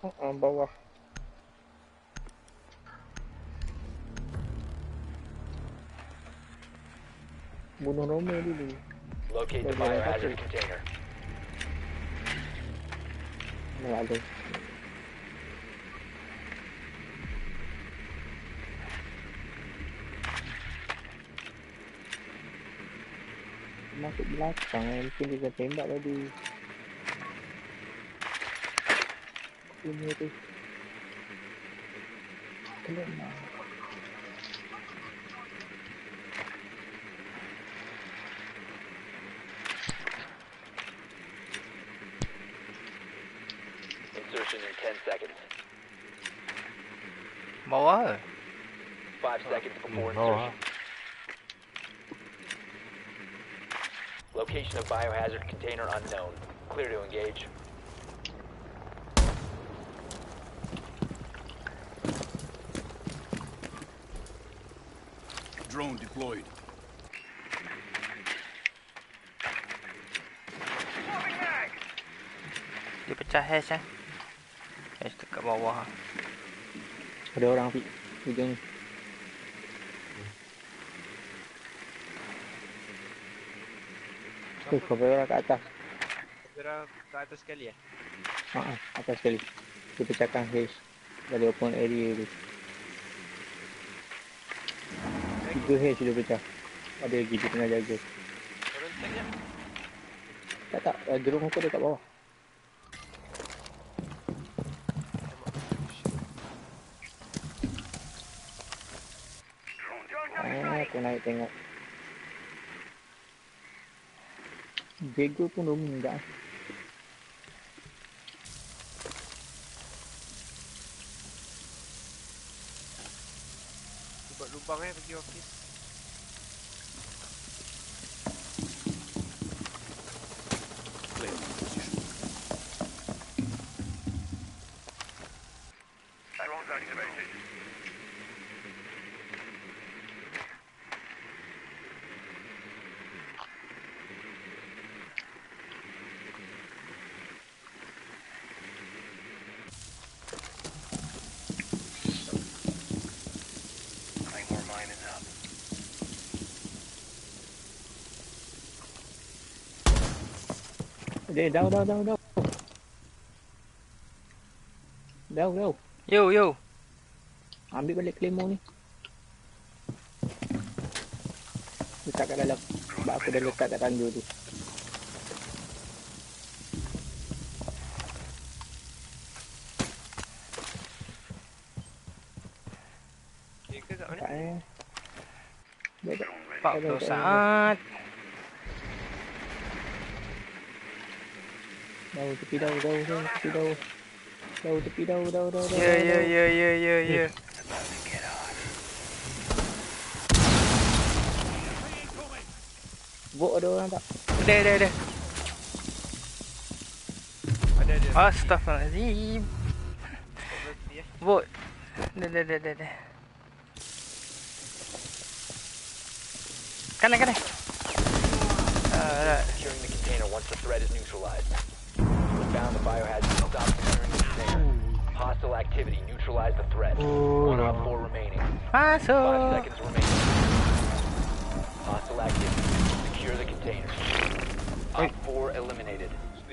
Uh, bawah. Bunuh Roma dulu. Locate the biohazard container. Mana ada. Masuk belakang. Mungkin dia dah tembak tadi. Ini tu. Kena Insertion in 10 seconds. Bawah ke? 5 seconds before bawah. insertion. Location of biohazard container unknown. Clear to engage. Drone deployed. Dia pecah hash eh. Hash dekat bawah. Ada orang Fik. Hujung ni. Tu, cover orang kat atas. Kira ke atas sekali eh? Ha, atas sekali. Dia pecahkan haze dari open area tu. Tiga haze dia pecah. Ada lagi dia tengah jaga. Turun tank je. Tak tak, drone aku dekat bawah. Ah, aku naik tengok. Jago pun belum enggak. Buat lubang eh pergi office. Clear position. Dia dah dah dah dah. Dah dah. Yo yo. Ambil balik claymore ni. Letak kat dalam. Sebab aku dah letak kat tanda tu. Ke kat mana? Tak eh. Dah dah. 40 saat. Dah tepi dah dah dah tepi dah. Dah tepi dah dah dah dah. Ya ya ya ya ya ya. Bok ada orang tak? Ada ada ada. Ada ada. Astaghfirullahalazim. Berhenti eh. Bot. Dah dah dah dah. dah. Kanan kanan. Alright. Securing the container once the threat is neutralized. Found the biohazard. Stop securing the container. Hostile activity. Neutralize the threat. One on four remaining. Five seconds remaining. Hostile activity. Secure the container. Op 4 eliminated.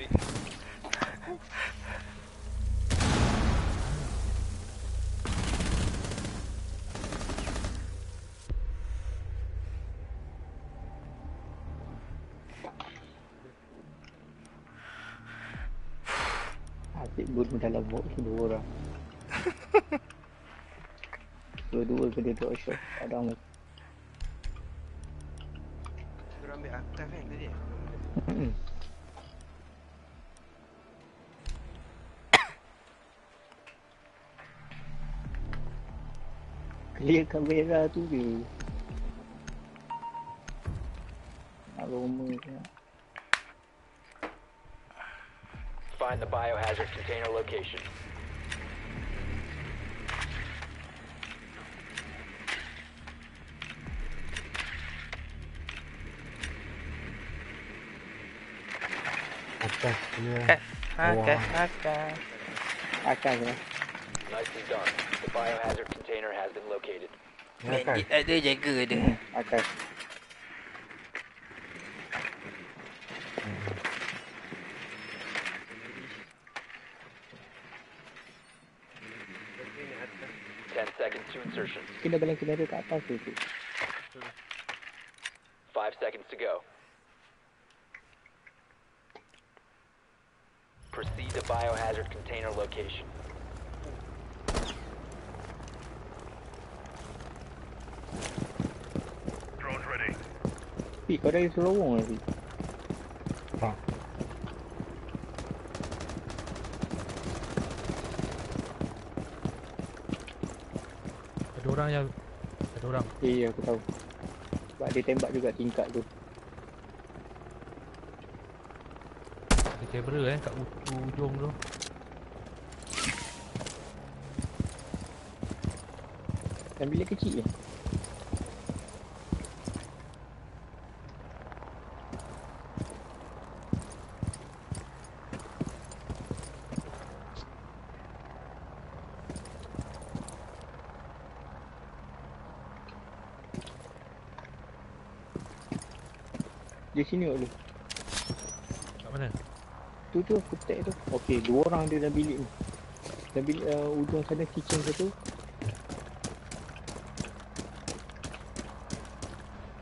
dalam bok tu dua orang. Dua-dua kena dua shot. Ada orang. Suruh ambil aktif kan tadi? Clear kamera tu dia. Biohazard container location. Atas dia. Kat. Okay, okay. Akan je. Nicely done. The biohazard container has been located. Bandit ada jaga dia. kinabalan kinari ka pa susu. Five seconds to go. Proceed to biohazard container location. Drones ready. Pico, era isso, logo 11. Yang Ada orang Ya, ya, aku tahu. Sebab dia tembak juga tingkat tu. Ada kamera eh kat ujung tu Dan bilik kecil je. Sini dulu. Kat mana? Tu tu aku tag tu. Okey, dua orang dia dalam bilik ni. Dalam bilik uh, ujung sana kitchen satu.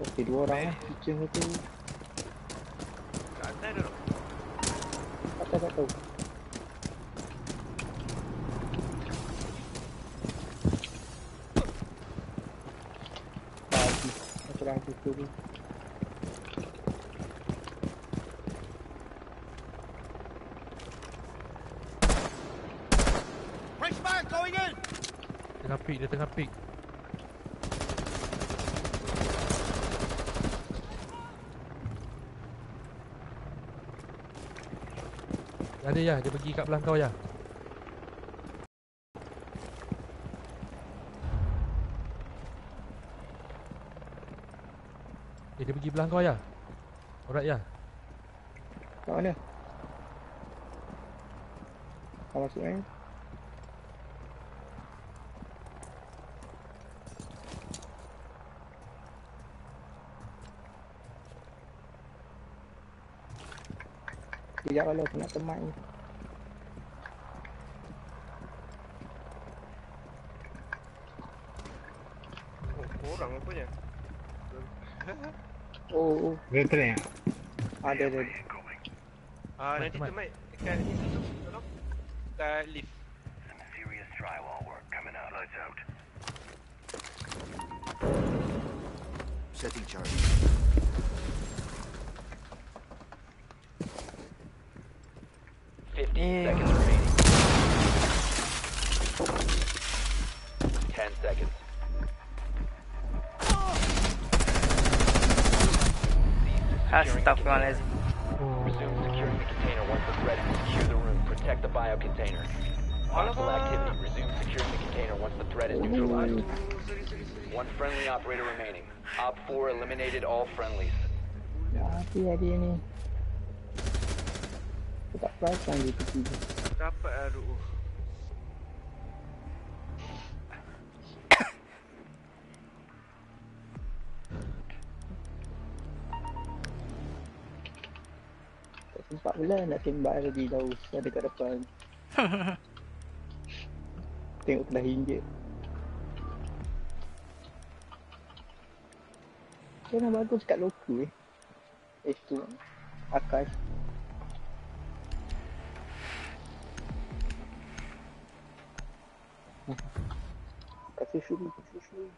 Okey, dua orang lah. Kitchen satu. Kat atas dulu. Atas tak tahu. Aku tu. Tengah pick Ada ya, dia pergi kat belah kau ya. Eh, dia pergi belah kau ya. Alright ya. Kat mana? Kau masuk eh? Sekejap kalau aku nak temat ni. Oh. Oh, oh. Dia tren. Ada, ada. ada. Ah, nanti mat. tu Mat. Dekat ni tu. Tolong. Dekat lift. Setting charge. Friendly operator remaining. Op 4 eliminated all friendlies. Mati lah dia ni. Aku tak perasan dia tu. Dapat lah dulu. Tak sempat pula nak tembak lagi jauh. Ada kat depan. Tengok dah hinggit. Dia nak bagus kat loku eh. Eh tu. Akash. Kasih syuri, kasih syuri.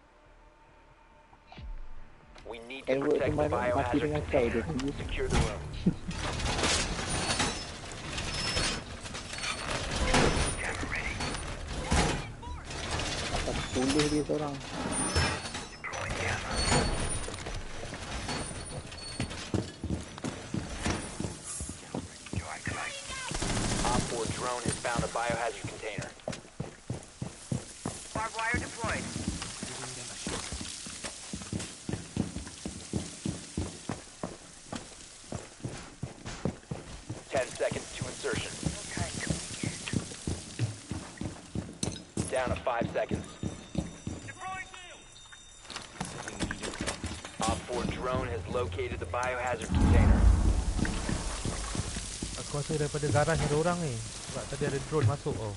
We need to protect the biohazard container. Secure the room. Atas puluh dia seorang. Biohazard container. Barbed wire deployed. Ten seconds to insertion. Down to five seconds. Op 4 drone has located the biohazard container. Aku rasa daripada garage ada orang ni. Sebab tadi ada drone masuk oh.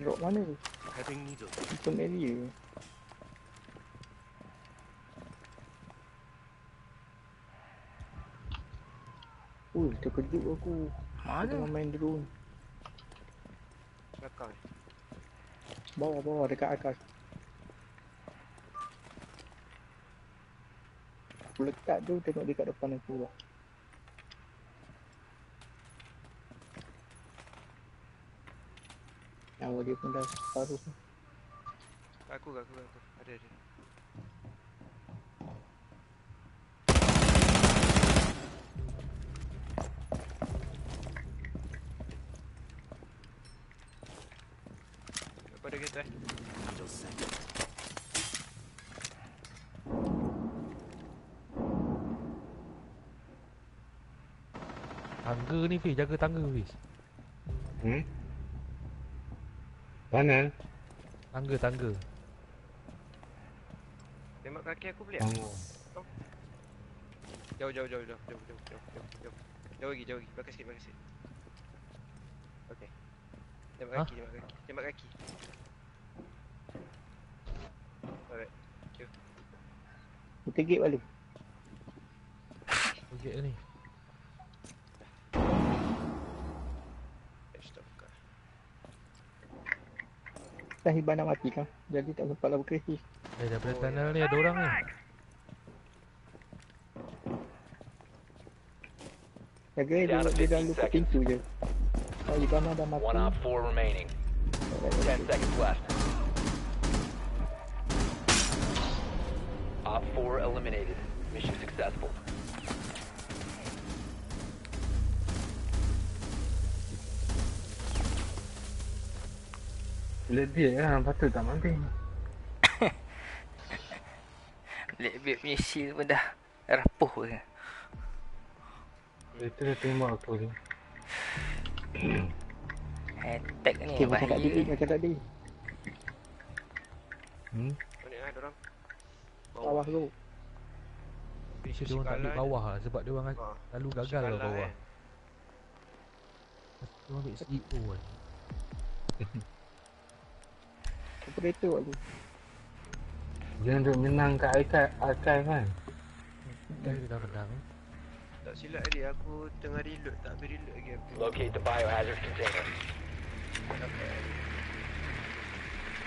Drop mana tu? Heading needle. Open area. Ui, terkejut aku. Aku tengah Mana? main drone. Belakang ni. Bawah, bawah, dekat atas. Aku letak tu, tengok dekat depan aku lah. Nyawa dia pun dah separuh. Kat aku, kat aku, kat aku. Ada, ada. Apa ada kereta eh? Tangga ni Fiz, jaga tangga Fiz. Hmm? Mana? Tangga, tangga. Tembak kaki aku boleh Oh. Jauh, jauh, jauh, jauh, jauh, jauh, jauh, jauh, jauh. Jauh lagi, jauh lagi. Belakang sikit, belakang sikit. Okay. Tembak kaki, tembak kaki. Tembak kaki. Alright. Kita gate balik. Projek ni. Dah Hiban nak mati kan. Jadi tak sempat lah berkreasi. Eh, daripada tunnel ni ada orang ni. Jaga dia, dia dah 15 lupa seconds. pintu je. Oh, Hiban dah mati. One op four remaining. Ten seconds left. Op four eliminated. Mission successful. Dia lah, patut tak mati. Black Beard punya shield pun dah rapuh ke. Dia tu dah tembak aku tu. Attack ni Okay, macam tak bahaya. macam tak ada. Hmm? Mana ah, dorang? Bawah tu. Mesti dia orang tak ambil bawah lah sebab dia orang Ah, selalu gagal lah bawah. eh. Dia orang ambil CEO kan. Operator tu. Dia untuk menang kat archive, archive kan? Dah dia. Tak silap tadi aku tengah reload tak habis reload lagi aku. Locate the biohazard container.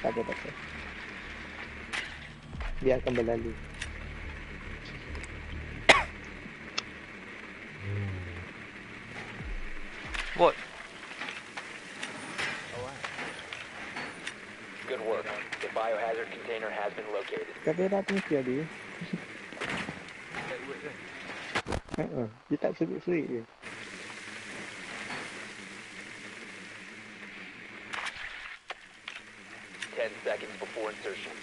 Tak apa, tak apa. Biarkan berlalu. Bot. Good The biohazard container has been located. Kamera tu mesti ada. Tak buat kan? Ha, dia tak serik-serik je. Ten seconds before insertion.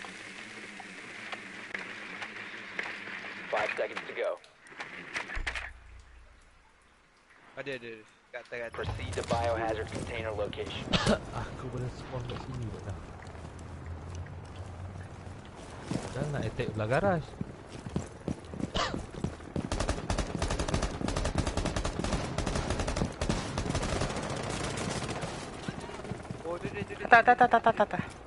Five seconds to go. Ada ada. ada. Kat atas kat atas. Proceed to biohazard container location. Aku boleh spawn kat sini pun dah. Dah nak attack belah garaj. Oh dia dia. Tak tak tak tak tak tak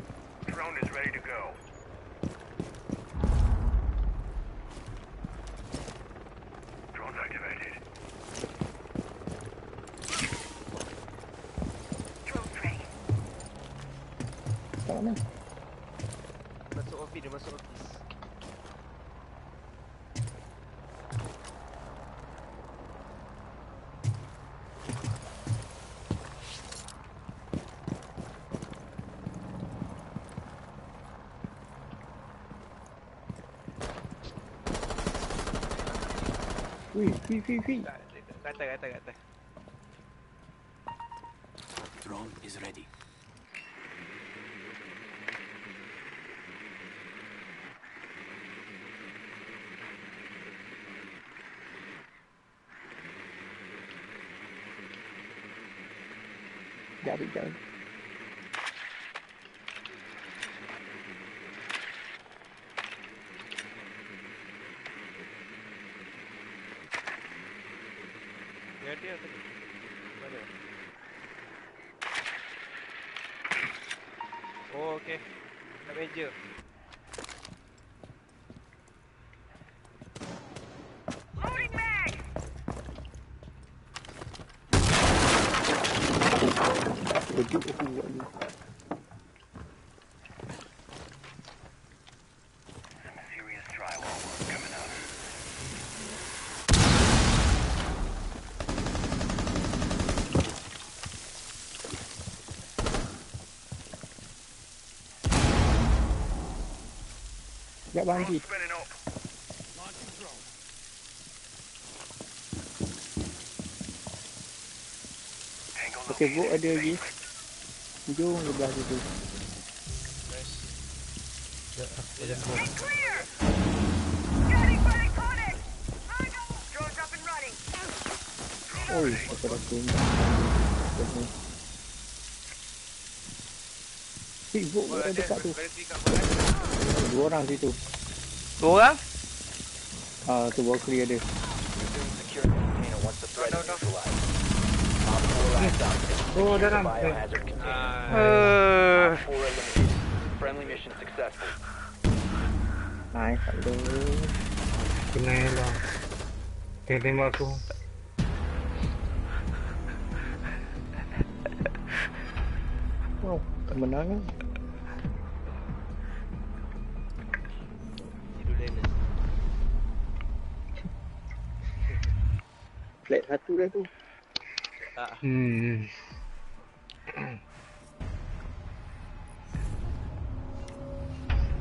Gata, gata, gata. Dia ada tadi. Mana? Oh, okey. Meja. Loading mag! Kejut aku buat ni. Serious drywall work coming up. Sekejap bang Haji. Spinning up. Launching drone. Tango Okey, located. bot ada lagi. Hujung sebelah situ. Nice. Jangan gua. Clear! Scanning for electronics! Tango! Drone's up and running. Oi, aku dah bot Oh, ada ada dekat tu. ada? Dua orang situ. Dua orang? Ah, tu bawa clear dia. Resume securing the container once the threat No, is no, no. neutralized. Op 4 last stop. Oh, the dalam. Ah, Uh, Op 4 eliminated. Friendly mission successful. Nice, tak ada. Kena elak. Dia tembak aku. Oh, kemenangan. Satu dah tu. Tak. Hmm.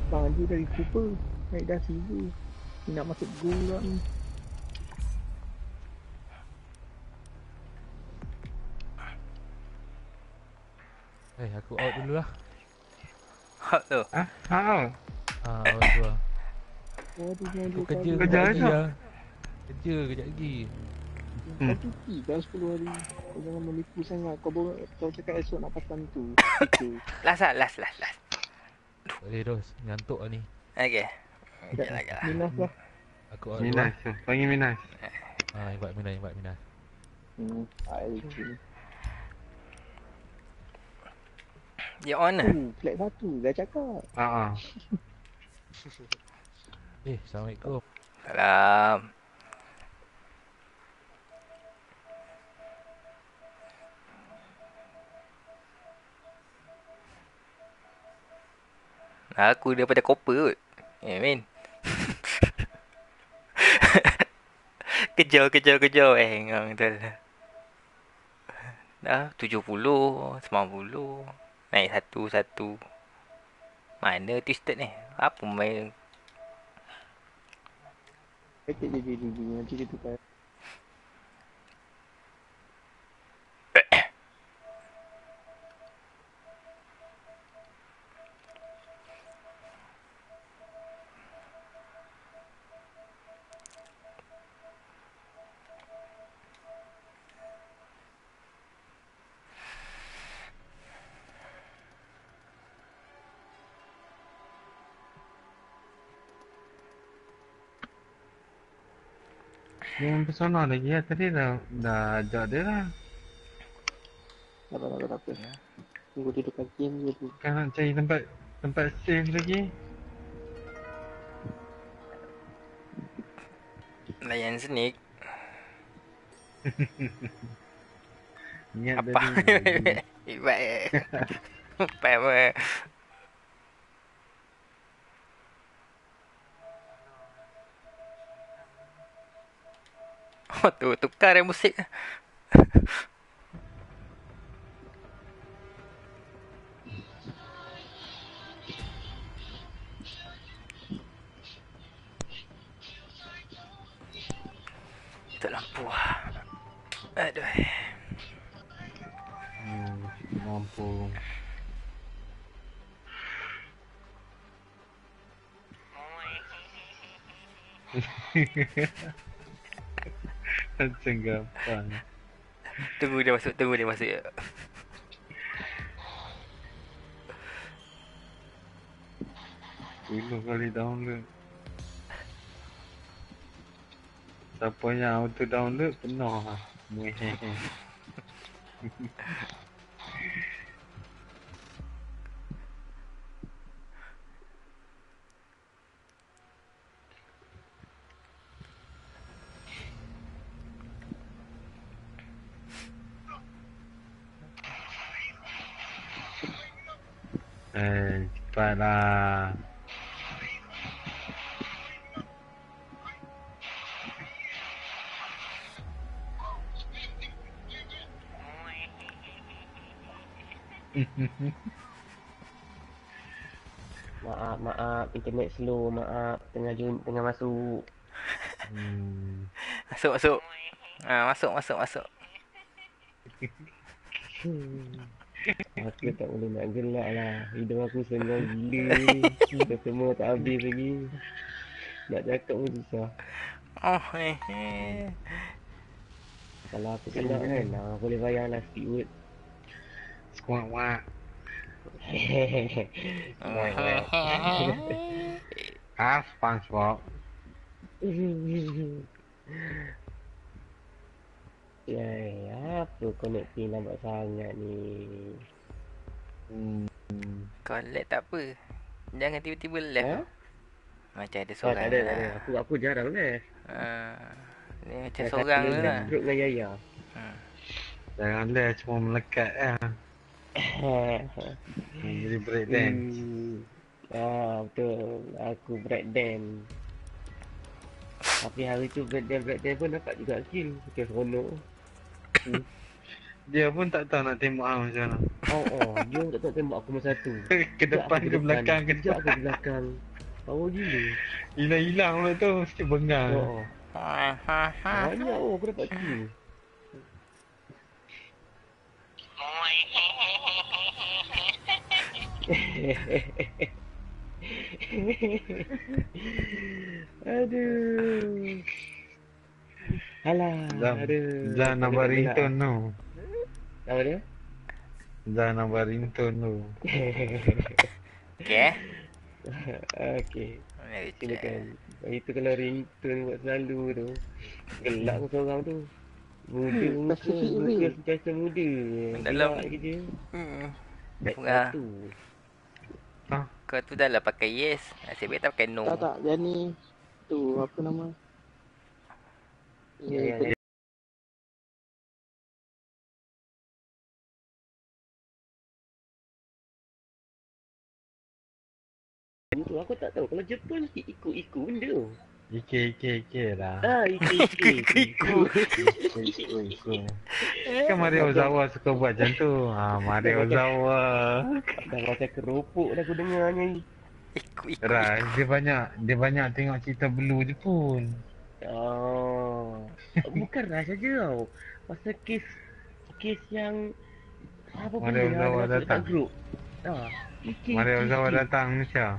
Bang Haji dari Cooper. Naik dah. Ni nak masuk goal lah ni. Eh, aku out dulu lah. hot tu. Ah, ah. Ah, out dulu lah. Ni Aku dia kerja. Kerja lagi lah. Kerja kejap lagi. Kau cuti kan 10 hari. Kau jangan menipu sangat. Kau bawa, kau cakap esok nak pasang tu. Itu. Last lah, last, last, last. Eh, Dos. Ngantuk lah ni. Okay. Lagi lah. Minus lah. Aku lah. Minas. Panggil Minas. Ah, invite Minas, invite Minas. Hmm, air sini. You on lah. Oh, flat satu. Dah cakap. Ah, ah. Eh, Assalamualaikum. Salam. Aku daripada copper kot. Eh, min. kejar, kejar, kejar. Eh, ngang betul. Dah 70, 90. Naik satu, satu. Mana twisted ni? Apa main Paket je dia. Nanti kita tukar. Yang pesona lagi ya. Tadi dah, dah ajak dia lah. Tak apa, tak apa, tak apa. Tunggu dia tukar game je tu. Kan nak cari tempat tempat safe lagi. layan snake? Ingat Apa? Ibat eh. Oh tu tukar eh musik. Tak lampu. Aduh. Hmm, mampu. Macam gampang. Tunggu dia masuk, tunggu dia masuk. Dulu kali download. Siapa yang auto download penuh lah. Internet slow. Maaf. Tengah jun, tengah masuk. Hmm. Masuk, masuk. Ha, masuk, masuk, masuk. Aku tak boleh nak gelak lah. Hidung aku senang gila. Kita semua tak habis lagi. Nak cakap pun susah. Oh, eh, eh. Kalau aku gelak kan, boleh bayar lah speed word. Ah, SpongeBob. Ya, apa connecting lambat sangat ni? Hmm. Kau lag tak apa. Jangan tiba-tiba left. Ha? Macam ada Ah, seorang. tak ada, tak lah. ada. Aku aku jarang lah. Ha, ni macam seorang lah. Group dengan Yaya. Hmm. Jangan leh cuma melekat ya. Jadi break dance. Hmm. Ah, betul. Aku break dance. Tapi hari tu break dance, break dance pun dapat juga kill. Macam seronok. Dia pun tak tahu nak tembak ah macam mana. Oh, oh. Dia tak tahu tembak aku masa satu. ke depan ke belakang ke aku ke belakang. Power gila. Hilang-hilang pula tu, sikit bengang. Oh, oh. Ha, ha, ha. Banyak oh aku dapat kill. Aduh. Alah, Zam, aduh. Zam nampak Nak gelak. ringtone tu. Apa dia? Zam nampak ringtone tu. Okay. Okey. Mari Silakan. Itu kalau ringtone buat selalu tu. Gelak aku seorang tu. Muda Hmm, Rim. sentiasa muda. Dalam- kerja. Hmm. Back Ah. satu. Kau tu dah lah pakai yes. Nasib baik tak pakai no. Tak tak, dia ni tu apa nama? Ya, ya, ya. Aku tak tahu kalau Jepun ikut-ikut benda tu. Ike, ike, ike lah. Ah, ikut-ikut. Ikut-ikut. Ike, ike. Kan Mario Ozawa suka buat macam tu. Ha, Mario Ozawa. Dah macam keropok dah aku dengar ni. Ikut-ikut. Rai, dia banyak dia banyak tengok cerita Blue je pun. Oh. Bukan Ras saja tau. Pasal kes kes yang apa pun Mario Ozawa datang. grup. Ah, Mario Ozawa datang Malaysia.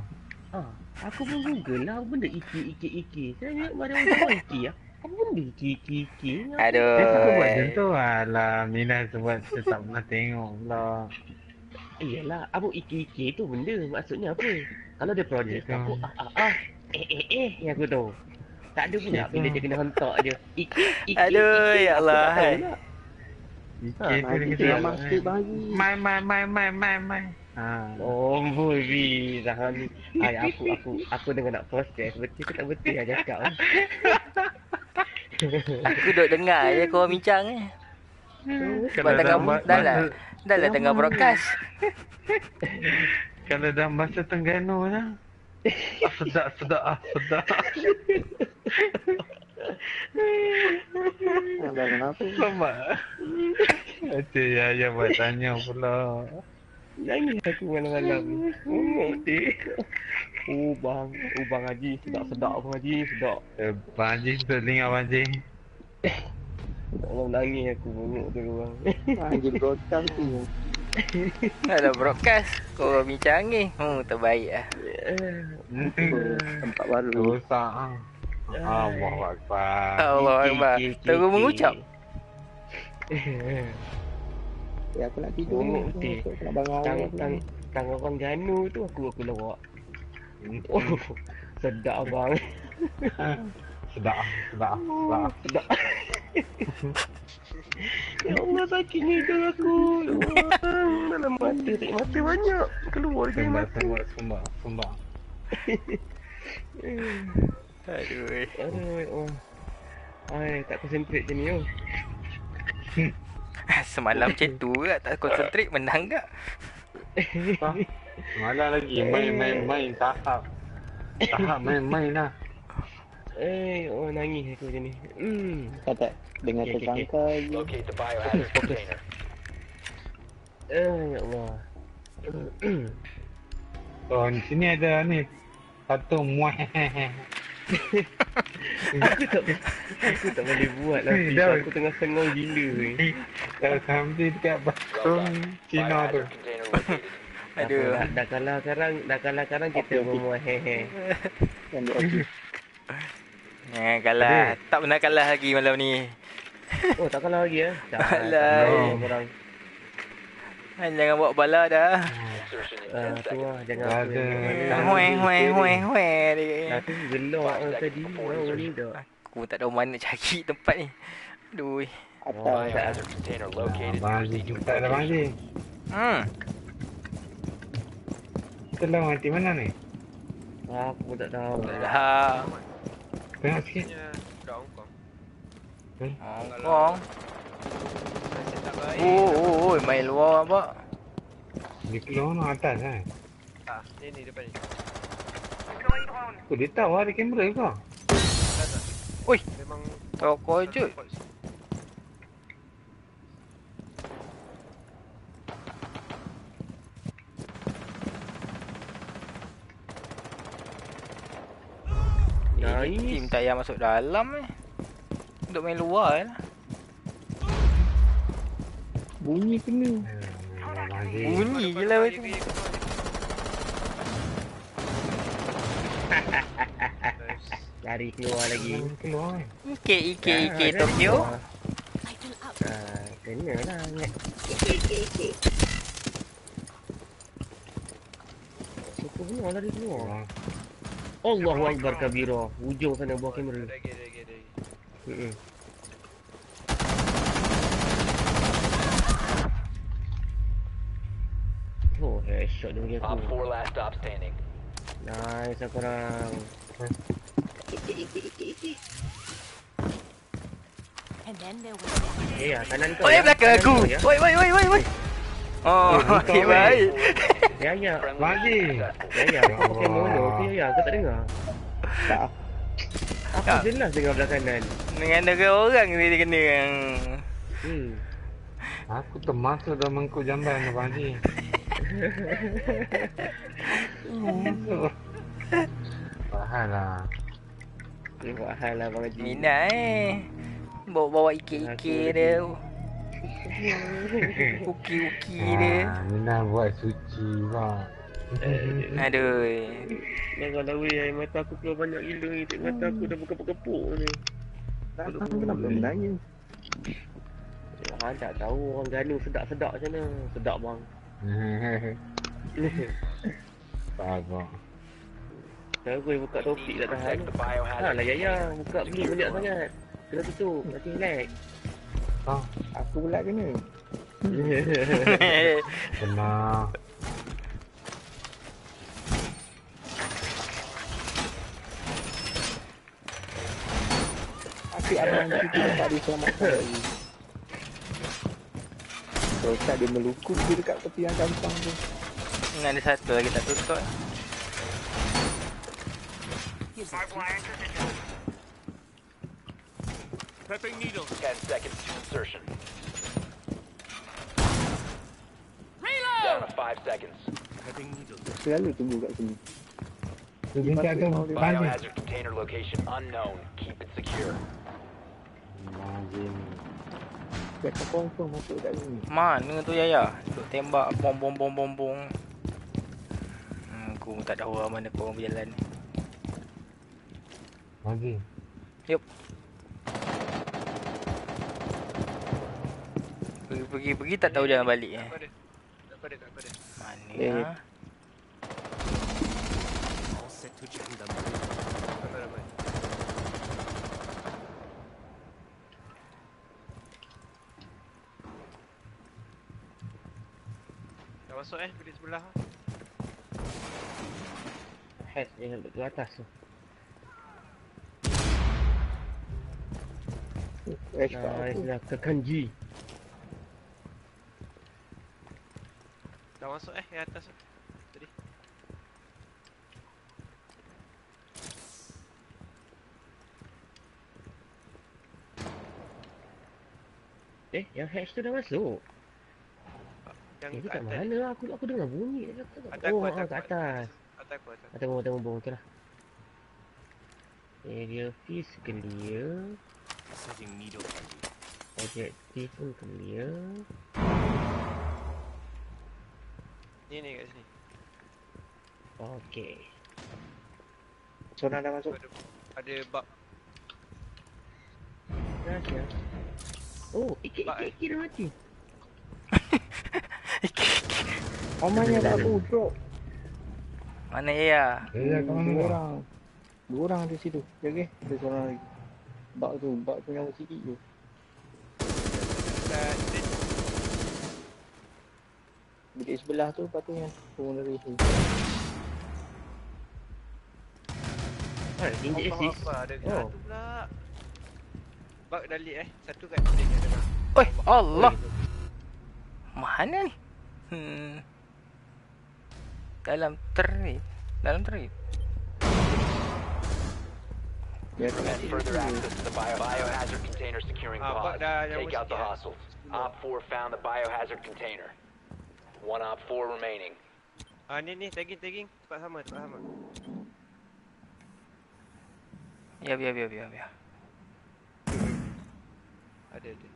Ah, aku pun google lah apa benda iki iki iki. Saya ingat Mario Ozawa iki ah. Apa benda iki iki iki? Aduh. Dia suka buat macam tu. Alah, Mina sebab saya tak pernah tengok pula. Iyalah, apa iki iki tu benda maksudnya apa? Kalau dia projek Itu. aku ah ah ah eh eh eh yang aku tahu. Tak ada pula bila dia kena hentak dia. Iki iki. Aduh, iki. ya Aku Allah, tak tahu hai. pula. Ike Ah, tu dia bagi. Mai, mai, mai, mai, mai, mai. Ha. Oh, boleh. Dah ni. Ay, aku aku aku dengan nak proses betul ke tak betul lah cakap. Aku duduk dengar je kau bincang eh. Sebab Kalau tengah dalam ba- dah lah. Dah lah tengah broadcast. Kalau dalam bahasa Terengganu lah. Ah, sedap, sedap, ah, sedap. Dah? Sama. Cik Yaya buat tanya pula. Nangis aku malam-malam. Oh, dia. Oh, bang. Oh, bang Haji. Sedap-sedap bang Haji. Sedap. Eh, Bang Haji tu dengar Bang Haji. Allah nangis aku bengok tu bang. Anjir broadcast tu. Lah broadcast. Kau bincang ni. Hmm, terbaik lah. Tempat baru. Dosa. ah. Allah Akbar. Allah Akbar. Terus mengucap. Ya aku nak tidur Bengok ni. dia. Aku nak bangun Tang, tang, ni. tang orang Ganu tu aku aku lawak. Oh, sedap bang. Sedap, sedap, sedap. Sedap. ya Allah sakitnya hidung aku. Ya Dalam mata tak mata banyak. Keluar dari mata. sembah, sembah, sembah. Aduh. eh. Aduh, oh. Ay, tak concentrate macam ni oh. Semalam macam tu ke tak konsentrate menang tak? Malah lagi main main main tahap. Tahap main main lah. Eh, oh nangis aku macam ni. Hmm. Tak tak. Dengan okey, tersangka je. Locate the biohazard container. Eh, ya Allah. Oh, di sini ada ni. Satu muah. aku tak aku tak boleh buat lah. Eh, Fiz. dah. Aku tengah sengau gila ni. Kalau sampai dekat batung Cina tu. Aduh. Dah, dah kalah sekarang, dah kalah sekarang kita memuat hehe. Yang dia okey. Eh, kalah. Tak pernah kalah lagi malam ni. Oh, tak kalah lagi eh? Tak, Alah. Eh, Jangan buat bala dah. Insertion in Ah, 10 tu seconds. lah, jangan Ada. aku yang- Tak gelak lah tadi. Aku tak tahu mana cari tempat ni. Aduh. Abang Haji Proceed to tak ada Haji. Hmm. Kita mana ni? Aku tak tahu. Dah. Tengok sikit. Hong Kong Hong tak Oh, oh, oh, main luar apa? No atas kan? Ah, ni ni depan ni Oh, dia tahu ada kamera ke? Ui. Memang Toko je. Nice. Tim tak payah masuk dalam eh. Duduk main luar lah. Bunyi kena. Eh. Bunyi je lah macam ni. Lari keluar lagi. Ike, Ike, Ah, Ike dah Tokyo. Ah, kena lah. Ingat. Suka keluar lari keluar. Keluar. Allahu Akbar kabira. Hujung sana bawah kamera. Lagi lagi lagi Hmm. Oh, headshot dia bagi Op aku. 4 last stop standing. Nice korang. And then there was Eh, ya, kanan kau. Oi, ya. belakang aku. ya. Oi, oi, oi, oi, oi. Oh, Eh, okey kau, baik. Ya, ya. Successful. Ya, ya. Pakai mono ke ya, ya? Kau tak dengar? Tak. Aku Tak. jelas dengar belah kanan. Dengan ada orang ni dia kena. Hmm. Aku termasuk dalam mangkuk jamban Abang Haji. Faham lah. Tengok hal lah Abang Haji. Minat eh. Bawa-bawa Ike-Ike dia. Uki-uki dia. Ah, Mina buat suci bang. Aduh. Jangan lah weh, air mata aku keluar banyak gila ni. Tengok mata aku dah berkepuk-kepuk ni. Kenapa menangis? Ah, tak tahu orang Ganu sedap-sedap macam mana. Sedap bang. Bagus. Saya boleh buka topik tak tahan. Ha lah Yaya, buka blue banyak sangat. Kena tutup, nanti lag. Oh, Aku pula kena. benar. Asyik abang kita dapat diselamatkan lagi. Kalau tak dia melukuk dia dekat tepi yang gampang tu. Ni ada satu lagi tak tutup. Eh? here's a Prepping needles. 10 seconds to insertion. reload. Down to 5 seconds. Prepping needles. Selalu tunggu kat sini. Tu tingkat tu. Abang Haji. Biohazard container location unknown. Keep it secure. Abang Dia akan confirm masuk kat sini. Mana tu Yaya? Duk tembak bom bom bom bom bom. Hmm, aku tak tahu lah mana kau berjalan ni. Haji. Yup. Pergi pergi pergi tak tahu jalan balik eh. Tak ada Tak ada tak ada Mana Eh. masuk eh bilik sebelah. Head yang ada ke atas tu? Eh, nice lah ke kanji Dah masuk eh yang atas tu. Tadi. Eh yang hatch tu dah masuk. Yang eh, kat mana ni. aku aku dengar bunyi dia kata. Atas Oh, atas. Atas atas. Atas Atas bawah atas bawah kira. Area fis clear. Setting needle. Objektif pun clear. Ni ni kat sini. Okey. So nak dah masuk. Ada, ada bug. Dah siap. Oh, ikik ikik ikik dah mati. Amannya tak aku drop. Mana ya? Kat mana Dua kau? orang. Dua orang di situ. Jaga. Ada seorang lagi. Bak tu, bak tu yang sikit tu. Bilik sebelah tu patutnya turun dari sini. Injek Allah assist. Akbar, ada Oh. satu pula. Dah lead eh. Satu kat bilik ada. Oi, Allah. Mana ni? Hmm. Dalam trip. Dalam trip. Dia tengah Prevent further access to the bio biohazard container securing Ah, pods. Bak dah yang Take out the sikit, hostiles. Op 4 found the biohazard container. One Op 4 remaining. Ah ni ni tagging tagging. Cepat sama, cepat sama. Ya, biar, biar, biar, biar. Ada ada.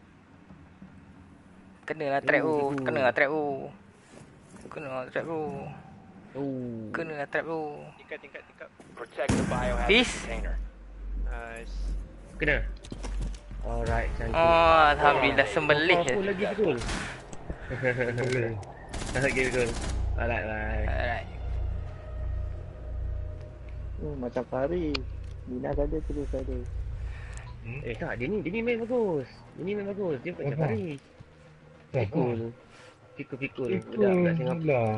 Kena lah trap tu. Oh. Kena lah trap tu. Kena trap tu. Oh. Kena lah trap tu. Tingkat tingkat tingkat. Protect the biohazard Peace. container. Nice. Kena. Alright, cantik. Oh, Alhamdulillah sembelih je. Aku lagi betul. Lagi betul. Alright, alright. Alright. Oh, macam Fahri. Minat ada terus ada. Eh tak, dia ni, dia ni main bagus. Dia ni main bagus. Dia macam Apa? Faris. Pikul-pikul. Itu Budak, budak Singapura. lah.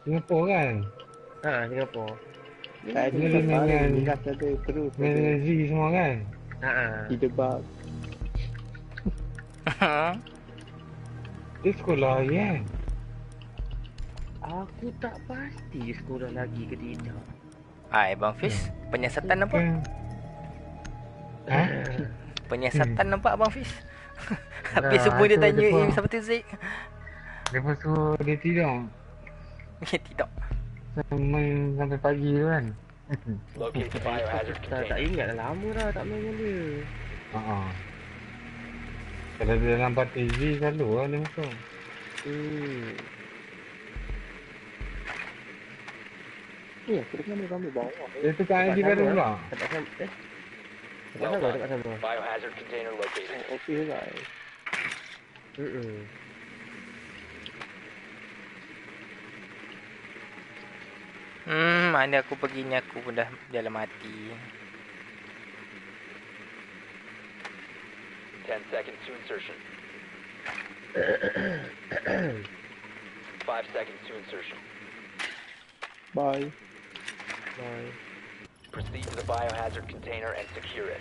Singapura kan? Ha, Singapura. Tak ada Dia dengan- Minat ada terus Main ada. dengan Z semua kan? Ha, ha. Di debak. Dia sekolah lagi kan? Aku tak pasti sekolah lagi ke tidak. Hai, Bang Fiz. Penyiasatan nampak? Ha? Penyiasatan nampak Abang Fiz? Habis Nah, semua dia tanya Im siapa tu Zik? Lepas tu dia tidur. Tidak. Main sampai pagi tu kan? The biohazard Tak, tak ingat dah lama dah tak main dengan dia. Ha. Kalau dia dalam parti Z selalu lah dia masuk. Hmm. Ni aku dengar dia ambil bawah. Dia tukar ID baru pula. Tempat sama. Eh? Well sama. Biohazard container located. Oh, okey juga. Hmm. Hmm, mana aku pergi ni aku pun dah dalam mati. 10 seconds to insertion. 5 seconds to insertion. Bye. Bye. Proceed to the biohazard container and secure it.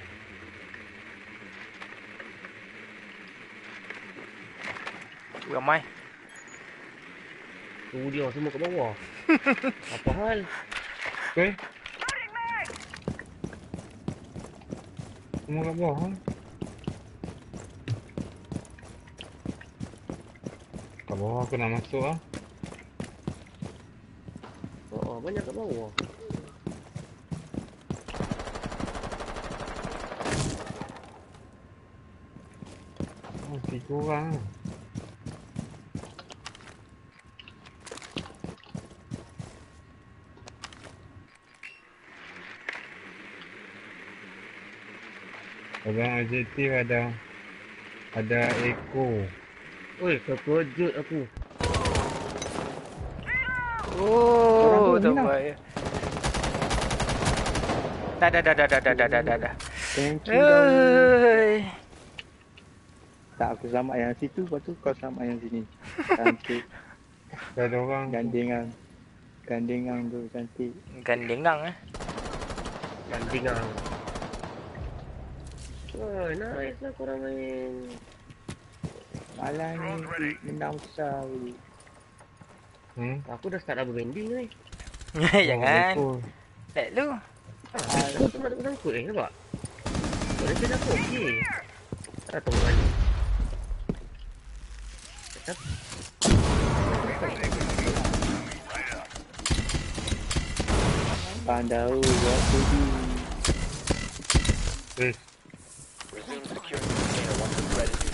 Ramai. Tu dia semua kat bawah. Apa hal? Okay. Semua kat bawah. kan? Kat bawah aku nak masuk lah. Oh, banyak kat bawah. Oh, tiga orang lah. Dalam objektif ada ada Eko. Oi, terkejut aku. Oh, tak Mina. bahaya. Dah, dah, dah, dah, dah, dah, dah, dah, dah, dah. Thank you. Tak aku selamat yang situ Lepas tu kau selamat yang sini Cantik Dah ada orang. Gandengan Gandengan tu cantik Gandengang eh. Ganting ah. Oh, nice lah korang main. Malam ni menang besar. Hmm? Aku dah start rubber banding ni. Jangan. Let lu. Ah, aku tu nak sangkut eh, nampak? Kau dah cakap aku okey. Tak tahu lagi. Pandau Aku di Eh, Resume securing the container once the threat is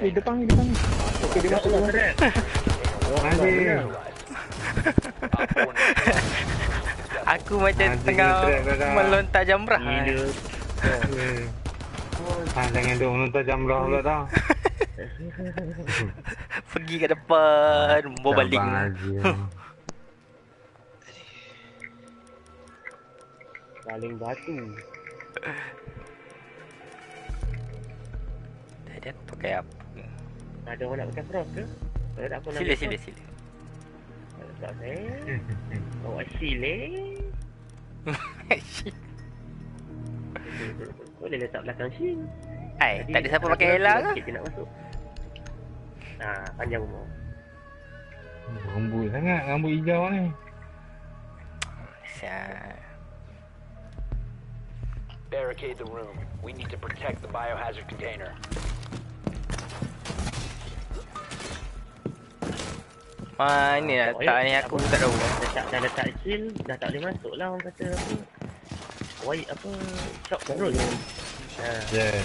Eh depan ni depan ni Okey dia masuk neutralized. Aku macam tengah melontar jamrah. Gila. Ah, jangan duk menonton jamrah pula tau. Pergi ke depan, bawa balik. Paling batu. Dia tu kayak apa? Ada orang nak pakai frost ke? Kalau tak apa nak Sila pakai sila sila. Kalau tak eh. Awak sila. Boleh letak belakang shin. Hai, tak ada siapa ada pakai Ella sikit ke? Dia nak masuk. Nah, panjang umur. Rambut sangat, rambut hijau ni. Sial. Barricade the room. We need to protect the biohazard container. Mana nak Oh, letak ya. ni aku tak tahu. Letak dah letak shield, dah tak boleh masuk lah orang kata apa. Wai apa shock control. Ha. Ah. Yeah.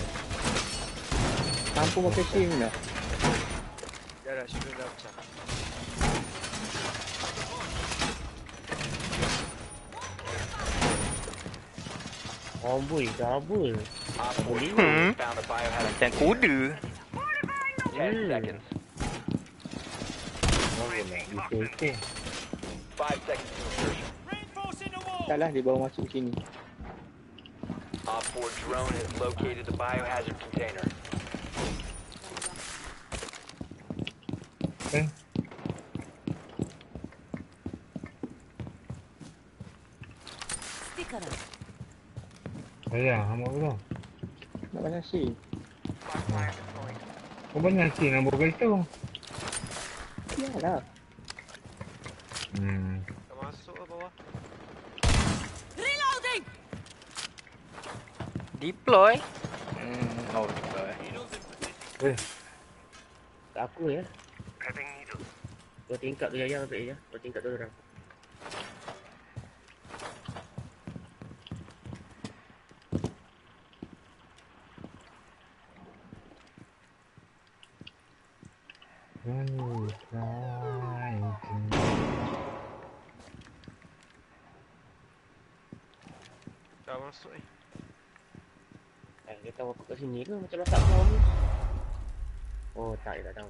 Mampu pakai sim dah Dah dah, sudah dah pecah. Amboi, double. Op four Boleh. Hmm. found the biohazard Macam kuda. Ten Hmm. seconds. Okey. Five seconds to insertion. Tak lah dia bawa masuk sini Op 4 drone has located the biohazard container. Eh, Stick around. Saya hamba tu. Nak pasang sim Kau banyak sih nak buka itu. Yalah Hmm. Dah masuk ke bawah? Reloading! Deploy. Hmm, oh deploy. Eh, Kat aku ya. Dua tingkap tu Yaya ambil ya. Dua tingkap tu orang. Dah masuk ni. Eh, dia tahu aku kat sini ke macam masak bom ni? Oh, tak, dia tak tahu.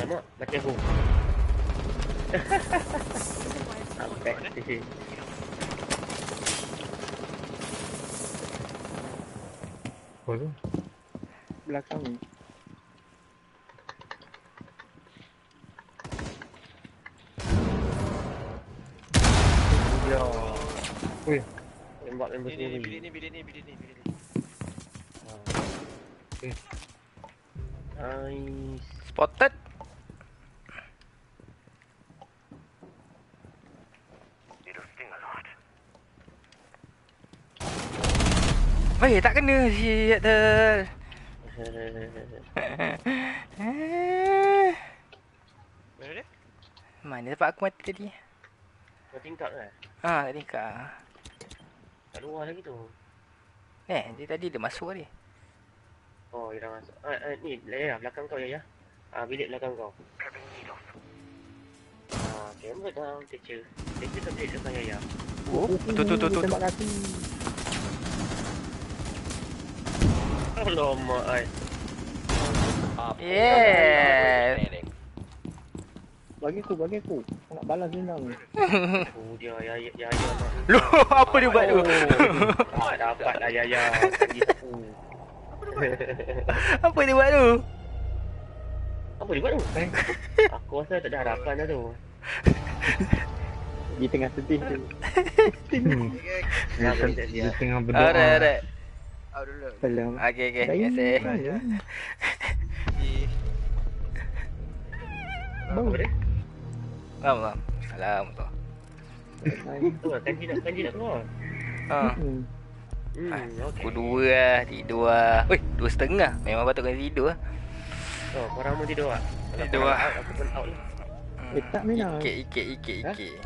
Alamak, mati aku. Sampai? Belakang ni Ya. Ui. Tembak member Ni ni ni, sendiri. bilik ni, bilik ni, bilik ni, bilik ni. Nice. Spotted. Weh, tak kena si Yaktel. Mana dia? Mana tempat aku mati tadi? Kau tingkap kan? Ha, tadi kak. Kat luar lagi tu. Eh, dia tadi dia masuk tadi. Oh, dia dah masuk. Ah, ah, ni, ya, belakang kau ya, ya. Ah, bilik belakang kau. Ah, camera down, teacher. Teacher tak bilik depan ya, ya. Oh, tu tu tu tu. tu. Tembak kaki Alamak, ai. Op 4 Yeah. Bagi aku, bagi aku Aku nak balas dendam ni Oh, dia, ya, ya, ya, ya. Loh, apa dia buat tu? Ah, dapat lah, ya, ya. Apa dia buat tu? Apa dia buat tu? Aku rasa tak ada harapan dah tu. Di tengah sedih tu Hmm. Dia, tak dia siap? tengah berdoa. Alright, alright. Out dulu. Belum Okay, okay. Bayi Terima kasih. kan, Bau dia? Faham tak? Salam tu. Tu lah, kanji nak, kanji nak keluar. Ha. Hmm. Hmm, okey. Pukul dua lah, tidur lah. Weh, dua setengah. Memang patut kena tidur lah. Oh, korang mau tidur? Kalau Tidur lah. out, Aku pun out lah. Eh, tak Mina. Ikit, ikit, ikit, Ha? ikit.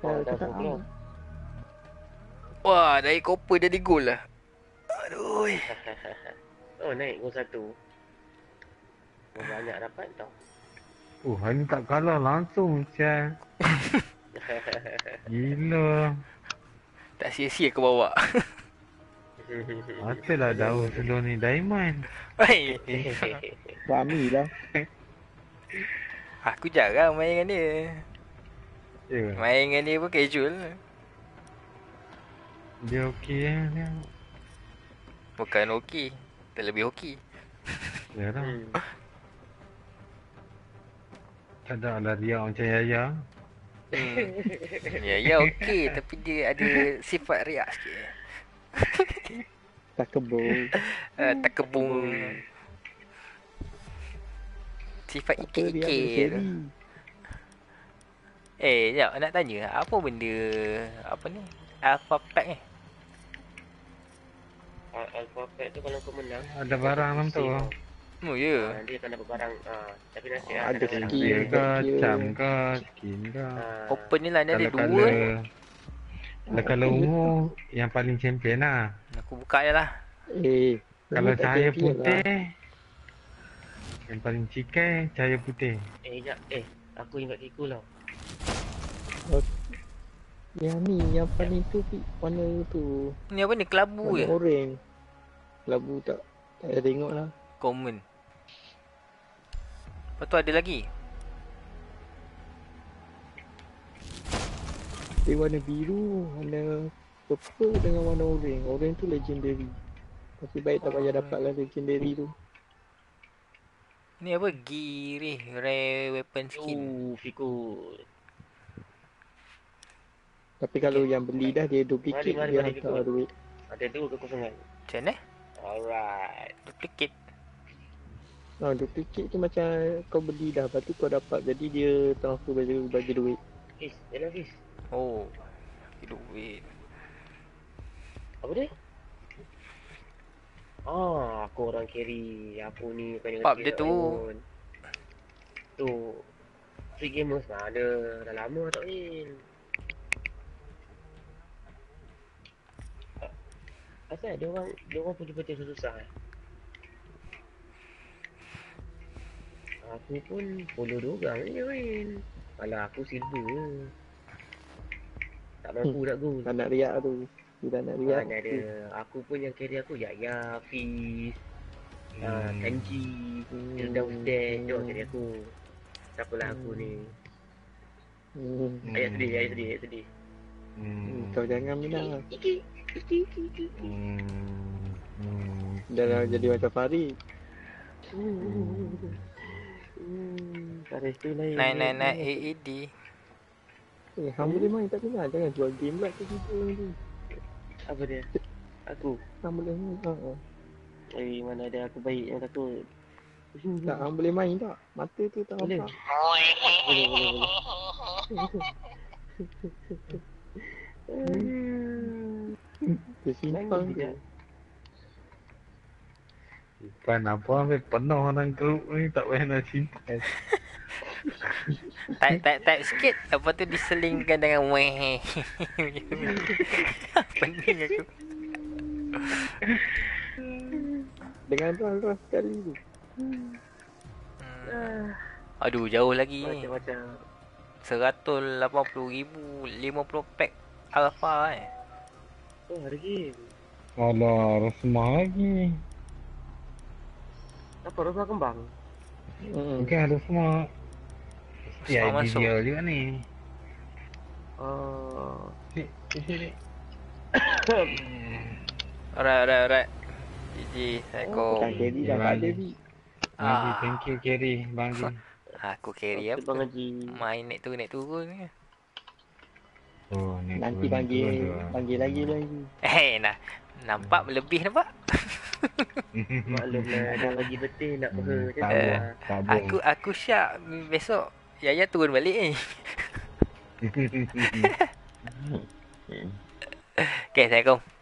Kalau Oh, ah. Wah, dari copper jadi gol lah. Aduh. Oh, naik gol satu. Banyak dapat tau. Oh, hari ni tak kalah langsung, Chan. Gila. Tak sia-sia ke bawa. Asalah daun sebelum ni diamond. Hei. Rami lah. Aku jarang main dengan dia. Ya, Main dengan dia pun casual. Dia okey eh. Dia. Bukan okey. Terlebih okey. Ya lah. Hmm. Tak ada lah riak macam Yaya. Hmm. Ya, ya okey. Tapi dia ada sifat riak sikit. Tak kebul. Uh, tak kebung. Sifat dia ikik-ikik tu. seri. Eh, sekejap. Nak tanya. Apa benda... Apa ni? Alpha Pack ni? Al- Alpha Pack tu kalau kau menang Ada barang dalam tu. Oh, ya. Ah, Dia akan dapat barang ah, Tapi Ah, lah ada. Dia ke, cam ke, skin ke. Ah, Open ni lah. Ni ada Kalau dua. kalau color ungu, yang paling champion lah. Aku buka je lah. Eh. Kalau cahaya champion putih, Lah. yang paling cikai, cahaya putih. Eh, jap. Eh, aku ingat Kiku tau. Yang ni, yang paling tu Pi. warna tu. Ni apa ni? Kelabu Warna je? orange. Labu tak. Tak ada tengok lah. Common. Lepas tu ada lagi. Dia warna biru, warna purple dengan warna orange. Orange tu legendary. Tapi baik tak payah dapat lah legendary tu. Ni apa? Gear ni. Rare weapon skin. Oh, Fiku. Tapi kalau yang beli dah dia duplicate Mari, mari, dia mari, hantar duit. Ada dua kekosongan. Macam mana? Alright. Duplicate. Ha, duplicate tu macam kau beli dah, lepas tu kau dapat. Jadi dia transfer bagi, bagi duit. Fiz, jalan Fiz. Oh. Duit. Apa dia? Ah, aku orang carry. Aku ni bukan Pub dia tu. Tu. Free gamers mana ada. Dah lama tak main. Asal dia orang dia orang pun jumpa susah eh. Aku pun follow dia orang je main. Alah aku silver je. Tak mampu nak go. Tak nak riak tu. Dia tak nak riak. Mana ada Aku pun yang carry aku Yaya, Fiz ah, Hmm. Kanji Hmm. Downstairs Dia orang carry aku Siapalah aku ni Hmm. Ayat sedih, ayat sedih, ayat sedih Hmm. Kau jangan minang lah. Iki, iki, Hmm. Hmm. Dah nak jadi macam Farid. Hmm. Tak rest tu lain Naik, naik, naik. AED. Eh, hang boleh main tak kenal. Jangan jual game pula tu kita ni. Apa dia? Aku Hang boleh main. Ha, ha. Eh, mana ada aku baik yang takut Tak, hang boleh main tak? Mata tu tak Boleh. nampak. Boleh, boleh, boleh Tu. dia. Bukan apa sampai penuh orang grup ni tak payah nak simpan. Type, type, type sikit. Lepas tu diselingkan dengan weh. Pening aku. Dengan ras-ras sekali tu. Hmm. Aduh, jauh lagi ni. Macam-macam 180 ribu 50 pack alpha eh. Oh, game Alah, rasmah lagi. Apa, Rosma kembang? Hmm. Mungkin ada semua. Ya, masuk. dia juga ni. Oh, Sik, sik, sik. Alright, alright, alright. GG, Assalamualaikum. Tak carry dah tak ada ni. Banggi, Ah. thank you Kerry. Banggi. Aku carry apa? Bang Haji Main naik turun, naik turun ni. Oh, Nanti turun, panggil turun, turun. panggil lagi lagi. Eh, nah. Nampak lebih nampak? Maklum lah Dah bagi betul nak Hmm, tu tabung, lah tabung. Aku aku syak besok Yaya turun balik ni. Okay, Assalamualaikum.